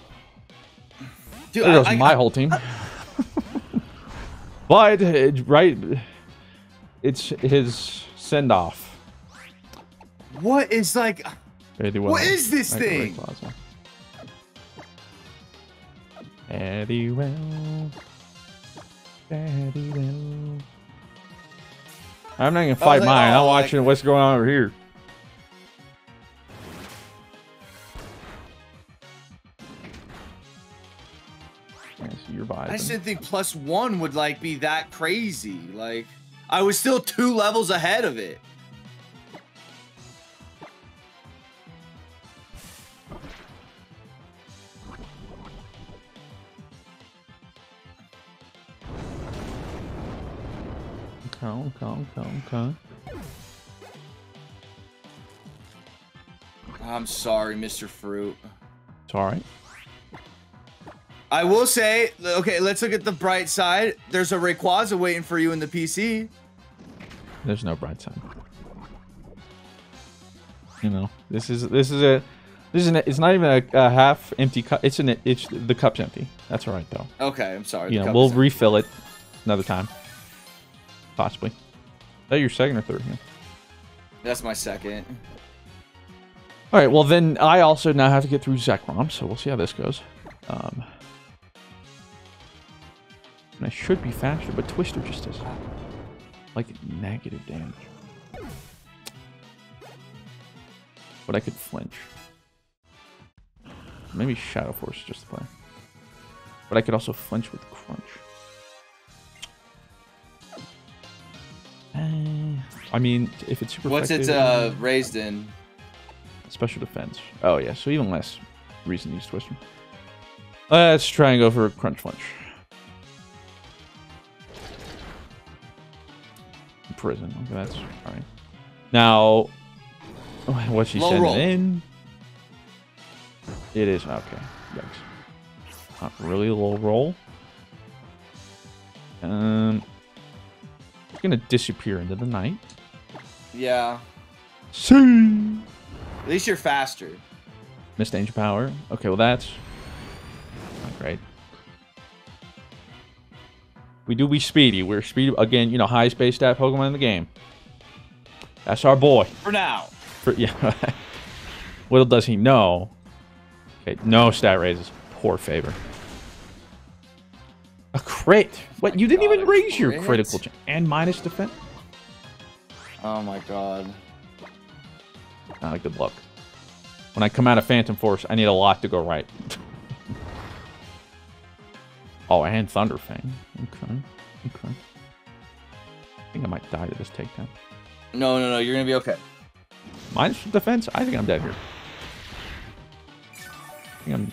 Dude, there goes I, I, my whole team. but, uh, right, it's his send off. what is like? Well. What is this thing? Plaza. Very well. Very well. I'm not gonna fight like, mine. I'm oh, like- watching what's going on over here. Yeah, so you're vibing. I just didn't think plus one would like be that crazy. Like I was still two levels ahead of it. Okay, okay, okay. I'm sorry, Mr. Fruit. It's alright. I will say, okay, let's look at the bright side. There's a Rayquaza waiting for you in the PC. There's no bright side. You know, this is this is a this is an, it's not even a, a half empty cup. It's an it's the cup's empty. That's all right though. Okay, I'm sorry. You know, we'll refill it another time, possibly. Is that your second or third here? That's my second. All right. Well, then I also now have to get through Zekrom, so we'll see how this goes. Um, and I should be faster, but Twister just does like negative damage. But I could flinch. Maybe Shadow Force just to play. But I could also flinch with Crunch. Uh, I mean, if it's super What's it uh, raised in? Special defense. Oh, yeah, so even less reason to use Twister. Let's try and go for a Crunch Flinch. Prison. Okay, that's alright. Now, what's she Low sending roll. in? It is. Okay. Yikes. Not really a low roll. Um, gonna disappear into the night. Yeah. See. At least you're faster. Missed danger power. Okay, well that's not great. We do be speedy. We're speedy again. You know, highest base stat Pokemon in the game. That's our boy. For now. For, yeah. Little does he know. Okay, no stat raises. Poor favor. A crit. What? you didn't God, even raise your critical ch- and minus defense. Oh my god. Ah, good luck. When I come out of Phantom Force, I need a lot to go right. oh, and Thunder Fang. Okay. Okay. I think I might die to this takedown. No, no, no. You're gonna be okay. Minus defense? I think I'm dead here. I think I'm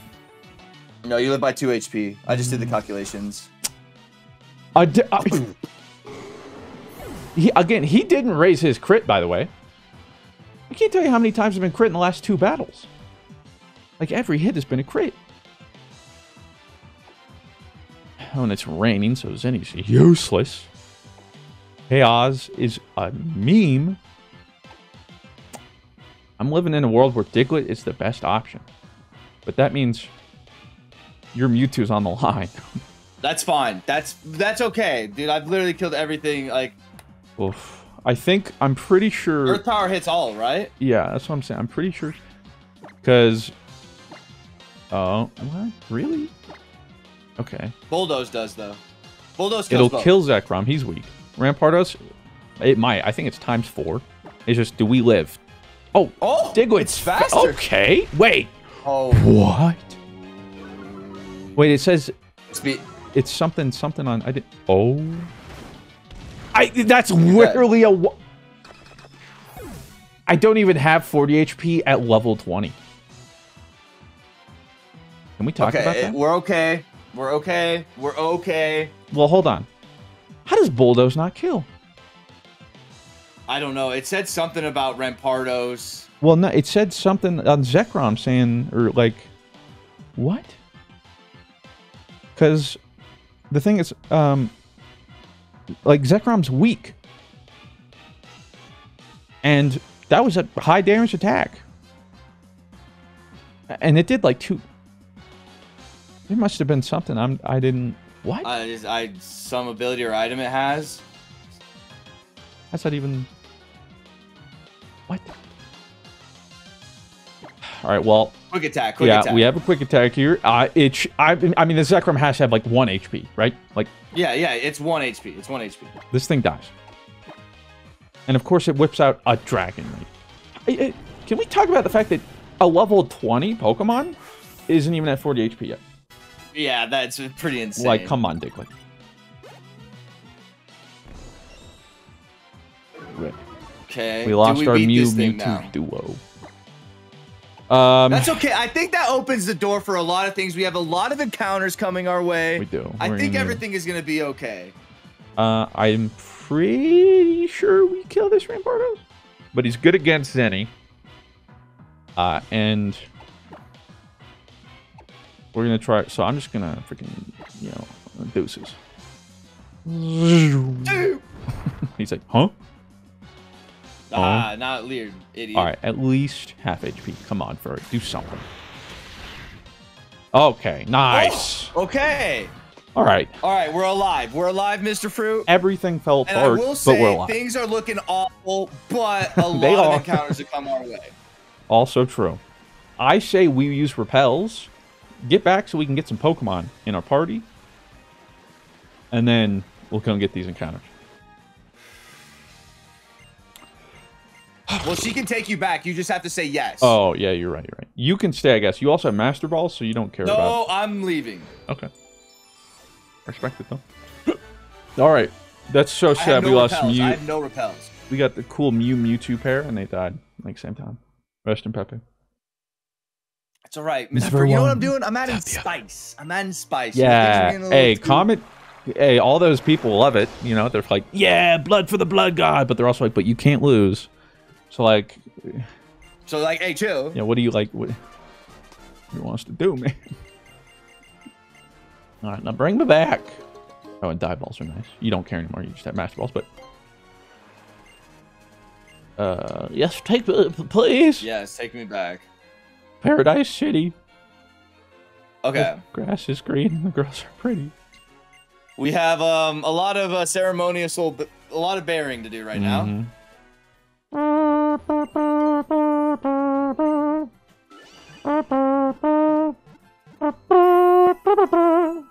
No, you live by two HP. I just did the calculations. I I- uh, he, again, he didn't raise his crit, by the way. I can't tell you how many times I've been crit in the last two battles. Like, every hit has been a crit. Oh, and it's raining, so Zenny's useless. Hey, Oz is a meme. I'm living in a world where Diglett is the best option. But that means your Mewtwo's on the line. That's fine. That's that's okay, dude. I've literally killed everything. Like Oof. I think I'm pretty sure. Earth Power hits all, right? Yeah, that's what I'm saying. I'm pretty sure because. Oh, what? Really? Okay. Bulldoze does though. Bulldoze kills It'll both. kill Zekrom. He's weak. Rampardos, it might. I think it's times four. It's just, do we live? Oh, Oh, Diglett's it's faster. Okay. Wait. Oh, What? Wait. It says speed. It's something something on. I did. Oh. I. That's literally a. wa- don't even have 40 HP at level 20. Can we talk about eh, that? we're okay. We're okay. We're okay. Well, hold on. How does Bulldoze not kill? I don't know. It said something about Rampardos. Well, no, it said something on Zekrom saying, or like, what? Because the thing is, um, like Zekrom's weak, and that was a high damage attack, and it did like two. There must have been something I'm I didn't. What? I, just- I some ability or item it has. That's not even. What? All right. Well, Quick attack. Quick yeah, attack. we have a quick attack here. Uh, it. Sh- I, I mean, the Zekrom has to have like one HP, right? Like Yeah, yeah. It's one HP. It's one HP. this thing dies, and of course it whips out a Dragon eh, Can we talk about the fact that a level 20 Pokemon isn't even at 40 HP yet? Yeah, that's pretty insane. Like, come on, Diglett. Rip. Okay. We lost our beat Mew Mewtwo duo. Um, That's okay. I think that opens the door for a lot of things. We have a lot of encounters coming our way. We do. I We're think everything is gonna be okay. Uh, I'm pretty sure we kill this Rampardos, but he's good against Zenny. Uh, and we're gonna try. So I'm just gonna freaking, you know, deuces. He's like, huh? Ah, not Leard, idiot. All right, at least half HP. Come on, Furry, do something. Okay, nice. Okay. All right, All right, we're alive. We're alive, Mr. Fruit. everything fell And I apart, will but say we're alive. things are looking awful, but a lot are. of encounters have come our way. Also true. I say we use repels, get back so we can get some Pokemon in our party, and then we'll come get these encounters. Well, she can take you back. You just have to say yes. Oh yeah, you're right. You're right. You can stay, I guess. You also have Master Balls, so you don't care about. no, I'm leaving. Okay. Respect it though. All right. That's so I sad. have we lost repels. I have no repels. We got the cool Mew Mewtwo pair, and they died like same time. Rest in Pepe. It's all right, Mr. Fruit. You know what I'm doing? I'm adding without the other. spice. I'm adding spice. You know, things are Yeah. getting a little Hey, too- comment. Hey, all those people love it. You know, they're like, yeah, blood for the blood god, but they're also like, but you can't lose. So like, So like, hey, chill. Yeah, what do you like? What, what you want us to do, man? All right, now bring me back. Oh, and die balls are nice. You don't care anymore. You just have master balls, but. Uh, yes, take me, please. Yes, take me back. Paradise City. Okay. The grass is green and the girls are pretty. We have um a lot of uh, ceremonial, a lot of bearing to do right now.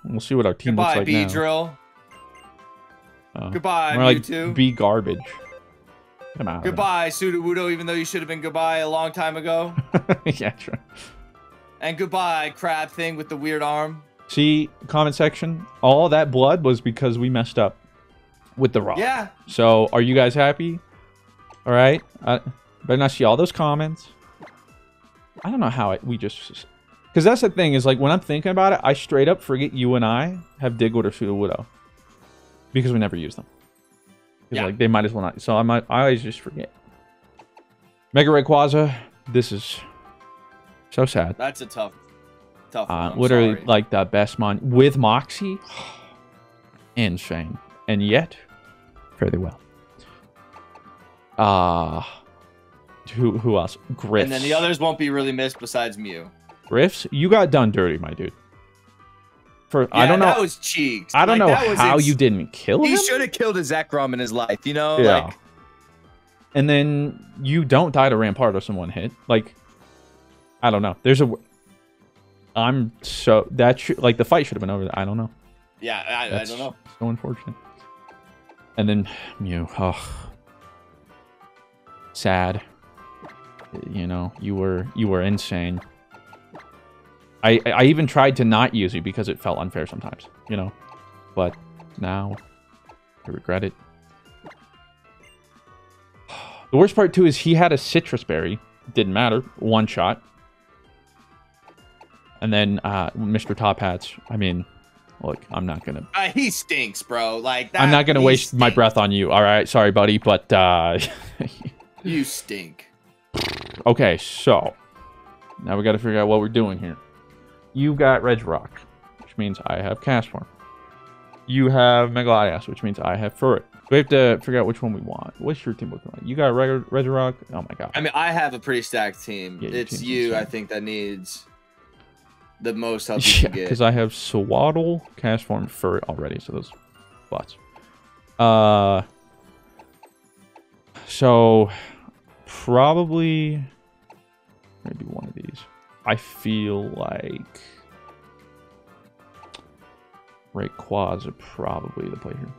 We'll see what our team Goodbye, looks uh, like B now. Drill. Uh, Goodbye, Beedrill. Goodbye, YouTube. Be garbage. Come on. Goodbye, Sudowoodo, even though you should have been goodbye a long time ago. yeah, true. And goodbye, crab thing with the weird arm. See, comment section, all that blood was because we messed up with the rock. Yeah. So, are you guys happy? All right. I better not see all those comments. I don't know how it, we just. Because that's the thing is like when I'm thinking about it, I straight up forget you and I have Digwood or Sudowoodo because we never use them. Yeah. like they might as well not. So I might. I always just forget. Mega Rayquaza. This is so sad. That's a tough, tough one. Uh, I'm literally sorry. like the best mon with Moxie. Insane. And yet, fairly well. Uh who who else? Griffs. And then the others won't be really missed besides Mew. Griffs, you got done dirty, my dude. For I don't know That was cheeks. I don't Like, know how you didn't kill He him. He should have killed a Zekrom in his life, you know? Yeah. Like, and then you don't die to Rampardos in one hit. Like, I don't know. There's a. I'm so that should like the fight should have been over. I don't know. Yeah, I, I don't know. So unfortunate. And then Mew, oh, sad. You know, you were you were insane. I I even tried to not use you because it felt unfair sometimes. You know, but now I regret it. The worst part too is he had a citrus berry. Didn't matter. One shot. And then uh, Mr. Top Hats. I mean, look, I'm not gonna Uh, he stinks, bro. Like that, I'm not gonna waste my breath on you. All right, sorry, buddy, but uh, You stink. okay. So now we got to figure out what we're doing here. You got Regirock, which means I have Castform. You have Mega Latios, which means I have Furret. We have to figure out which one we want. What's your team looking like? You got Reg- Regirock. Oh my god. I mean, I have a pretty stacked team. Yeah, it's you, I think, that needs the most help you Yeah, can get. because I have Sewaddle, Castform, Furret already, so those butts. Uh, so probably maybe one of these. I feel like Rayquaza are probably the play here.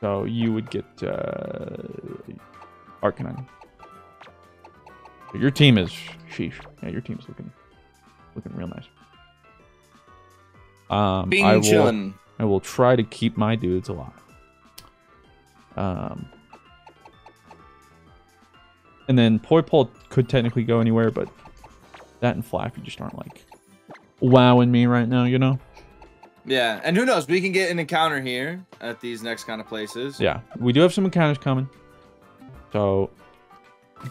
So you would get uh, Arcanine. Your team is sheesh. Yeah, your team's looking looking real nice. Um, Bing I will, chillin'. I will try to keep my dudes alive. Um, and then Poipole could technically go anywhere, but that and Flaaffy just aren't like wowing me right now, you know? Yeah, and who knows? We can get an encounter here at these next kind of places. Yeah, we do have some encounters coming. So,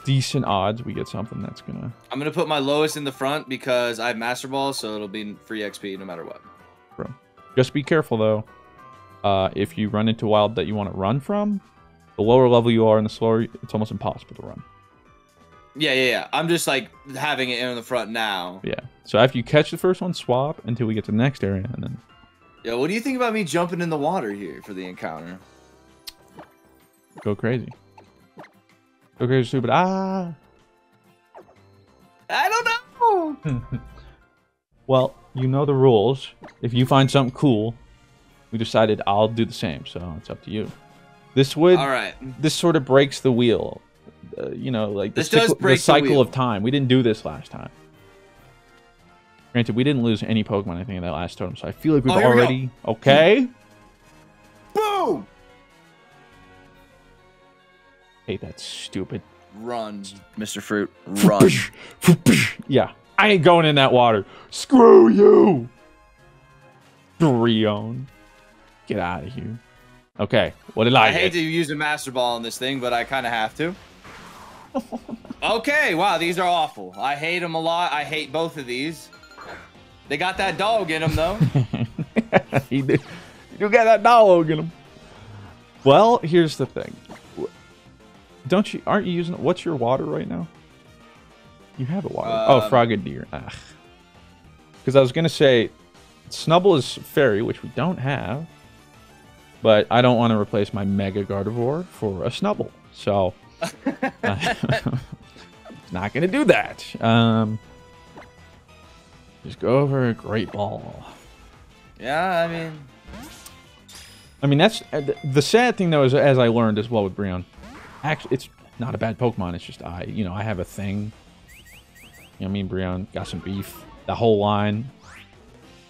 decent odds we get something that's gonna. I'm gonna put my lowest in the front because I have Master Ball, so it'll be free XP no matter what. Just be careful though. Uh, if you run into wild that you want to run from, the lower level you are and the slower, it's almost impossible to run. Yeah, yeah, yeah. I'm just like having it in the front now. Yeah. So after you catch the first one, swap until we get to the next area, and then Yeah. what do you think about me jumping in the water here for the encounter? go crazy. Go crazy, stupid. Ah. I don't know. Well, you know the rules. If you find something cool, we decided I'll do the same. So it's up to you. This would All right. this sort of breaks the wheel. Uh, you know, like the, This does cycle, break the the cycle wheel. of time. We didn't do this last time. Granted, we didn't lose any Pokemon, I think, in that last totem, so I feel like we've Oh, here we already okay. Boom. Hate that stupid. Run. Mr. Fruit, run. yeah, I ain't going in that water. Screw you, Brion. Get out of here. Okay, what did I, I hate hit? to use a Master Ball on this thing, but I kind of have to. Okay, wow, these are awful. I hate them a lot. I hate both of these. They got that dog in them, though. you do you got that dog in them. Well, here's the thing. Don't you? Aren't you using? What's your water right now? You have a water. oh, Um, Frogadier. Because I was gonna say, Snubbull is fairy, which we don't have. But I don't want to replace my Mega Gardevoir for a Snubbull, so not gonna do that. Um, Just go over a great ball. Yeah, I mean, I mean, that's uh, th- the sad thing though is as I learned as well with Brion. Actually, it's not a bad Pokemon. It's just I, you know, I have a thing. You know, I mean, Brion got some beef. The whole line.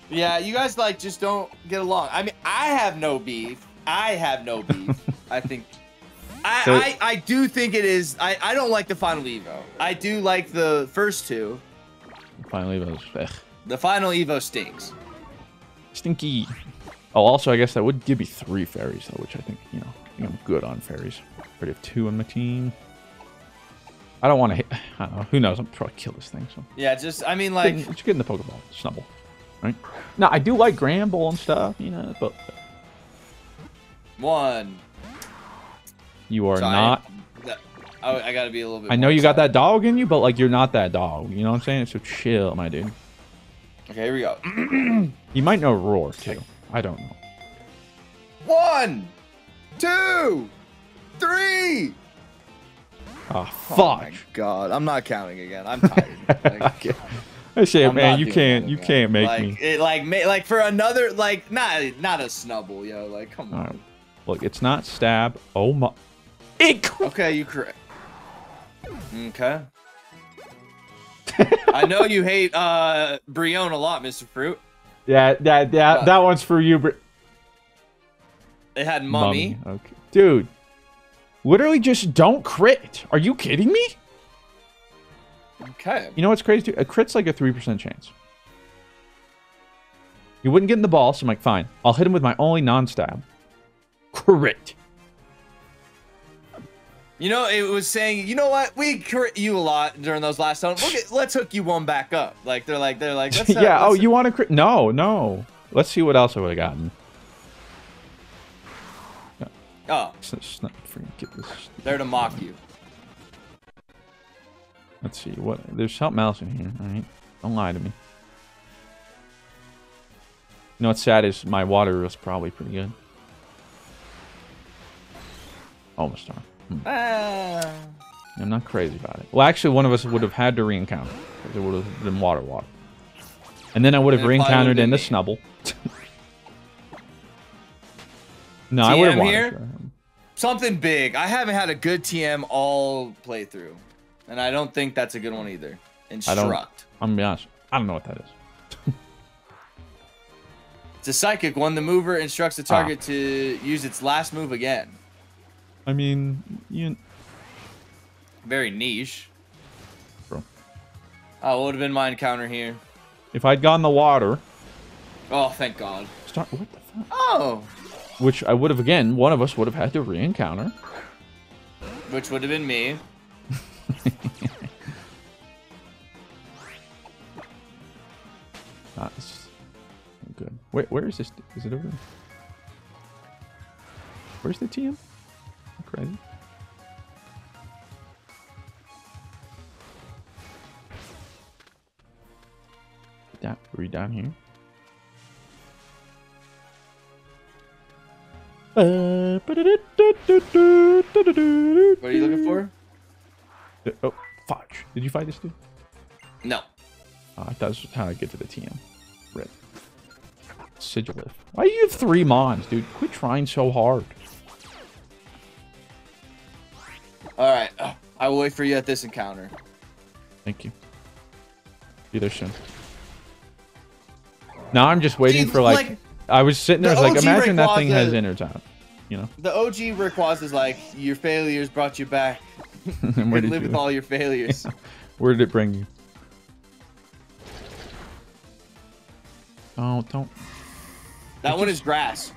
yeah, you guys like just don't get along. I mean, I have no beef. I have no beef. I think. I, So- I, I do think it is. I, I don't like the final Evo. I do like the first two. Was ugh, The final Evo stinks. stinky. Oh, also, I guess that would give me three fairies though, which I think you know, I I'm good on fairies. Already have two on my team. I don't want to hit. I don't know. Who knows? I'm probably kill this thing. So Yeah, just I mean like just get in the Pokeball, Snubbull, right? Now I do like Granbull and stuff, you know, but one. You are Sorry. not. Oh, I gotta be a little bit. I know you got that dog in you, but like you're not that dog. You know what I'm saying? So chill, my dude. Okay, here we go. You might know Roar too. I don't know. One, two, three. Ah, oh, Oh fuck. my god, I'm not counting again. I'm tired. Like, okay. I say, I'm man, you can't, you again. can't make like, me. It, like, ma- like for another, like, not, not a snubbull, yo. Like, come on. Right. Look, it's not stab. Oh my. It. Okay, you correct. Okay. I know you hate uh Brion a lot, Mr. Fruit. Yeah, that, that, What? that one's for you, br- It had mummy. Okay, dude. Literally, just don't crit. Are you kidding me? Okay. You know what's crazy? Too? A crit's like a three percent chance. You wouldn't get in the ball, so I'm like, fine. I'll hit him with my only non-stab. Crit. You know, it was saying, you know what? We crit you a lot during those last times. Look at, let's hook you one back up. Like they're like they're like, let's, uh, yeah. Oh, let's- you want to crit? No, no. Let's see what else I would have gotten. Oh, Let's- not this. they're to mock you. Let's see what. There's something else in here. All right. Don't lie to me. You know what's sad is my water was probably pretty good. Almost done. Hmm. Ah. I'm not crazy about it. Well, actually, one of us would have had to re-encounter. 'cause It would have been water water. And then I would have And it probably re-encountered in the snubbull. no, I would have wanted? Something big. I haven't had a good TM all playthrough, and I don't think that's a good one either. I don't- Instruct. I'm gonna be honest. I don't know what that is. It's a psychic one. The mover instructs Ah. the target to use its last move again. I mean, you. Very niche. Bro. Oh, what would have been my encounter here? If I'd gone the water, Oh, thank God. start. What the fuck? Oh, Which I would have again. One of us would have had to re-encounter. which would have been me. Ah, this is good. Wait, where is this? Is it over? Where's the TM? Down, are we down here? Uh, What are you looking for? Oh, fudge. Did you fight this dude? No. I thought this was how I get to the TM. Rip. Sigilyph. Why do you have three Mons, dude? Quit trying so hard. All right. I will wait for you at this encounter. Thank you. Be there soon. Now I'm just waiting for like, like, I was sitting there, the was like, imagine that thing has Rayquaza- innards out. You know? The OG Rayquaza is like, your failures brought you back. And where did live you, with all your failures. where did it bring you? Oh, don't. That one is grass.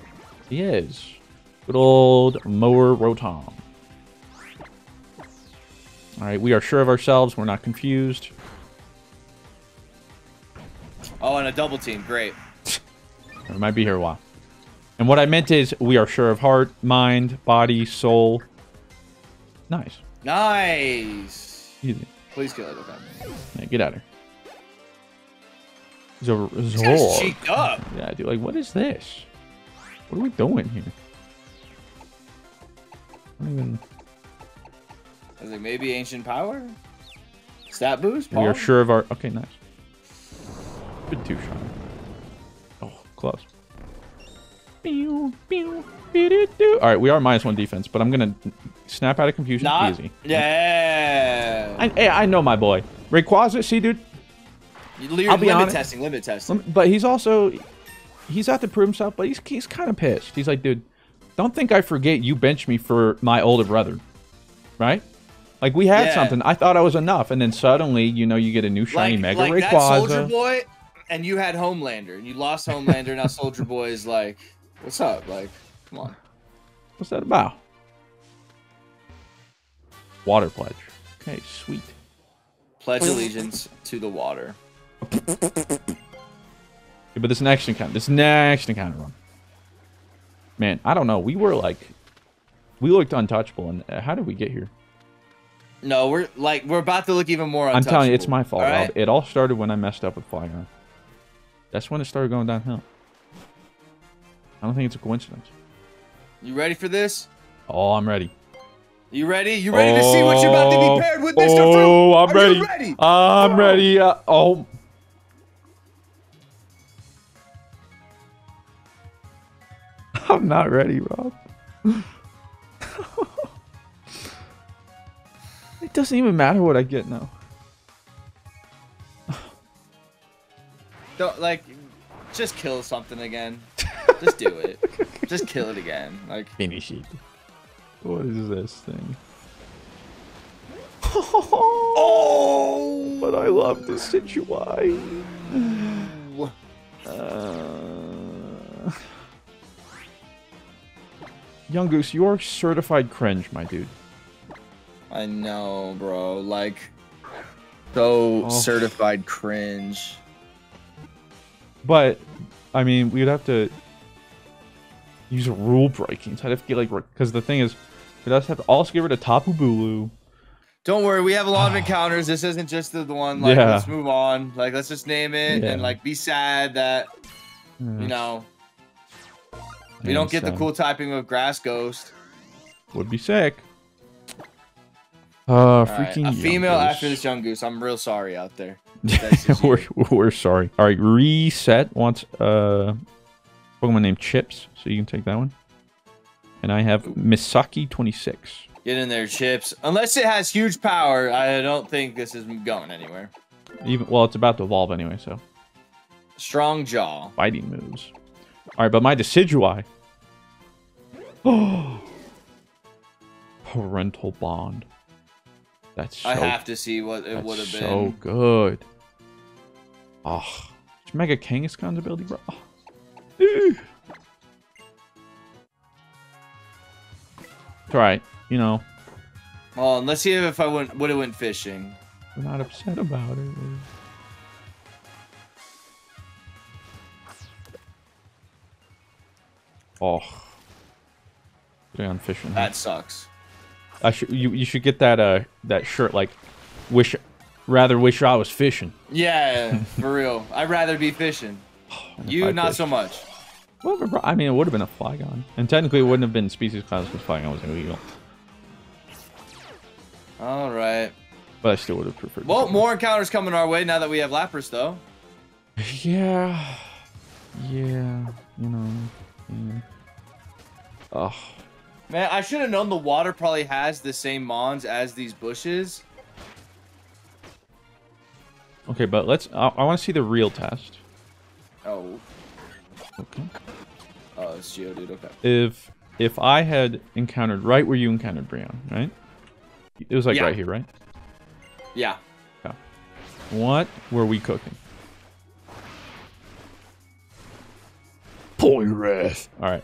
He is. Good old mower Rotom. Alright, we are sure of ourselves. We're not confused. Oh, and a double team. Great. We might be here a while. And what I meant is, we are sure of heart, mind, body, soul. Nice. Nice. Easy. Please kill it. Okay. Yeah, get out of here. Zor- Zor. cheeked up. Yeah, dude, like, what is this? What are we doing here? I don't even... I was like, maybe ancient power? Stat boost? We are sure of our... Okay, nice. bit too shy. Oh, close. Pew, pew. All right, we are minus one defense, but I'm gonna snap out of confusion Not. easy. Yeah. I, hey, I know my boy. Rayquaza, see, dude. I'll be limit honest. testing, limit testing. Um, but he's also he's out to prove himself, but he's he's kind of pissed. He's like, dude, don't think I forget you benched me for my older brother, right? Like we had Yeah. something. I thought I was enough, and then suddenly, you know, you get a new shiny Like, Mega like that Soldier Boy, and you had Homelander, and you lost Homelander. now Soldier Boy is like, what's up? Like, come on. What's that about? Water pledge. Okay, sweet. Pledge allegiance to the water. Yeah, but this next encounter, this next encounter run, man, I don't know. We were like, we looked untouchable, and how did we get here? No, we're like we're about to look even more. I'm telling you, it's my fault. all Rob. It all started when I messed up with Flygon. That's when it started going downhill. I don't think it's a coincidence. You ready for this? Oh, I'm ready. You ready? You ready to see what you're about to be paired with, Mr. Fruit? Oh, I'm ready. Ready? I'm Oh. ready. Uh, oh. I'm not ready, Rob. it doesn't even matter what I get now. Don't like, just kill something again. just do it. Just kill it again. Like, Finish it. What is this thing? oh, But I love this Situai. Uh, Young Goose, you're certified cringe, my dude. I know, bro. Like, so Oh. certified cringe. But, I mean, we'd have to use a rule breaking. So I'd have to get, like, because the thing is, we'd also have to also get rid of Tapu Bulu. Don't worry, we have a lot of ah. encounters. This isn't just the, one. Like, Yeah. let's move on. Like, let's just name it Yeah. and like be sad that you know we don't get the cool typing of Grass Ghost. Would be sick. Uh, All right, freaking a female Goose. after this young goose. I'm real sorry out there. We're, we're sorry. All right, reset wants uh Pokemon named Chips, so you can take that one. And I have Misaki twenty six. Get in there, chips. Unless it has huge power, I don't think this is going anywhere. Even well, it's about to evolve anyway, so Strong jaw. fighting moves. All right, but my Decidueye. Oh, parental bond. That's so, I have to see what it would have been. so good. Ah. Oh, Mega Kangaskhan's ability, bro. Oh. It's alright, you know, Well, let's see if I went would have went fishing. we're not upset about it. Oh. On fishing. That sucks. I should you you should get that uh that shirt like wish rather wish I was fishing. Yeah, for real. I'd rather be fishing. You not fished- so much. Whatever. I mean, it would have been a Flygon, and technically, it wouldn't have been species class because Flygon was illegal. All right. But I still would have preferred. Well, more encounters coming our way now that we have Lapras, though. Yeah, yeah, you know. Yeah. Oh, Man, I should have known the water probably has the same mons as these bushes. okay, but let's. I, I want to see the real test. Oh, Okay. oh, it's Geodude. Okay. If if I had encountered right where you encountered Brion, right? It was like Yeah. right here, right? Yeah. Yeah. What were we cooking? Poireth. All right.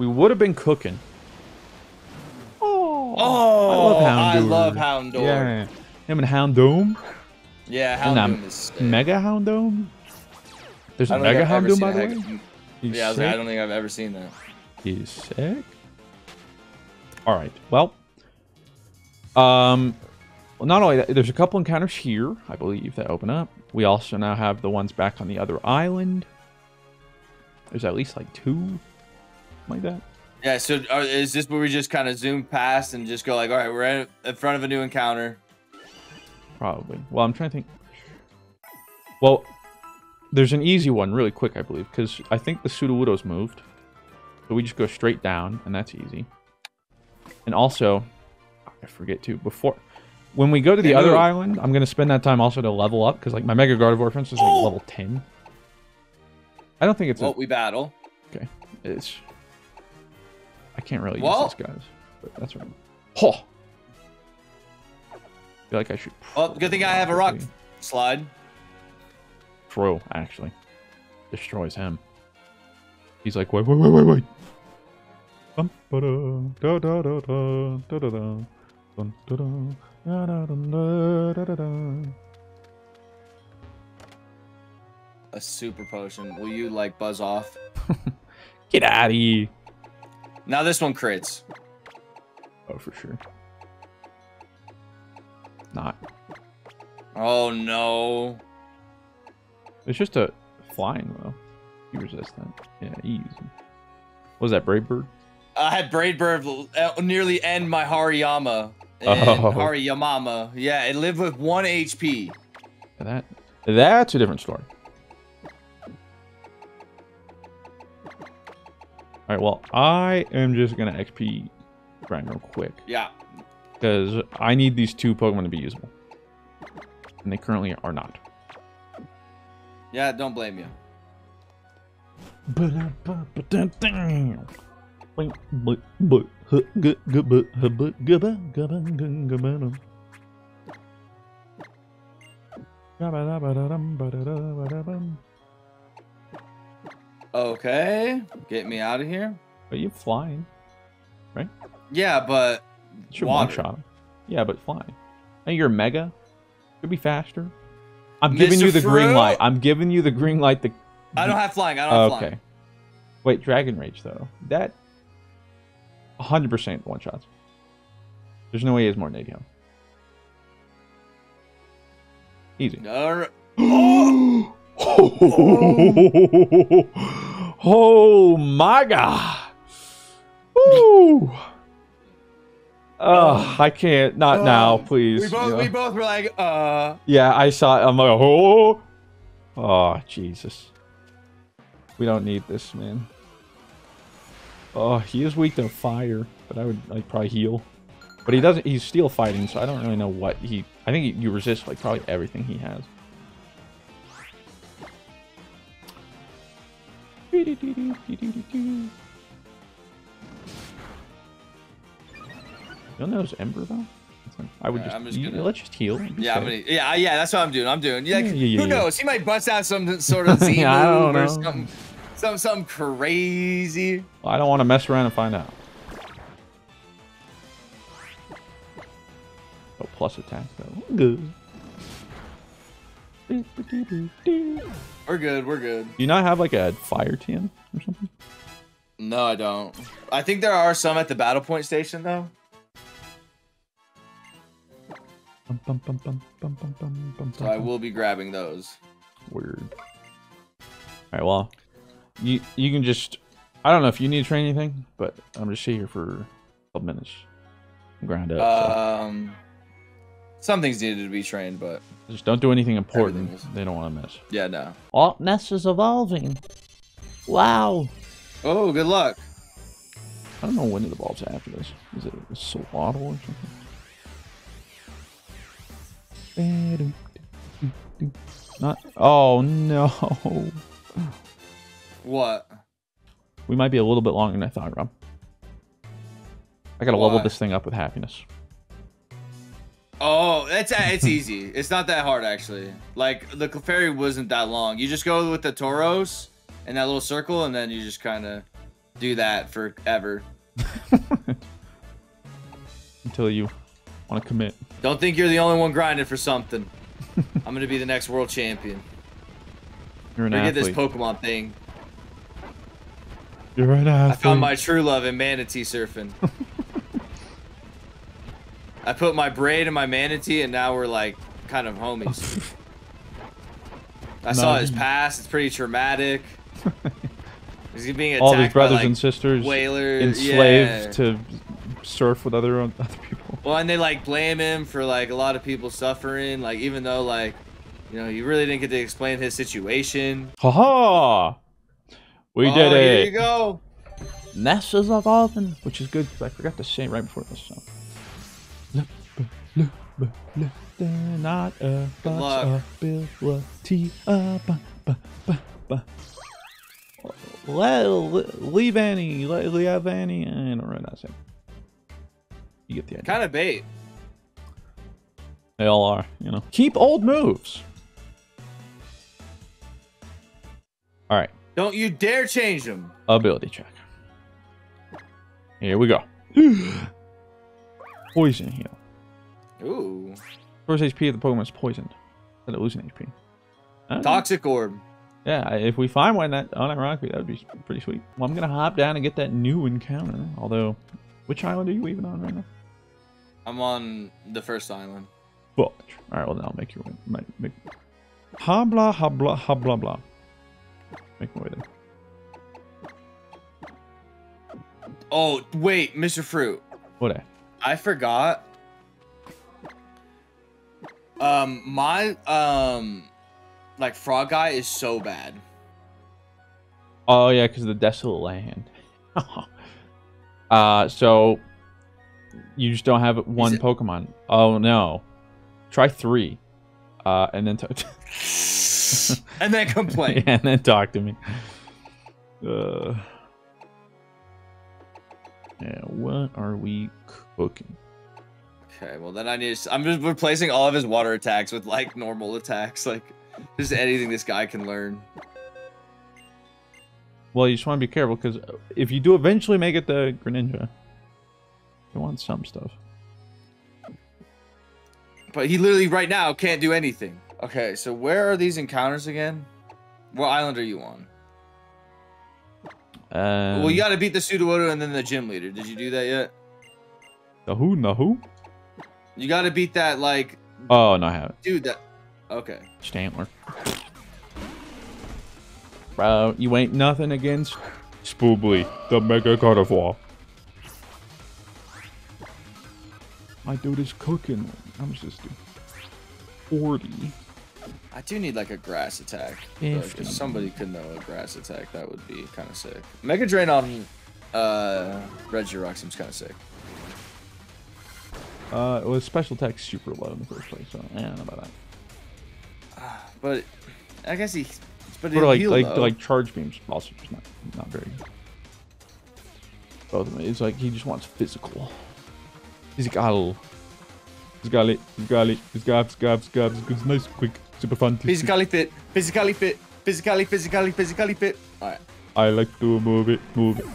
We would have been cooking. Oh, Oh, I Houndour. love Houndour. Yeah, him and Houndoom. Yeah, And, Houndoom is sick. Mega Houndoom. There's I a Mega Houndoom, by the way. Heg- He's Yeah, I, was like, I don't think I've ever seen that. He's sick. All right. Well, um, well, not only that, there's a couple encounters here, I believe, that open up. We also now have the ones back on the other island. There's at least like two, like that. Yeah, so are, is this where we just kind of zoom past and just go like, all right, we're in, in front of a new encounter? Probably. Well, I'm trying to think. Well, there's an easy one, really quick, I believe, because I think the Sudowoodo's moved. So we just go straight down, and that's easy. And also, I forget too, before... When we go to the They other island, I'm going to spend that time also to level up, because like my Mega Gardevoir, for instance, is like Oh! level 10. I don't think it's... Well, A, we battle. okay. It's... I can't really Well- use these guys, but that's right. Oh! I feel like I should... Well, good thing I have a rock slide. Throw, actually. Destroys him. He's like, wait, wait, wait, wait, wait. A super potion. Will you like buzz off? Get out of here. Now this one crits. Oh, for sure. Not. Oh no. It's just a flying, though. You resist that. Yeah, easy. What was that, Brave Bird? I had Brave Bird nearly end my Hariyama. Oh. Hariyamama. Yeah, it lived with one HP. That That's a different story. Alright, well, I am just gonna XP grind real quick. Yeah. Because I need these two Pokemon to be usable. And they currently are not. Yeah, don't blame you. Okay. Get me out of here. But you flying. Right? Yeah, but Should Water. one shot. Yeah, but flying. Hey, you're mega. Could be faster. I'm giving you the green light. I'm giving you the green light. The I don't have flying. I don't have okay. flying. Wait, Dragon Rage though. That 100% one shots. There's no way he has more than 80 health. Easy. All right. oh my god. Woo. Oh, I can't. Not now, please. We both, Yeah. we both were like, uh. Yeah, I saw. I'm like, oh, oh, Jesus. We don't need this, man. Oh, he is weak to fire, but I would like probably heal. But he doesn't. He's steel fighting, so I don't really know what he. I think you resist like probably everything he has. Don't know his Ember though? Like- I would Yeah, just, I'm just you- gonna- let's just heal. Yeah, I'm gonna, yeah, yeah. That's what I'm doing. I'm doing. Yeah, Yeah, yeah, who knows? He might bust out some sort of Z move or something, some something crazy. I don't want to mess around and find out. Oh, plus attack though. Good. We're good. We're good. Do you not have like a fire TM or something? No, I don't. I think there are some at the battle point station though. Bum, bum, bum, So I will be grabbing those. Weird. All right, well, you you can just. I don't know if you need to train anything, but I'm just here for couple minutes. Grind up. so. Um, Some things needed to be trained, but Just don't do anything important. They don't want to miss. yeah, no. Oh, Ness is evolving. Wow. Oh, good luck. I don't know when it evolves after this. Is it a Sewaddle or something? Not. Oh no. What? We might be a little bit longer than I thought, Rob. I gotta level this thing up with happiness. Oh, it's it's easy. It's not that hard actually. Like the Clefairy wasn't that long. You just go with the Tauros in that little circle, and then you just kind of do that forever. Until you want to commit. Don't think you're the only one grinding for something. I'm gonna be the next world champion. You're an Forget this. Pokemon thing. You're an athlete. I found my true love in manatee surfing. I put my braid in my manatee, and now we're like kind of homies. I saw his past. It's pretty traumatic. He's being attacked All his brothers by, like, and sisters whalers, enslaved yeah. to surf with other other people. Well, and they like blame him for like a lot of people suffering. Like even though like You know, you really didn't get to explain his situation. Haha! We oh, did Here it. you go. Nessa's evolving, which is good because I forgot to say it right before this. So. They're not a luck. ability. Uh, ba, ba, ba, ba. Le- le- leave Annie. Le- leave Annie. I don't really know what I said. You get the idea. Kind of bait. They all are, you know. Keep old moves. All right, Don't you dare change them. ability check. Here we go. Poison heal. Ooh. First HP of the Pokemon is poisoned. Instead of losing HP. Toxic orb. Yeah, if we find one that unironically, that would be pretty sweet. Well, I'm gonna hop down and get that new encounter. Although, which island are you even on right now? I'm on the first island. Well, all right. Well, then I'll make you make, make habla habla habla blah. Blah. Make my way there. Oh, wait, Mr. Fruit. What? I forgot. Um, my um, like frog guy is so bad. Oh yeah, because of the desolate land. uh, so you just don't have one it- Pokemon. Oh no, try three, uh, and then t- and then complain. yeah, and then talk to me. Uh, yeah, what are we cooking? Okay, well then I need. To, I'm just replacing all of his water attacks with like normal attacks, like just anything this guy can learn. Well, you just want to be careful because if you do eventually make it the Greninja, you want some stuff. But he literally right now can't do anything. Okay, so where are these encounters again? What island are you on? Um, well, you got to beat the Sudowoodo and then the gym leader. Did you do that yet? the who? The who? You got to beat that like Oh no, I haven't. dude that. Okay. Stantler. Bro, you ain't nothing against Spoobly, the Mega Carnivore. My dude is cooking. How much does this do? 40. I do need like a grass attack. If somebody could know a grass attack, that would be kind of sick. Mega Drain on uh Regirock seems kind of sick. Uh, well, his special attack's super low in the first place, so I don't know about that. But I guess he. But he'll like, like, though. like charge beams, also just not, not very. Both of them. It's like he just wants physical. He's got a He's got it. He's got it. He's got, he's got, he's got, it's nice, quick, super fun. physically fit, physically fit, physically, physically, physically fit. All right. I like to move it, move it.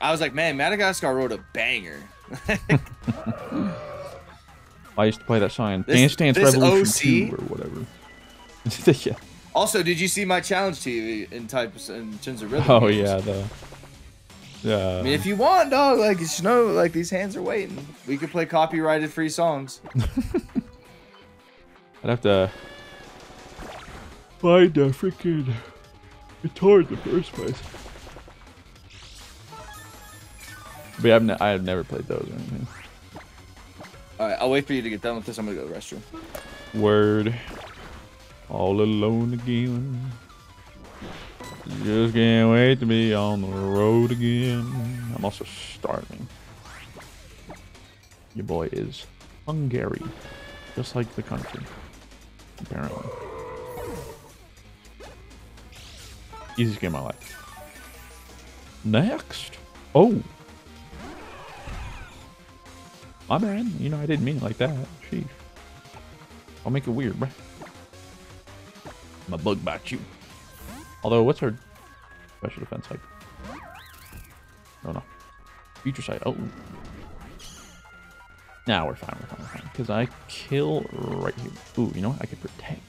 I was like, man, Madagascar wrote a banger. I used to play that song This- Dance Dance this Revolution OC 2 or whatever. yeah. Also, did you see my challenge to you in types in terms of rhythm? Oh games? yeah, the yeah. I mean, if you want, dog, like you know, like these hands are waiting. We could play copyrighted free songs. I'd have to find a freaking guitar in the first place. But I've, ne- I've never played those or anything. All right, I'll wait for you to get done with this. I'm gonna go to the restroom. Word. All alone again. Just can't wait to be on the road again. I'm also starving. Your boy is Hungary. Just like the country. Apparently. Easiest game of my life. Next. Oh. My bad. You know, I didn't mean it like that. Sheesh. I'll make it weird, bruh. A bug bite you. Although, what's her special defense like? No, no. Future sight. Oh. Now we're fine, we're fine, we're fine. Because I kill right here. Ooh, you know what? I can protect.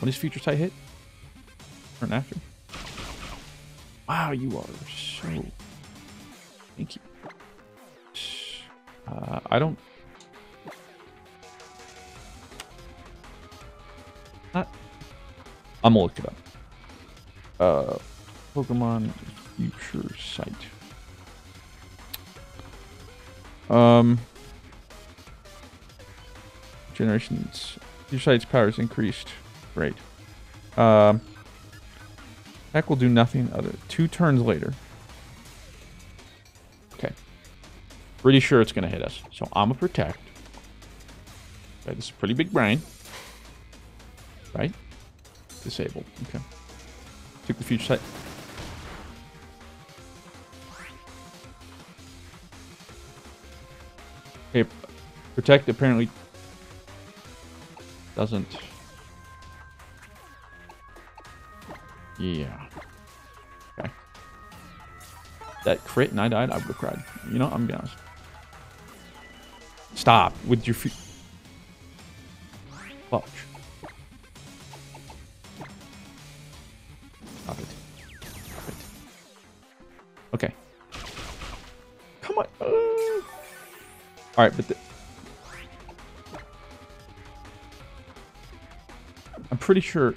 When does future sight hit? Turn after? Wow, you are so... Thank you. Uh, I don't... Not... I'm gonna look it up. Uh, Pokemon Future Sight. Um... Generations Your site's power is increased. Great. Um, Heck will do nothing other. Two turns later. Pretty sure it's going to hit us. So I'm going to protect. Okay, this is pretty big brain. Right? Disabled. Okay. Took the future sight. Okay, protect apparently doesn't. Yeah. Okay. That crit and I died, I would have cried. You know, I'm gonna be honest. Stop with your feet. Fuck. Stop it. Stop it. Okay. Come on. Uh. All right, but I'm pretty sure.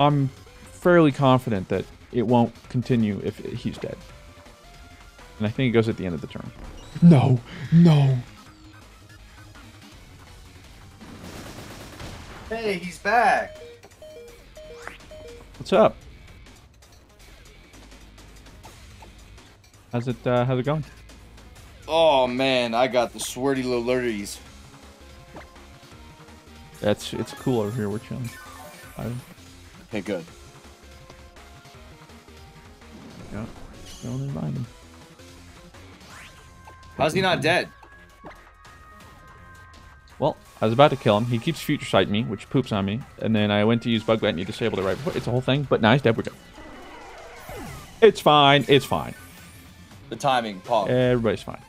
I'm fairly confident that it won't continue if he's dead. And I think it goes at the end of the turn. No, no. Hey, he's back. What's up? How's it? Uh, how's it going? Oh man, I got the sweaty little lurdies. That's it's cool over here. We're chilling. I, Okay, good. yeah, don't invite him. How's he not dead? Well, I was about to kill him. He keeps future sight me, which poops on me. And then I went to use bug bite and he disabled it right before. It's a whole thing, but now he's dead. We're good. It's fine. It's fine. The timing, Paul. Everybody's fine.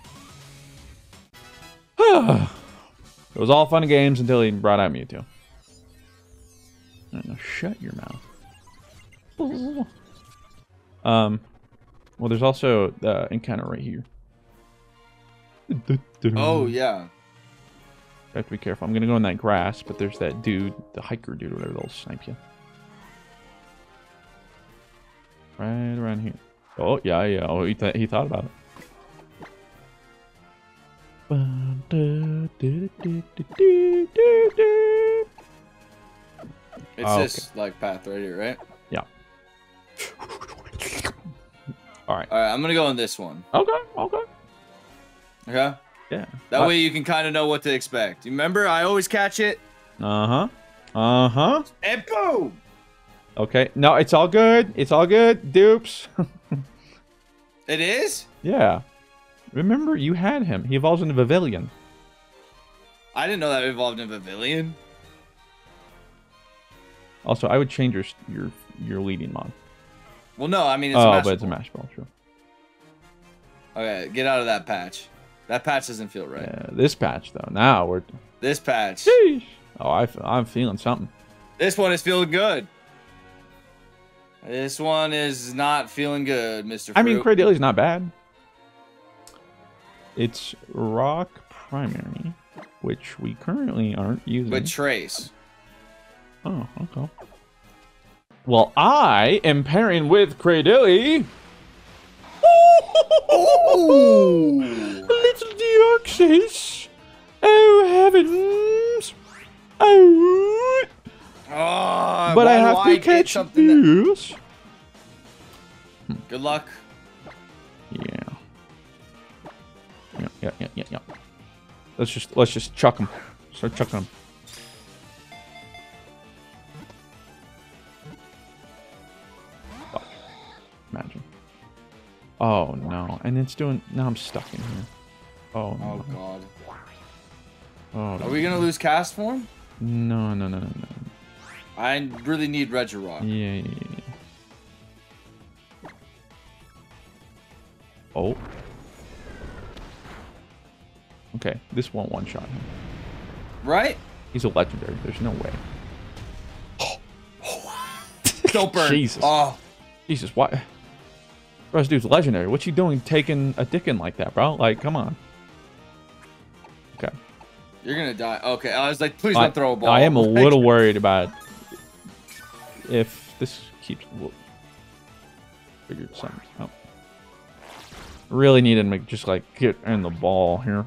it was all fun and games until he brought out Mewtwo. Now shut your mouth. Um, well, there's also the encounter right here. Oh yeah. I have to be careful. I'm gonna go in that grass, but there's that dude, the hiker dude, or whatever, They'll snipe you. Right around here. Oh yeah, yeah. Oh, he, th he thought about it. It's Oh, this like path right here, right? Yeah. All right. All right, I'm gonna go on this one. Okay. Okay. Okay. Yeah. That way you can kind of know what to expect. You remember, I always catch it, Uh huh. Uh huh. and boom. Okay. No, it's all good. It's all good. Dupes. It is. yeah. Remember, you had him. He evolves into Vivillon. I didn't know that evolved in Pavilion. Also, I would change your your your leading mod. Well, no, I mean it's. oh, a but it's a mash ball. True. Okay, get out of that patch. That patch doesn't feel right. Yeah, this patch though. Now we're. This patch. Sheesh. Oh, I'm feeling something. This one is feeling good. This one is not feeling good, Mr. I mean, Fruit. Cradily's not bad. It's rock primary, which we currently aren't using. But Trace. oh, okay. Well, I am pairing with Cradilly. Little Deoxys. Oh, heavens. Oh. Oh, but I have to catch something that- this. Good luck. Yeah. Yeah, yeah, yeah, yeah, yeah. Let's just let's just chuck them. Start chucking them. Fuck. Imagine. Oh no, and it's doing. Now I'm stuck in here. Oh Oh no. god. Oh Are we gonna lose Castform? no no no no no. I really need Regirock. Yeah, yeah, yeah, yeah. Oh. Okay, this won't one shot him. Right? He's a legendary. There's no way. Don't burn. Jesus. Oh, Jesus, what? Bro, this dude's legendary. What's he doing taking a dickin like that, bro? Like, come on. Okay. you're gonna die. Okay, I was like, please I, don't throw a ball. I am a little worried about if this keeps. We'll figure something out. Really need him to just like get in the ball here.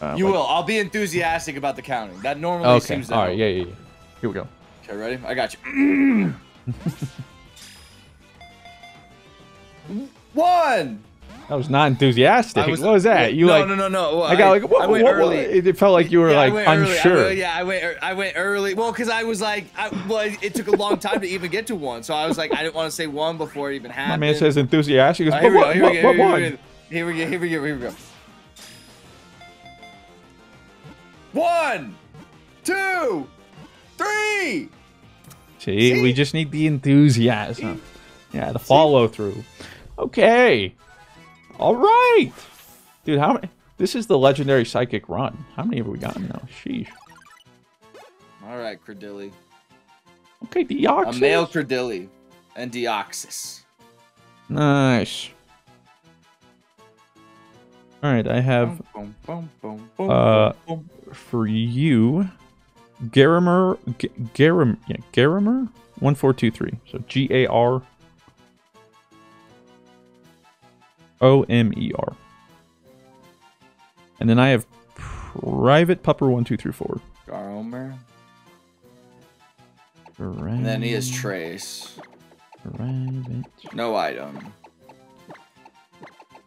Uh, You like- will. I'll be enthusiastic about the counting. That normally Okay. seems to All right. Yeah, yeah, yeah. Here we go. Okay, ready? I got you. One. That was not enthusiastic. Was- what was that? You no, like? no, no, no. I got like. What, I went what- early. It it felt like you were Yeah, like. I unsure. went- yeah, I went. I went early. Well, because I was like, I, well, it took a long time to even get to one, so I was like, I didn't want to say one before it even happened. My man says enthusiastic. He goes, Uh, here we "What- go. Here what- we go. what Here we one?" go. Here we go. Here we go. Here we go. One, two, three. See, See? we just need the enthusiasm. Yeah, the follow through. Okay. All right. Dude, how many? This is the legendary psychic run. How many have we gotten now? Sheesh. All right, Cradily. Okay, Deoxys. A male Cradily and Deoxys. Nice. All right, I have Boom, boom, boom, boom, uh for you Garimer G- Garam yeah, Garimer 1423. So G A R O M E R. And then I have Private Pupper 1234. Garomer. And then he has Trace. Private No item.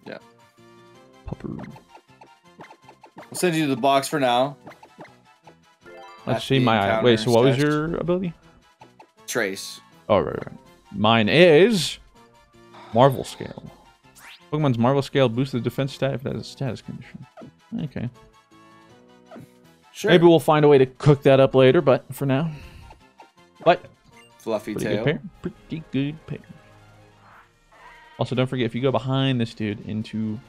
Yeah. Pupper. I'll send you the box for now. Let's That's see my wait. So what was your ability? Trace. Oh right, right. Mine is Marvel Scale. Pokemon's Marvel Scale boosts the defense stat if that is a status condition. Okay. Sure. Maybe we'll find a way to cook that up later, but for now. But Fluffy pretty tail. good pair. Pretty good pair. Also, don't forget if you go behind this dude into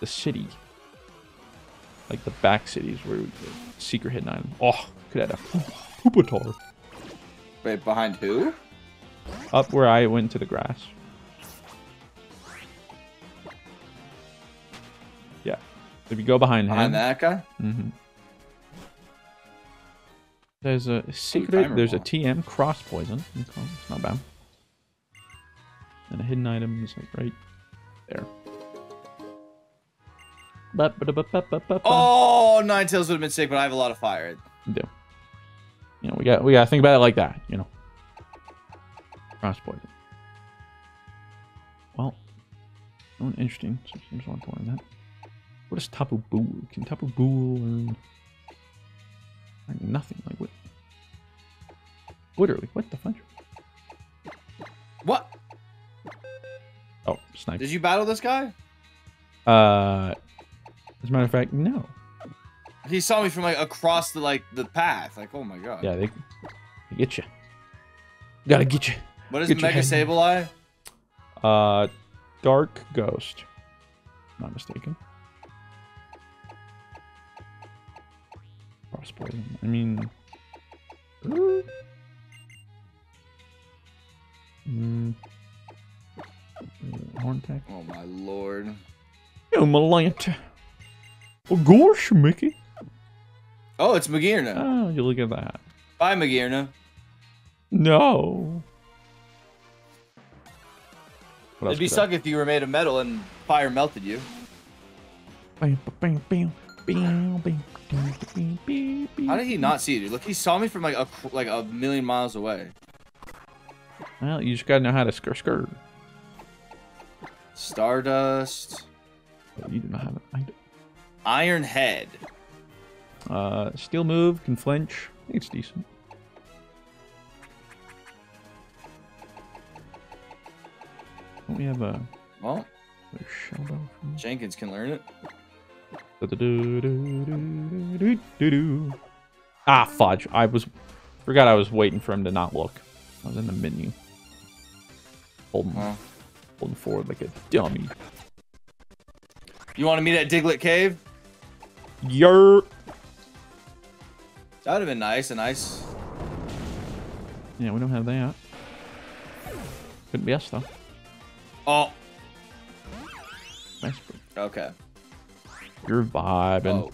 the city, like the back cities where we, secret hidden item. Oh, could add a Pupitar. Wait, behind who? Up where I went to the grass. If you go behind, him, Behind that guy? hmm There's a secret. There's a. TM cross poison. Okay, it's not bad. And a hidden item is like right there. Oh, Ninetales would have been sick, but I have a lot of fire. do. You know, we got we gotta think about it like that, you know. Cross poison. Well, one interesting. So seems one point in that. What is Tapu Boo? Can Tapu Boo learn like nothing? Like what? Literally, what the fudge? What? Oh, snipe. Did you battle this guy? Uh, as a matter of fact, no. He saw me from like across the like the path. Like, oh my god. Yeah, they, they get you. Gotta get you. What is Get Mega Sableye? Uh, Dark Ghost. Not mistaken. Cross poison. I mean. Mm, horn tech. Oh my lord. Oh, Malanta. Oh, gosh, Mickey. Oh, it's Magearna. Oh, you look at that. Bye, Magearna. No. What It'd be I- suck if you were made of metal and fire melted you. Bam, bam, bam, How did he not see you? Look, he saw me from like a like a million miles away. Well, you just gotta know how to skr skr. Stardust, But You do not have it. I do. Iron Head. Uh, steel move can flinch. It's decent. Don't we have a, Well, a shell bell from Jenkins can learn it. Ah, fudge. I was forgot I was waiting for him to not look. I was in the menu. Holding, Oh. holding forward like a dummy. You want to meet at Diglett Cave? Yer. That would have been nice. A nice. Yeah, we don't have that. Couldn't be us though. Oh, Nice. okay. You're vibing. Oh.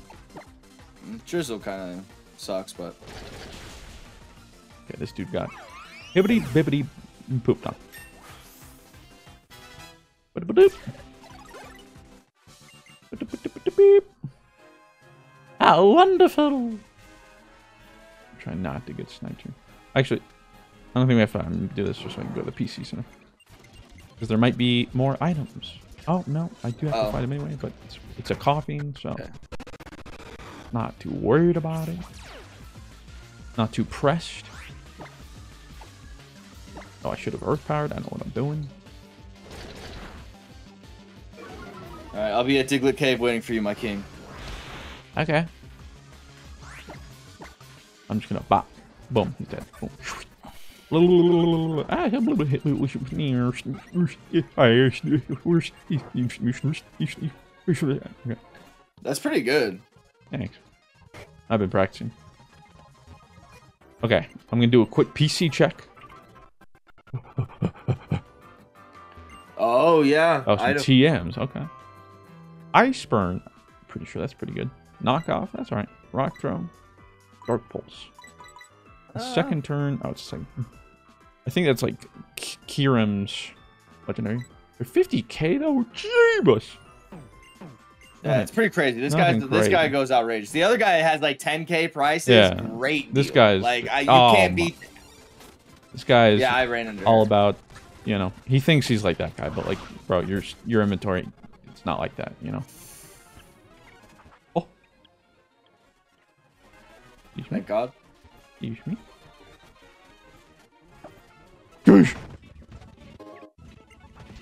Mm, Drizzle kind of sucks, but Okay, this dude got hibbity bibbity pooped on. How wonderful! Try not to get sniped here. Actually, I don't think we have to do this just so I can go to the PC center. Because there might be more items. Oh, no, I do have to Oh. fight him anyway, but it's, it's a coughing, so... Okay. Not too worried about it. Not too pressed. Oh, I should have earth powered. I know what I'm doing. All right, I'll be at Diglett Cave waiting for you, my king. Okay. I'm just gonna bop. Boom. He's dead. Boom. I have a little hit with That's pretty good. Thanks. I've been practicing. Okay, I'm gonna do a quick PC check. Oh yeah. Oh, some TMs. Okay. Ice burn. Pretty sure that's pretty good. Knockoff. That's all right. Rock throw. Dark pulse. Ah. second turn. Oh, it's second. I think that's like K- Kyurem's legendary. They're 50k though. Jeebus. Yeah, it's pretty crazy. This guy, this guy goes outrageous. The other guy has like 10k prices. Yeah. Great. This deal. guy's- like I, you oh can't my- beat. This guy is Yeah, I ran under. all her. about, you know, he thinks he's like that guy, but like, bro, your your inventory, it's not like that, you know. Oh. Excuse me. Thank God. Excuse me. Gosh.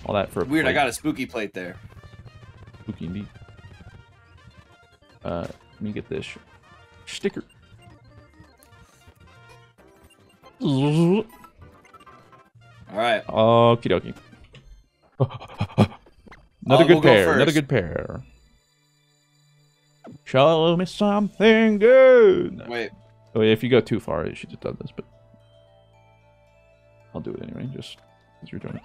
All that for a Weird. I got a spooky plate there. Spooky indeed. Uh, let me get this sticker. Okie All right. dokie. Another Uh, good we'll go pair. Another first. good pair. Show me something good. Wait. Oh, yeah, if you go too far, you should have done this, but I'll do it anyway, just as you're doing it.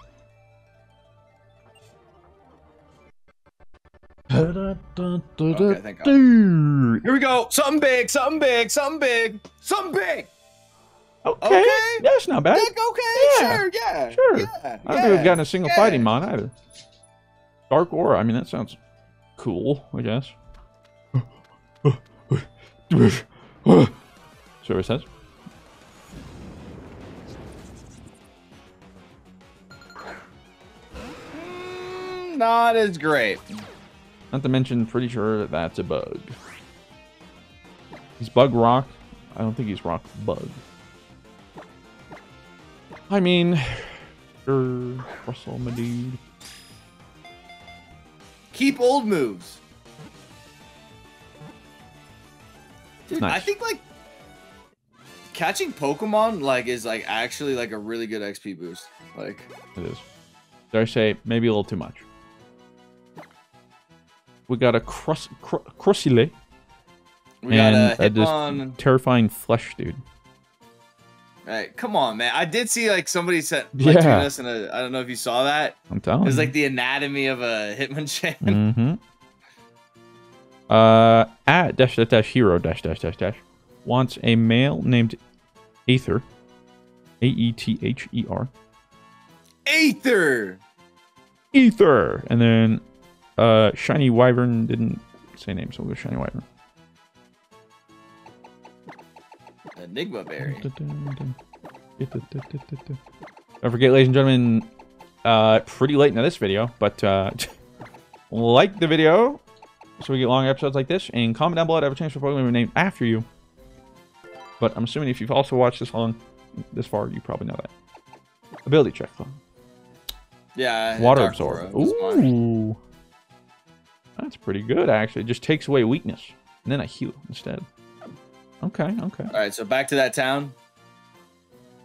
Okay, thank God. Here we go. Something big. Something big. Something big. Something big. Okay, Okay. that's not bad. Like, okay. Yeah. Sure. Yeah. Sure. Yeah. I don't yeah, think we've gotten a single yeah. fighting mon either. Dark Aura, I mean, that sounds cool, I guess. So it says. Not as great. Not to mention, pretty sure that's a bug. He's bug rock. I don't think he's rock bug. I mean, sure, Russell, my dude. Keep old moves. Dude, I think like catching Pokemon like is like actually like a really good XP boost. Like It is. Dare I say, maybe a little too much. We got a cross, cr- Crossile we got a a just Hitmon. terrifying flesh dude. Hey, come on, man! I did see like somebody sent like, Yeah. us, and I don't know if you saw that. I'm telling It was like the anatomy of a Hitmonchan. Mm-hmm. Uh, at dash dash dash hero dash dash dash dash wants a male named Aether, A E T H E R, Aether. Ether, and then uh, shiny wyvern didn't say name, so we'll go shiny wyvern. Enigma berry. Don't forget, ladies and gentlemen, uh, pretty late into this video, but uh, like the video so we get long episodes like this, and comment down below to have a chance for Pokemon named after you. But I'm assuming if you've also watched this long, this far, you probably know that. Ability check, though. Yeah. Water absorb. Ooh, that's pretty good actually. It just takes away weakness, and then I heal instead. Okay, okay. All right, so back to that town.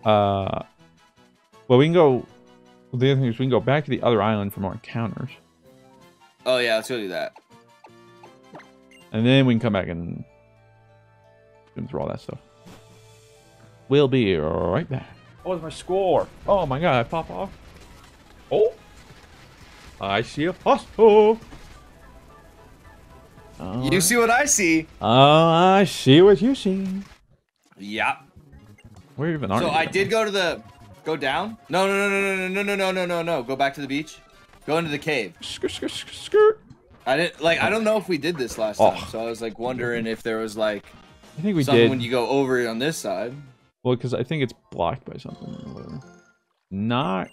Uh, well, we can go. The other thing is we can go back to the other island for more encounters, Oh yeah, let's go do that. and then we can come back and go through all that stuff. We'll be right back. What was my score? Oh my god! I pop off. Oh, I see a hostile. Oh, You see what I see? Oh, I see what you see. Yeah. Where even are So you? I did go to the go down. No, no, no, no, no, no, no, no, no, no, no. Go back to the beach. Go into the cave. Skirt, skirt, skirt, skirt. I didn't like. I don't know if we did this last Oh. time, so I was like wondering if there was like I think we something did. when you go over it on this side. Well, because I think it's blocked by something or whatever. Not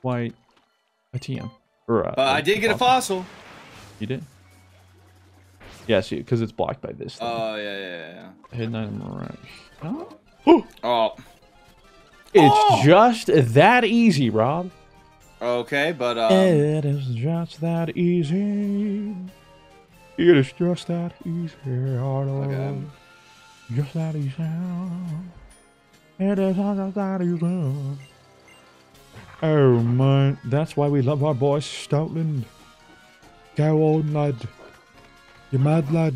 quite a TM. Or a, But I did get a fossil. fossil. You did? Yeah, see, because it's blocked by this. thing. Oh yeah, yeah, yeah. Hidden item right. Oh. Oh, It's Oh! just that easy, Rob. okay, but um, it is just that easy. It is just that easy, Arnold. Okay. Just that easy. It is just that easy. Oh man, that's why we love our boy Stoutland. Go on, lad. You mad lad.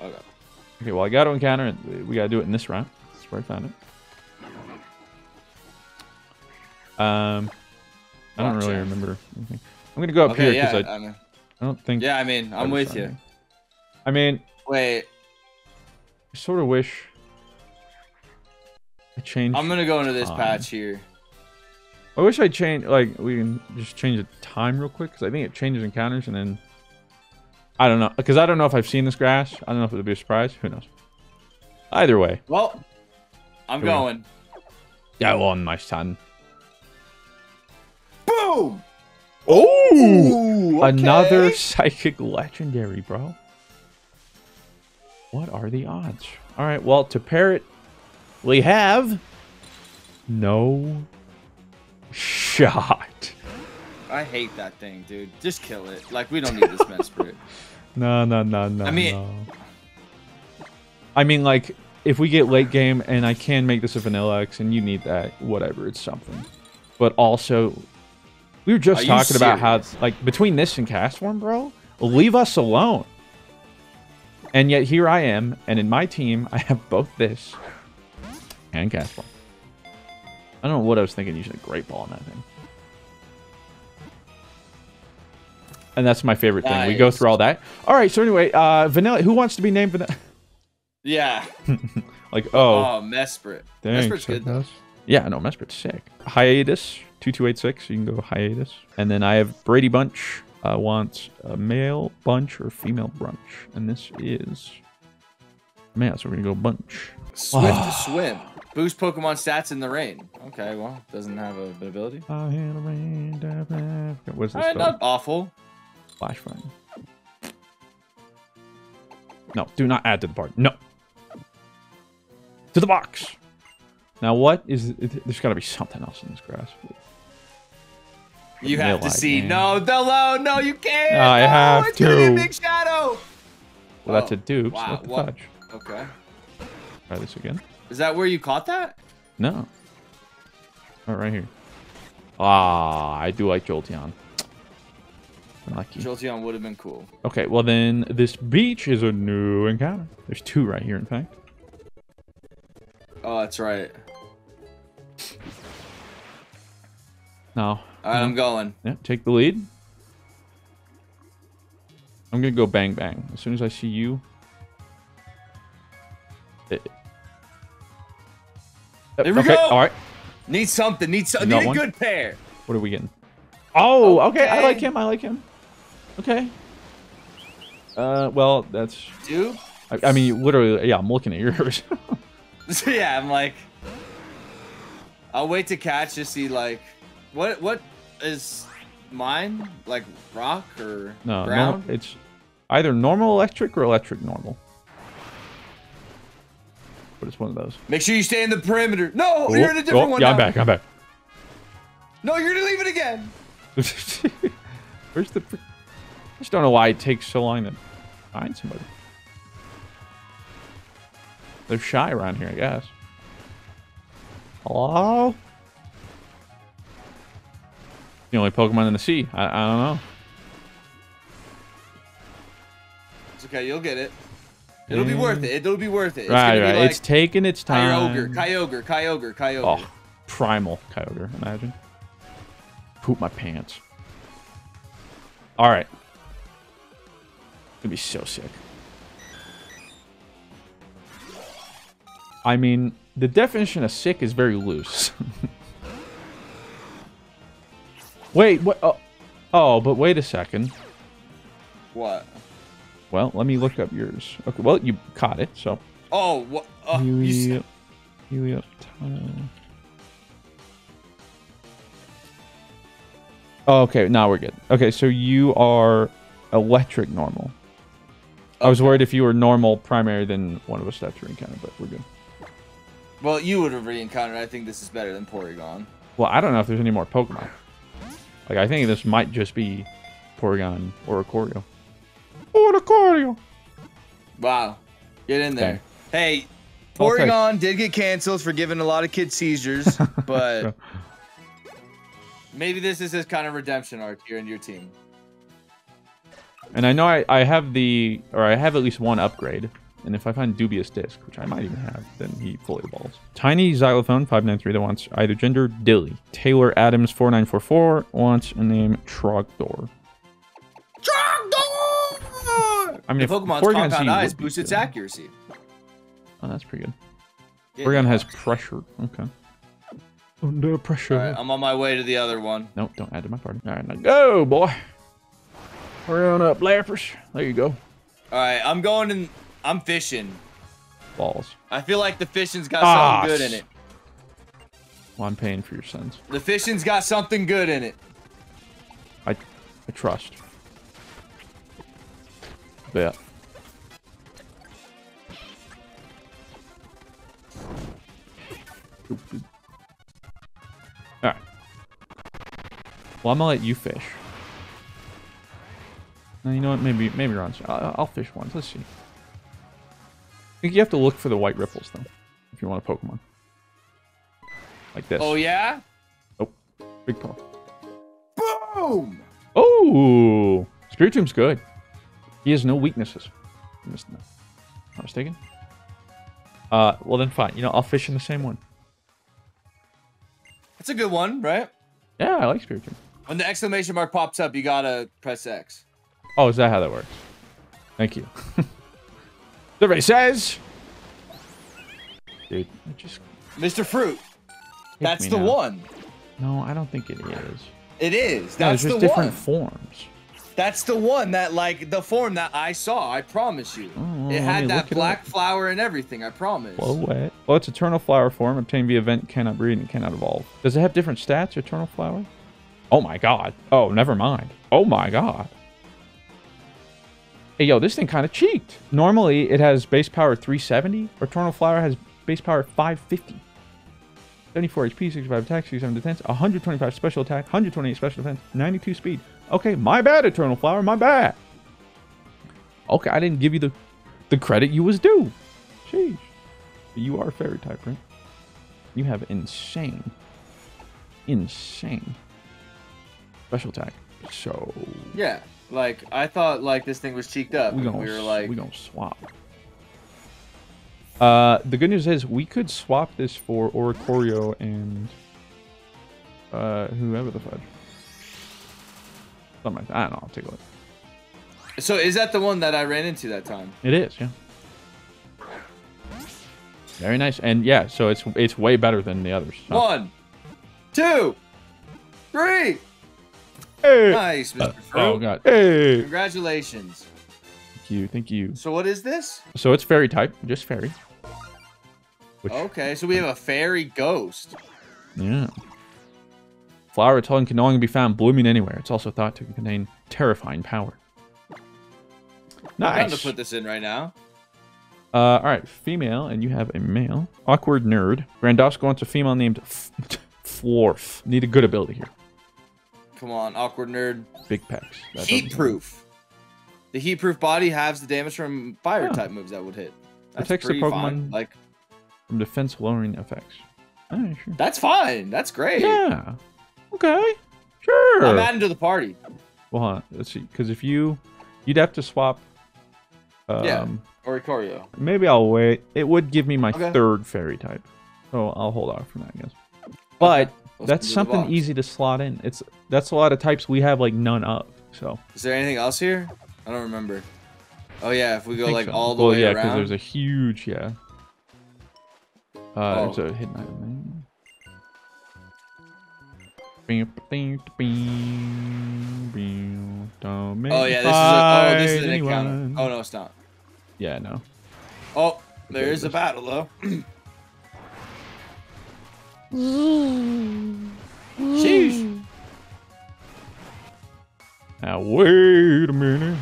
okay. Okay, well I got to encounter it. We got to do it in this round. That's where I found it. Um, I don't really Gotcha. remember. anything. I'm gonna go up Okay, here because yeah, I, I mean, I don't think. yeah, I mean, I'm I with you. it. I mean, Wait, I sort of wish I changed. I'm gonna go into this Fine. patch here. I wish I changed. Like we can just change the time real quick because I think it changes encounters and then. I don't know because I don't know if I've seen this grass. I don't know if it'll be a surprise. Who knows? Either way, Well, I'm Here we go. going. go on, my son. Boom! Oh, Ooh, another psychic legendary, bro. What are the odds? All right, well, to pair it, we have no shot. I hate that thing, dude. Just kill it. Like we don't need this Mesprit. No, no, no, no. I mean- no. I mean, like, if we get late game and I can make this a vanilla X and you need that, whatever, it's something. But also, we were just talking about how, like, between this and Castform, bro, leave us alone. And yet here I am, and in my team, I have both this and Castform. I don't know what I was thinking using a Great Ball on that thing. And that's my favorite thing. We go through all that. All right. So anyway, uh, Vanilla. Who wants to be named Vanilla? Yeah. like, oh, Oh, Mesprit. thanks. Mesprit's good though. Yeah, no, Mesprit's sick. Hiatus two two eight six. You can go hiatus. And then I have Brady Bunch. Uh, wants a male bunch or female brunch, and this is male. So we're gonna go bunch. Swift Ah. to swim. Boost Pokemon stats in the rain. Okay, well, doesn't have a, ability. I had a rain, da, da. What's this spell? not awful. Flash fire. No, do not add to the party. No. To the box. Now what is it, there's got to be something else in this grass. You have to see. man. No, no, no, you can't. I no, have it's gonna be a big shadow. Well, that's Oh, a dupe. wow, so what the what- Okay. Try this again. Is that where you caught that? No. Oh, right here. Ah, I do like Jolteon. Lucky. Jolteon would have been cool. Okay, well then this beach is a new encounter. There's two right here, in fact. Oh, that's right. No. All right, I'm going. yeah, take the lead. I'm gonna go bang bang. As soon as I see you. It- Here we okay, go. all right. Need something. Need some. You got Need a one? good pair. What are we getting? Oh, okay. I like him. I like him. Okay. Uh, well, that's. Dude. I, I mean, literally, yeah. I'm looking at yours. yeah, I'm like. I'll wait to catch to see like, what what is mine like rock or no, no, ground? it's either normal electric or electric normal. But it's one of those. Make sure you stay in the perimeter. No, Oh, you're in a different oh, one Yeah, now. I'm back. I'm back. No, you're gonna leave it again. Where's the? I just don't know why it takes so long to find somebody. They're shy around here, I guess. Hello? The only Pokemon in the sea. I, I don't know. It's okay, you'll get it. It'll be worth mm. it. It'll be worth it. It's right, right. like it's taking its time. Kyogre, Kyogre, Kyogre, Kyogre. Oh, primal Kyogre, imagine. Poop my pants. Alright. Gonna be so sick. I mean, the definition of sick is very loose. Wait, what? Oh, Oh, but wait a second. What? Well, let me look up yours. Okay, well, you caught it, so. Oh, what? Uh, you Heliop, said- Heliop tile. Oh, okay, now we're good. Okay, so you are electric normal. I was worried if you were normal primary, then one of us have to encounter, but we're good. well, you would have re-encountered. I think this is better than Porygon. Well, I don't know if there's any more Pokemon. Like, I think this might just be Porygon or Oricorio. Oricorio! Wow. Get in there. Hey, I'll Porygon did get canceled for giving a lot of kids seizures, but maybe this is his kind of redemption arc here in your team. And I know I, I have the, or I have at least one upgrade. And if I find Dubious Disc, which I might even have, then he fully evolves. Tiny Xylophone 593 that wants either gender Dilly. Taylor Adams 4944 wants a name Trogdor. I mean, The Pokemon's Porygon compound eyes boosts its accuracy. Oh, that's pretty good. Yeah, Porygon has pressure. Okay. Under pressure. All right, I'm on my way to the other one. Nope, don't add to my party. All right, now go, boy. Hurry on up, Lappers. There you go. All right, I'm going in. I'm fishing. Balls. I feel like the fishing's got Ah, something good in it. Well, I'm paying for your sins. The fishing's got something good in it. I, I trust. Bet. Alright. Well, I'm gonna let you fish. No, you know what? Maybe, maybe Ron's. I'll, I'll fish once. Let's see. I think you have to look for the white ripples, though, if you want a Pokemon. Like this. Oh yeah. Big paw. Boom. Oh, Spiritomb's good. He has no weaknesses. I'm Not mistaken. Uh, well then fine. You know, I'll fish in the same one. That's a good one, right? Yeah, I like Spiritomb. When the exclamation mark pops up, you gotta press X. Oh, is that how that works? Thank you. Survey says. Dude, I just. Mr. Fruit. That's the now. one. No, I don't think it is. It is. That's No, there's the just different one. forms. That's the one that like the form that I saw. I promise you. Oh, it had that it black flower and everything. I promise. Blow wet. Well, it's Eternal Flower form. Obtained via event, cannot breed, and cannot evolve. Does it have different stats, Eternal Flower? Oh my god. Oh, never mind. Oh my god. Hey, yo, this thing kind of cheeked. Normally, it has base power 370. Eternal Flower has base power 550. 74 HP, 65 attack, 67 defense, 125 special attack, 128 special defense, 92 speed. Okay, my bad, Eternal Flower, my bad. Okay, I didn't give you the, the credit you was due. Sheesh. You are fairy type, right? You have insane, insane special attack. So Yeah. Like I thought, like this thing was cheeked up. we gonna we were like, we gonna swap. Uh, the good news is we could swap this for Oricorio and uh whoever the fudge. Something like that. I don't know. I'll take a look. so is that the one that I ran into that time? It is, yeah. Very nice, and yeah, so it's it's way better than the others. so- One, two, three. Hey! Nice, Mr. Uh, Fruit. Oh god. Hey! Congratulations. Thank you, thank you. So what is this? So it's fairy type, just fairy. Which, Okay, so we have a fairy ghost. yeah. Flower of Tulin can no longer be found blooming anywhere. It's also thought to contain terrifying power. Nice. I'm going to put this in right now. Uh, all right, female, and you have a male. Awkward nerd. Grandosco wants a female named F- Florf. Need a good ability here. Come on, awkward nerd. Big pecs. That Heat proof. The heat proof body halves the damage from fire Oh. type moves that would hit. That's Protects the pretty fine. Pokemon- Like From defense lowering effects. Right, sure. that's fine. That's great. Yeah. Okay. Sure. I'm adding to the party. Well, hold on. Let's see. Because if you, you'd have to swap. Um, Yeah. Oricorio. Maybe I'll wait. It would give me my Okay. third fairy type, so I'll hold off from that, I guess. But Let's that's something easy to slot in. It's that's a lot of types we have like none of. So Is there anything else here? I don't remember. Oh yeah, if we go like so. all the well, way yeah, around. there's a huge yeah. Uh, Oh. there's a hidden item. Oh yeah, this is a, oh this is an encounter. Oh no, it's not. Yeah, no. Oh, there is a battle though. Sheesh. Now wait a minute.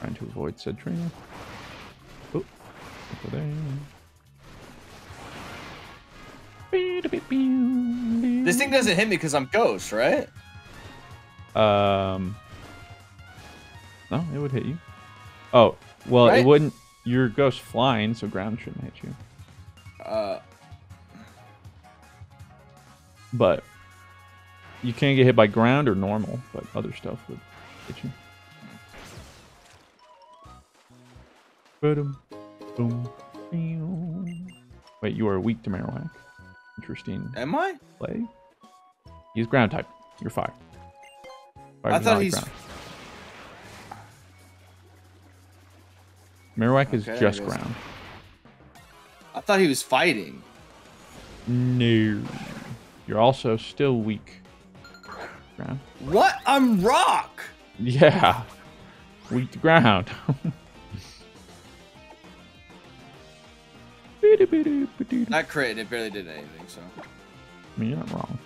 Trying to avoid said trainer. Oh, over there. This thing doesn't hit me because I'm ghost, right? Um. No, it would hit you. Oh, well, Right? it wouldn't. You're ghost flying, so ground shouldn't hit you. Uh, But you can't get hit by ground or normal, but other stuff would hit you. Boom, boom, boom. Wait, you are weak to Marowak. Interesting am I? play. He's ground type. You're fire. Fire I thought he's- ground. Marowak is Okay, I just ground. I thought he was fighting. No. You're also still weak. Ground. What? I'm rock. Yeah. Weak to ground. I That crit it barely did anything. So I mean, you're not wrong.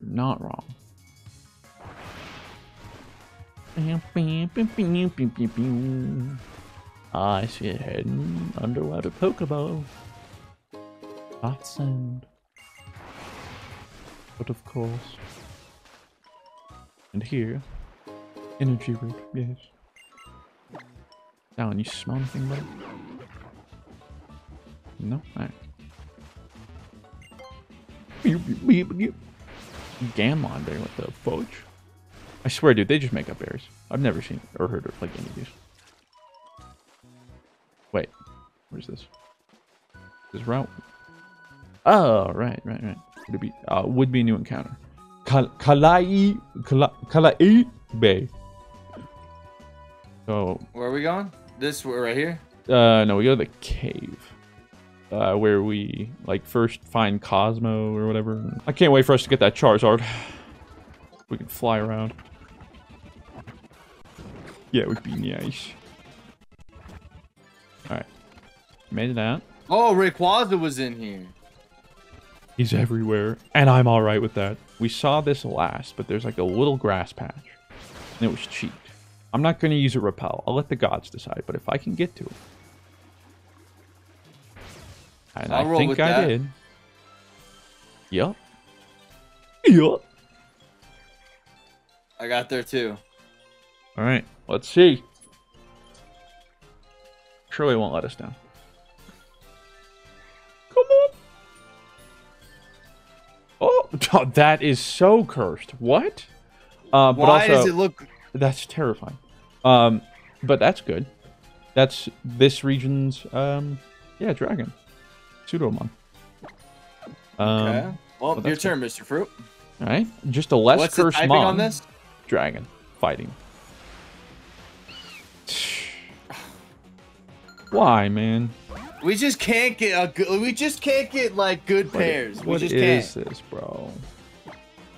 You're not wrong. I see it hidden underwater Pokeball. Hot sand. But of course. And here, energy root, yes. Alan, you smell anything, buddy? No? Alright. Gammon there with the fudge. I swear, dude, they just make up berries. I've never seen or heard of like any of these. Wait, where's this? This route? Oh, right, right, right. Would be uh, would be a new encounter? Kal- Kalai Kala- Kala'e Bay. So where are we going? This right here. uh, no, we go to the cave. Uh, where we like first find Cosmo or whatever. I can't wait for us to get that Charizard. We can fly around. Yeah, it would be nice. Alright. Made it out. Oh, Rayquaza was in here. He's everywhere. And I'm alright with that. We saw this last, but there's like a little grass patch. And it was cheap. I'm not going to use a repel. I'll let the gods decide. But if I can get to it. And I'll I think I that. did. Yup. Yup. I got there too. Alright, let's see. Surely won't let us down. Come on. Oh, that is so cursed. What? Uh, but Why also, does it look? that's terrifying. Um, but that's good. That's this region's um, yeah, dragon, Pseudomon. Um, Okay. Well, your turn, Mr. Fruit. all right, just a less What's the cursed typing mon on this? dragon fighting. Why, man? We just can't get a good. We just can't get like good What- pairs. What just is can't. this, bro?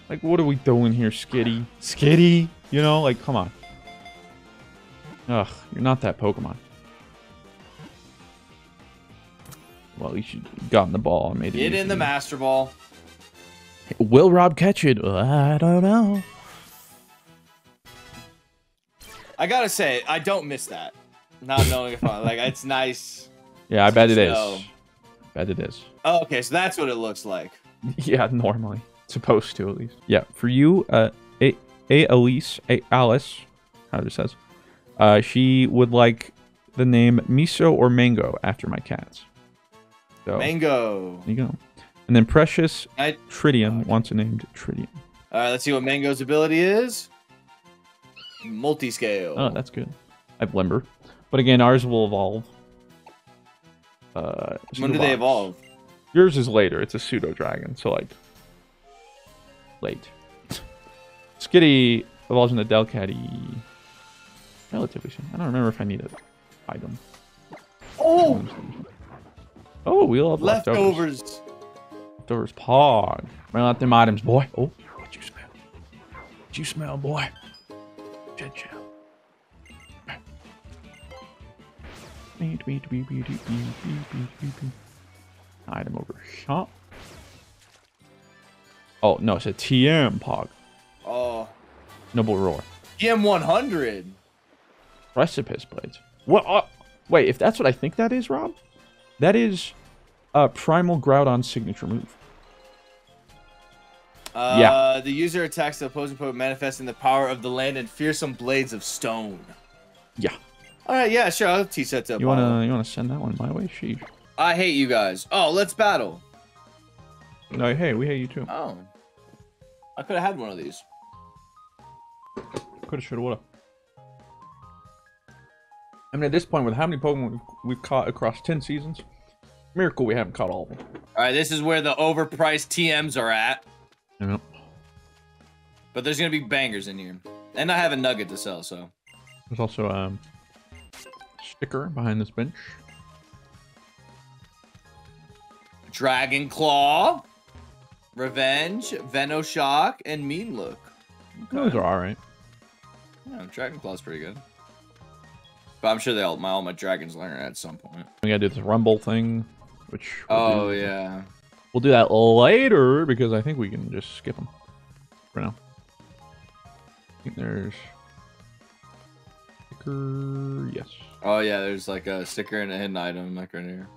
Like, what are we doing here, Skitty? Skitty? You know, like, come on. Ugh, you're not that Pokemon. Well, at least you got in the ball and made it. Get in the. Master Ball. Will Rob catch it? I don't know. I gotta say, I don't miss that. Not knowing if I like, it's nice. Yeah, I bet it is. No. Bet it is. Oh, okay, so that's what it looks like. Yeah, normally. Supposed to, at least. Yeah, for you, uh, A, A Elise, A Alice, how it says, uh, she would like the name Miso or Mango after my cats. So, Mango. there you go. And then Precious I, Tridium wants a named Tritium. all right, let's see what Mango's ability is. Multi-scale. Oh, that's good. I have Limber. But again, ours will evolve. Uh, when do they evolve? Yours is later. It's a pseudo dragon, so like late. Skitty evolves into Delcatty relatively soon. I don't remember if I need an item. Oh, Oh, we love leftovers. Leftovers, leftovers pog. Run out them items, boy. Oh, what you smell? What you smell, boy? Dead chow. Item over here. Oh, no, it's a TM pog. Oh. Noble Roar. TM100. Precipice Blades. What? Uh, wait, if that's what I think that is, Rob? That is a Primal Groudon signature move. Uh, Yeah. The user attacks the opposing opponent, manifesting the power of the land and fearsome blades of stone. Yeah. All right, yeah, sure. I'll teach that to You wanna you wanna send that one my way? Sheesh. I hate you guys. Oh, let's battle. No, hey, we hate you too. Oh. I could have had one of these. Coulda, shoulda, woulda. I mean, at this point, with how many Pokemon we've, caught across ten seasons, miracle we haven't caught all of them. All right, this is where the overpriced TMs are at. Know, But there's gonna be bangers in here, and I have a nugget to sell. So there's also a sticker behind this bench. Dragon Claw, Revenge, Venoshock, and Mean Look. Those are all right. Yeah, Dragon Claw's pretty good. But I'm sure they'll my all my dragons learn at some point. We gotta do this Rumble thing, which we'll Oh do- yeah. we'll do that later because I think we can just skip them for now. I think there's sticker. Yes. Oh yeah, there's like a sticker and a hidden item like right here.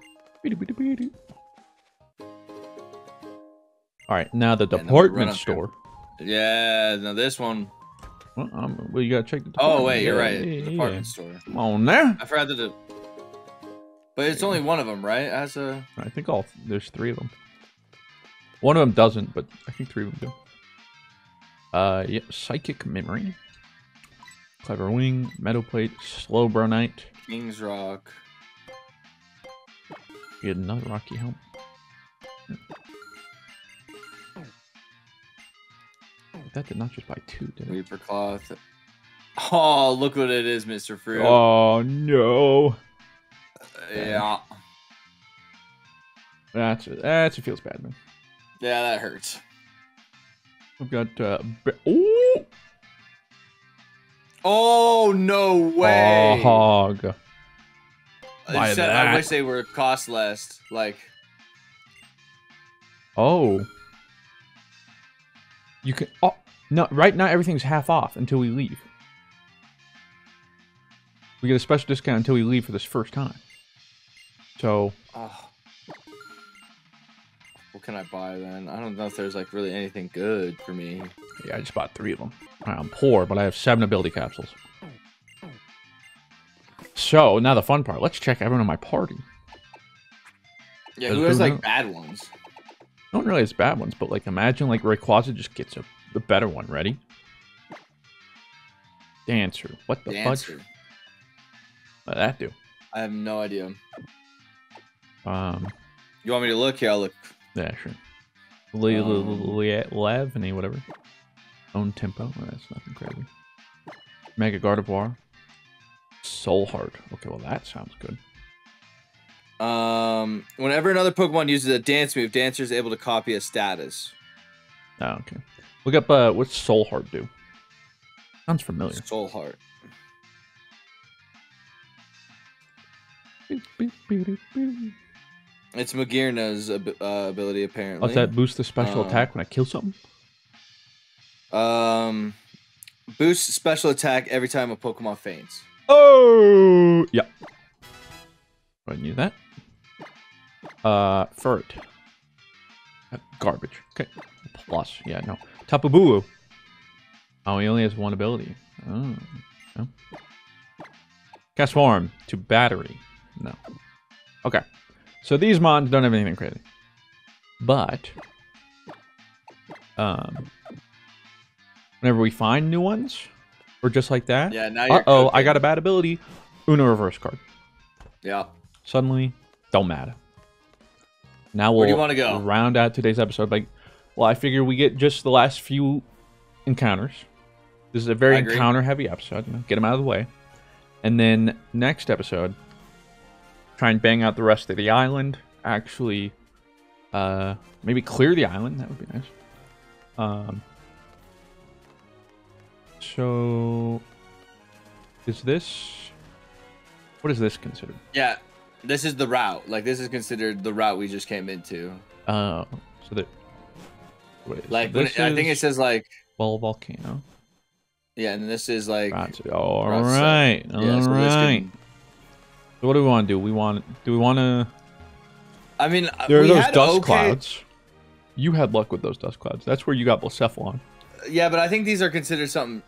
All right, now the then we run department here. store. Yeah, now this one. Well, um, well, you gotta check the. Oh department. wait, you're right. yeah, yeah. Department store. Come on there. I forgot to do. But it's only one of them, right? As a I think all there's three of them. One of them doesn't, but I think three of them do. Uh, yep, psychic memory, clever wing, metal plate, Slowbronite. King's Rock. Had another rocky helm. That did not just buy two, did it? Reaper Cloth. Oh, look what it is, Mr. Fruit. Oh no, yeah. that's that's it feels bad, man. Yeah, that hurts. I've got uh, Ooh! Oh no way! a hog. I Buy said- that. I wish they were cost less. Like, Oh. You can. Oh no! Right now everything's half off until we leave. We get a special discount until we leave for this first time. So oh. what can I buy then? I don't know if there's like really anything good for me. yeah, I just bought three of them. I'm poor, but I have seven ability capsules. So now the fun part. Let's check everyone in my party. Yeah, who has like bad ones? No one really has bad ones, but like imagine like Rayquaza just gets a the better one. Ready? Dancer. What the Dancer. fudge? What that do? I have no idea. Um. You want me to look here? I'll look. Yeah, sure. Le- Um, whatever. Own tempo. Well, that's nothing crazy. Mega Gardevoir. Soul Heart. Okay, well that sounds good. Um, whenever another Pokemon uses a dance move, Dancer is able to copy a status. Oh, okay. Look up uh what's Soul Heart do? Sounds familiar. Soul Heart. It's Magearna's ab- uh, ability apparently. Oh, does that boost the special Uh, attack when I kill something? Um, boosts special attack every time a Pokemon faints. Oh, yeah. I knew that. Uh, Furt. Uh, garbage. Okay. Plus, yeah, no. Tapu Bulu. Oh, he only has one ability. Oh, no. Castform to Battery. No. Okay. So these mons don't have anything crazy. But, um, whenever we find new ones, or just like that, Yeah, now you're. uh oh, I got a bad ability. Una reverse card. Yeah. Suddenly, don't matter. Now we'll Where do you wanna go? round out today's episode. Like, well, I figure we get just the last few encounters. This is a very encounter-heavy episode. You know, get them out of the way, and then next episode, try and bang out the rest of the island. Actually, uh, maybe clear the island. That would be nice. Um, So, is this what is this considered? Yeah, this is the route. Like this is considered the route we just came into. Uh, so that wait, so Like when this it- I think it says like Ball Volcano. yeah, and this is like so- All Route right. All yeah, so right. can- So what do we want to do? We want do we want to? I mean, uh, There are we those had dust okay- clouds. You had luck with those dust clouds. That's where you got Blacephalon. Yeah, but I think these are considered something.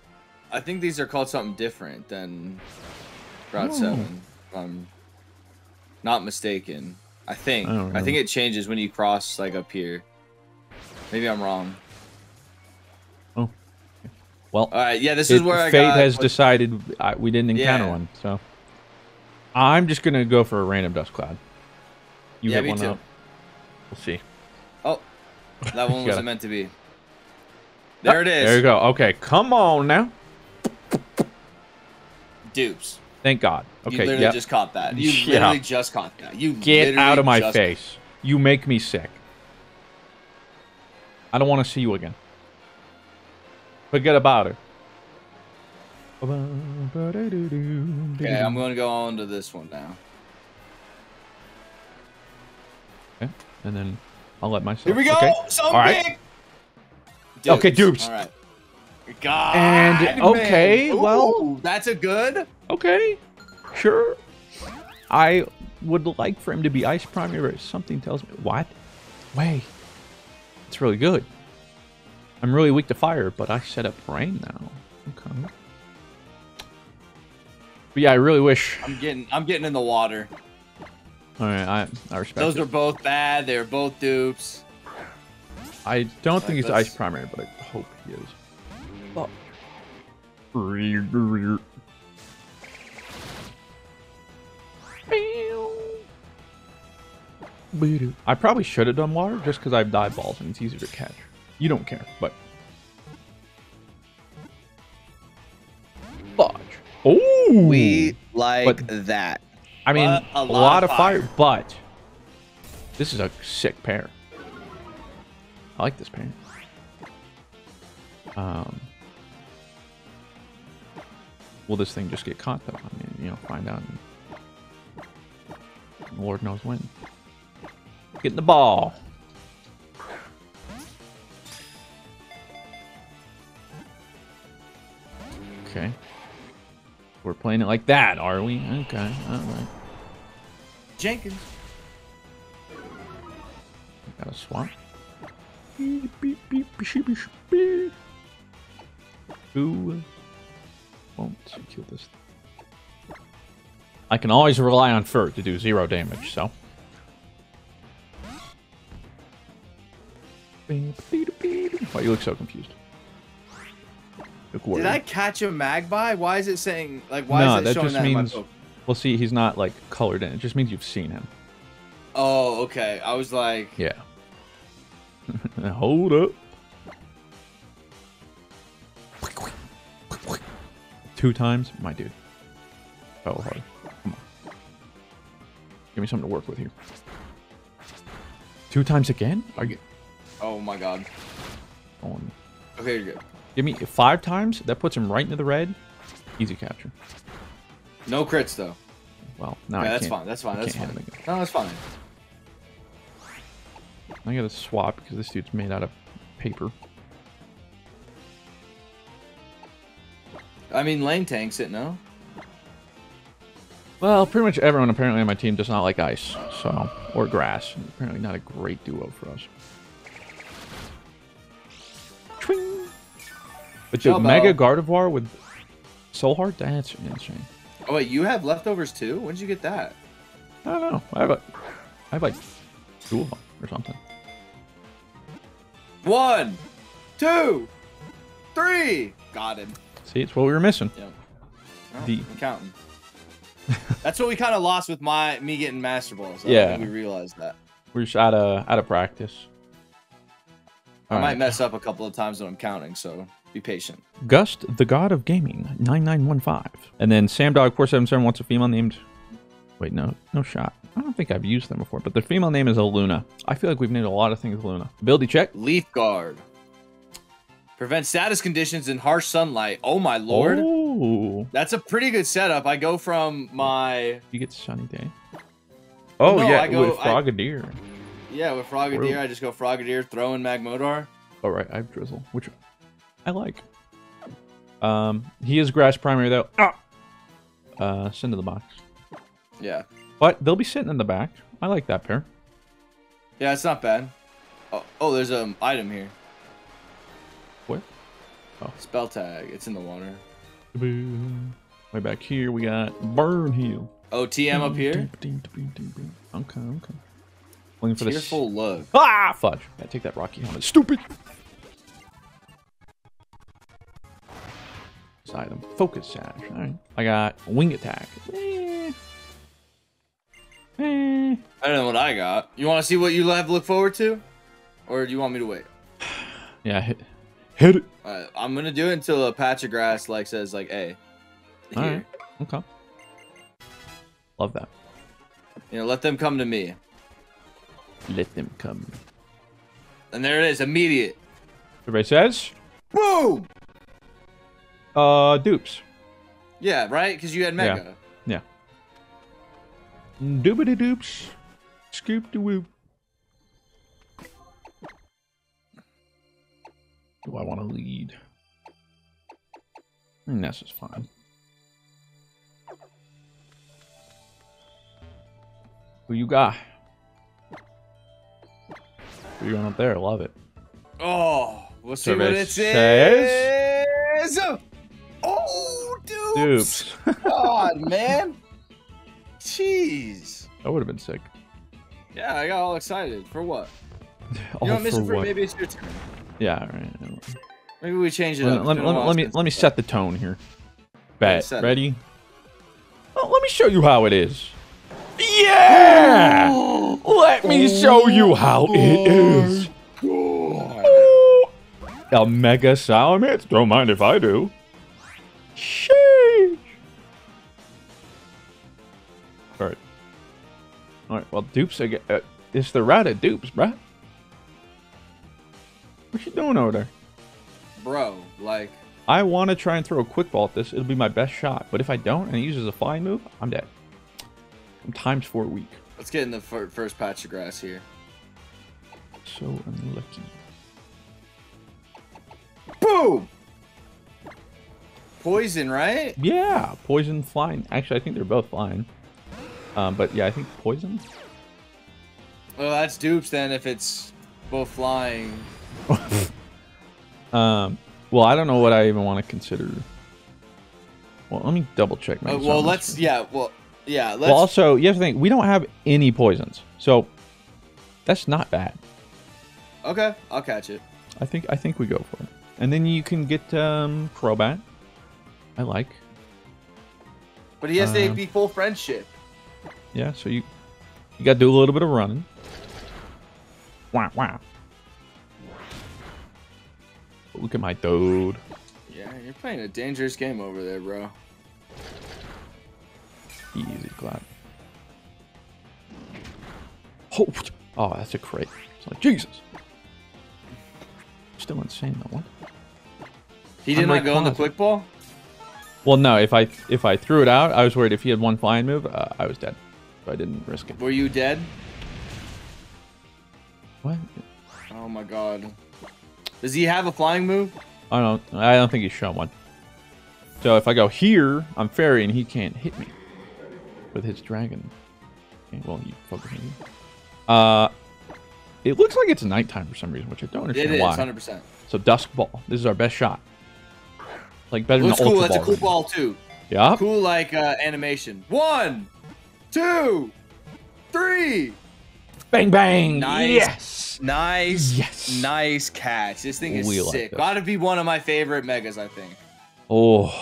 I think these are called something different than Route Oh. Seven. I'm not mistaken. I think. I I, think it changes when you cross like up here. Maybe I'm wrong. Oh. Well, All right, yeah, this it- is where I fate got. has what- decided I, we didn't encounter Yeah. one. So I'm just gonna go for a random dust cloud. You Yeah, hit me one too. up. We'll see. Oh, that one wasn't meant to be. There it ah, is. There you go. Okay, come on now. Dupes. Thank God. Okay. You literally yep. just caught that. You Yeah. literally just caught that. You Get out of my face. You make me sick. I don't want to see you again. Forget about it. Okay, I'm going to go on to this one now. Okay, and then I'll let myself. Here we go. Okay. Something All right. big. Okay, dupes. All right. God. And, okay, well- that's a good. Okay, sure. I would like for him to be ice primary, but something tells me what? Wait, it's really good. I'm really weak to fire, but I set up rain now. Okay. But yeah, I really wish. I'm getting. I'm getting in the water. All right, I I respect. Those it. are both bad. They're both dupes. I don't think Like, he's let's- ice primary, but I hope he is. Oh. I probably should have done water just because I have dive balls and it's easier to catch. You don't care, but. Fudge. Oh! We like But- that. I mean, But a, lot, of fire. but this is a sick pair. I like this pair. Um, will this thing just get caught though? I mean, you know, find out. Lord knows when. Getting the ball. Okay. We're playing it like that, are we? Okay, alright. Jenkins. Got a swap. Beep, beep, beep, beep, beep, beep. Who won't kill this? I can always rely on Furt to do zero damage, so. Why you look so confused? Did. I catch a magpie? Why is it saying like? Why no, is it that showing just that in my means. book? Well, see, he's not like colored in. It just means you've seen him. Oh, okay. I was like, Yeah. Hold up. Two times? My dude. Oh, hard. Come on. Give me something to work with here. Two times again? Are you oh my god. on? Okay, you're good. Give me five times? That puts him right into the red. Easy capture. No crits though. Well, now Okay, I that's can't- fine. That's fine. That's fine. hit him again. No, that's fine. I gotta swap because this dude's made out of paper. I mean, lane tanks it, no? Well, pretty much everyone apparently on my team does not like ice, so or grass. Apparently, not a great duo for us. But the Jumbo. Mega Gardevoir with Soul Heart, that's insane. Oh wait, you have leftovers too? When did you get that? I don't know. I have a, I have like two of them or something. One, two, three. Got him. See, it's what we were missing. Yep. Oh, The- I'm counting. That's what we kind of lost with my me getting master balls. Don't Yeah. we realized that. We're just out of out of practice. I All might mess up a couple of times when I'm counting, so be patient. Gust, the god of gaming, 9915. And then SamDog477 wants a female named. Wait, no, no shot. I don't think I've used them before, but the female name is Aluna. I feel like we've named a lot of things Luna. Ability check. Leaf guard. Prevent status conditions in harsh sunlight. Oh my lord. Oh, That's a pretty good setup. I go from my you get sunny day. Oh No, yeah, I go- with I- Frogadier. yeah with Frogadier. I just go Frogadier, throw in Magmortar. All right, I have Drizzle, which I like. Um, he is grass primary though. Ah! Uh, send to the box. Yeah, But they'll be sitting in the back. I like that pair. yeah, it's not bad. Oh, oh there's an item here. What? Oh. Spell tag. It's in the water. Boom. Way back here, we got Burn Heal. OTM up here. Okay, okay. Looking for this. Tearful look. Ah, fudge. I take that Rocky helmet. Stupid. Item. Focus sash. Alright. I got wing attack. Eh. Eh. I don't know what I got. You want to see what you have to look forward to, or do you want me to wait? Yeah, hit, hit it. Uh, I'm gonna do it until a patch of grass like says like, "Hey, here." Alright. Okay. Love that. You know, let them come to me. Let them come. And there it is, immediate. Everybody says, Boom. Uh, dupes. Yeah, right. Because you had mega. Yeah. Doobity doops. Scoop de whoop. Do I want to lead? Mm, This is fine. Who you got? Who you going up there? Love it. Oh, we'll see Survey what it says- says. Oh, dude. Dupes. God, man. Jeez. that would have been sick. Yeah, I got all excited. For what? All You know, Mr. for Fruit, what? maybe it's your turn. Yeah, all right. Maybe we change it Let, up. let- It's been a let- let me let me set the tone here. Bet. set. Ready? Oh, let me show you how it is. Yeah! Oh, let me show you oh how it is. Ooh. A mega Salamence? Don't mind if I do. Sheesh. Alright. Alright, well, dupes again. Uh, it's the rat of dupes, bruh. What you doing over there? Bro, like, I want to try and throw a quick ball at this. It'll be my best shot. But if I don't and it uses a flying move, I'm dead. I'm times four weak. let's get in the fir- first patch of grass here. So unlucky. Boom! Poison, right? Yeah, poison flying. Actually, I think they're both flying. Um, but yeah, I think poison. Well, that's dupes then if it's both flying. Um, well, I don't know what I even want to consider. Well, let me double check. my Uh, well, let's, yeah, well, yeah, let's. Well, also, you have to think we don't have any poisons, so that's not bad. okay, I'll catch it. I think I think we go for it. And then you can get um Crobat. I like. But he has to Uh, be full friendship. Yeah, so you you got to do a little bit of running. Wow, wow. Look at my dude. Yeah, you're playing a dangerous game over there, bro. Easy clap. Oh, oh, that's a crate. It's like Jesus. Still insane though. What? He did I'm not like go in the quick ball? Well, no. If I if I threw it out, I was worried if he had one flying move, uh, I was dead. So I didn't risk it. Were you dead? What? Oh my god. Does he have a flying move? I don't. I don't think he's shown one. So if I go here, I'm fairy, and he can't hit me with his dragon. Okay, well, you focus me. Uh, it looks like it's nighttime for some reason, which I don't understand is, why. 100%. So dusk ball. This is our best shot. Like better Looks than cool. ultra That's a cool ball, too. Yeah. Cool, like, uh, animation. One, two, three. Bang bang. Nice. Yes. Nice. Yes. Nice catch. This thing is We sick. this. Gotta be one of my favorite megas, I think. Oh.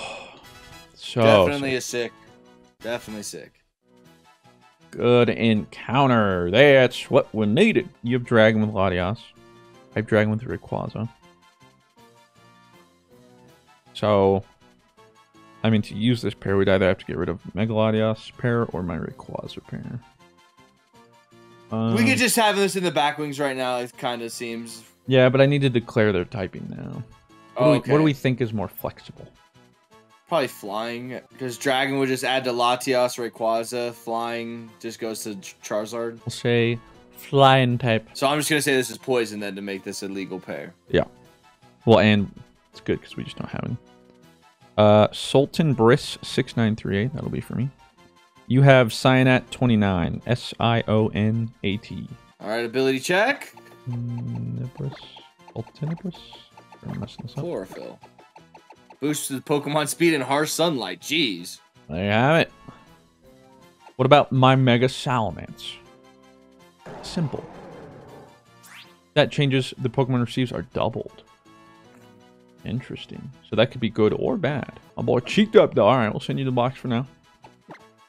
So Definitely sick. a sick. Definitely sick. good encounter. That's what we needed. You have dragon with Latias. I have dragon with Rayquaza. So, I mean, to use this pair, we'd either have to get rid of Mega Latios pair or my Rayquaza pair. Um, we could just have this in the back wings right now. It kind of seems. Yeah, but I need to declare their typing now. What, do we, what do we think is more flexible? Probably flying, because Dragon would just add to Latias Rayquaza. Flying just goes to Charizard. We'll say flying type. So I'm just gonna say this is poison then to make this a legal pair. Yeah. Well, and it's good because we just don't have any. Uh, Sultan Briss six nine three eight. That'll be for me. You have Sionat twenty nine. S I O N A T. All right, ability check. Nibris. Sultanibris. I'm messing this up. Chlorophyll. Boosts the Pokemon speed in harsh sunlight. Jeez. There you have it. What about my Mega Salamence? Simple. That changes the Pokemon receives are doubled. Interesting. So that could be good or bad. My boy cheeked up though. Alright, we'll send you the box for now.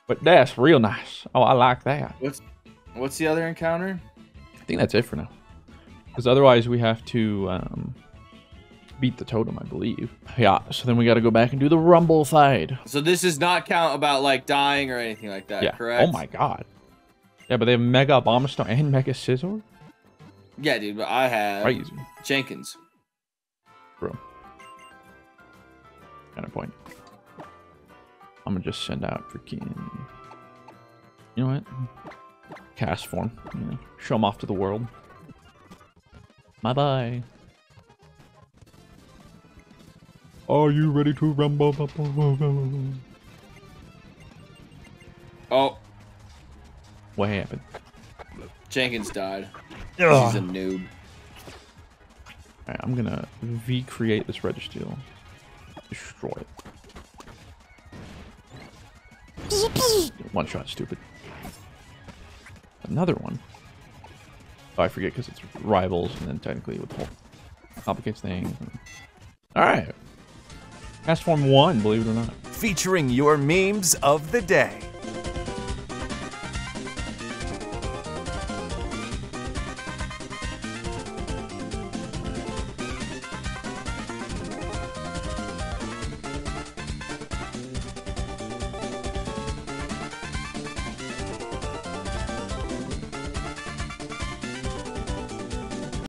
But that's real nice. Oh, I like that. What's what's the other encounter? I think that's it for now. Because otherwise we have to um, beat the totem, I believe. Yeah, so then we got to go back and do the Rumble fight. So this does not count about like dying or anything like that, yeah. correct? Oh my god. Yeah, but they have Mega Abomasnow and Mega Scizor? Yeah, dude, but I have Crazy. Jenkins. Bro. Kind of point. I'm gonna just send out freaking. You know what? Castform. You know, show them off to the world. Bye bye. Are you ready to rumble? Oh, What happened? Jenkins died. He's a noob. Alright, I'm gonna V-create this registeel. Destroy it. One shot, stupid. Another one. Oh, I forget because it's rivals, and then technically with the whole complicates things. Alright. Castform one, believe it or not. featuring your memes of the day.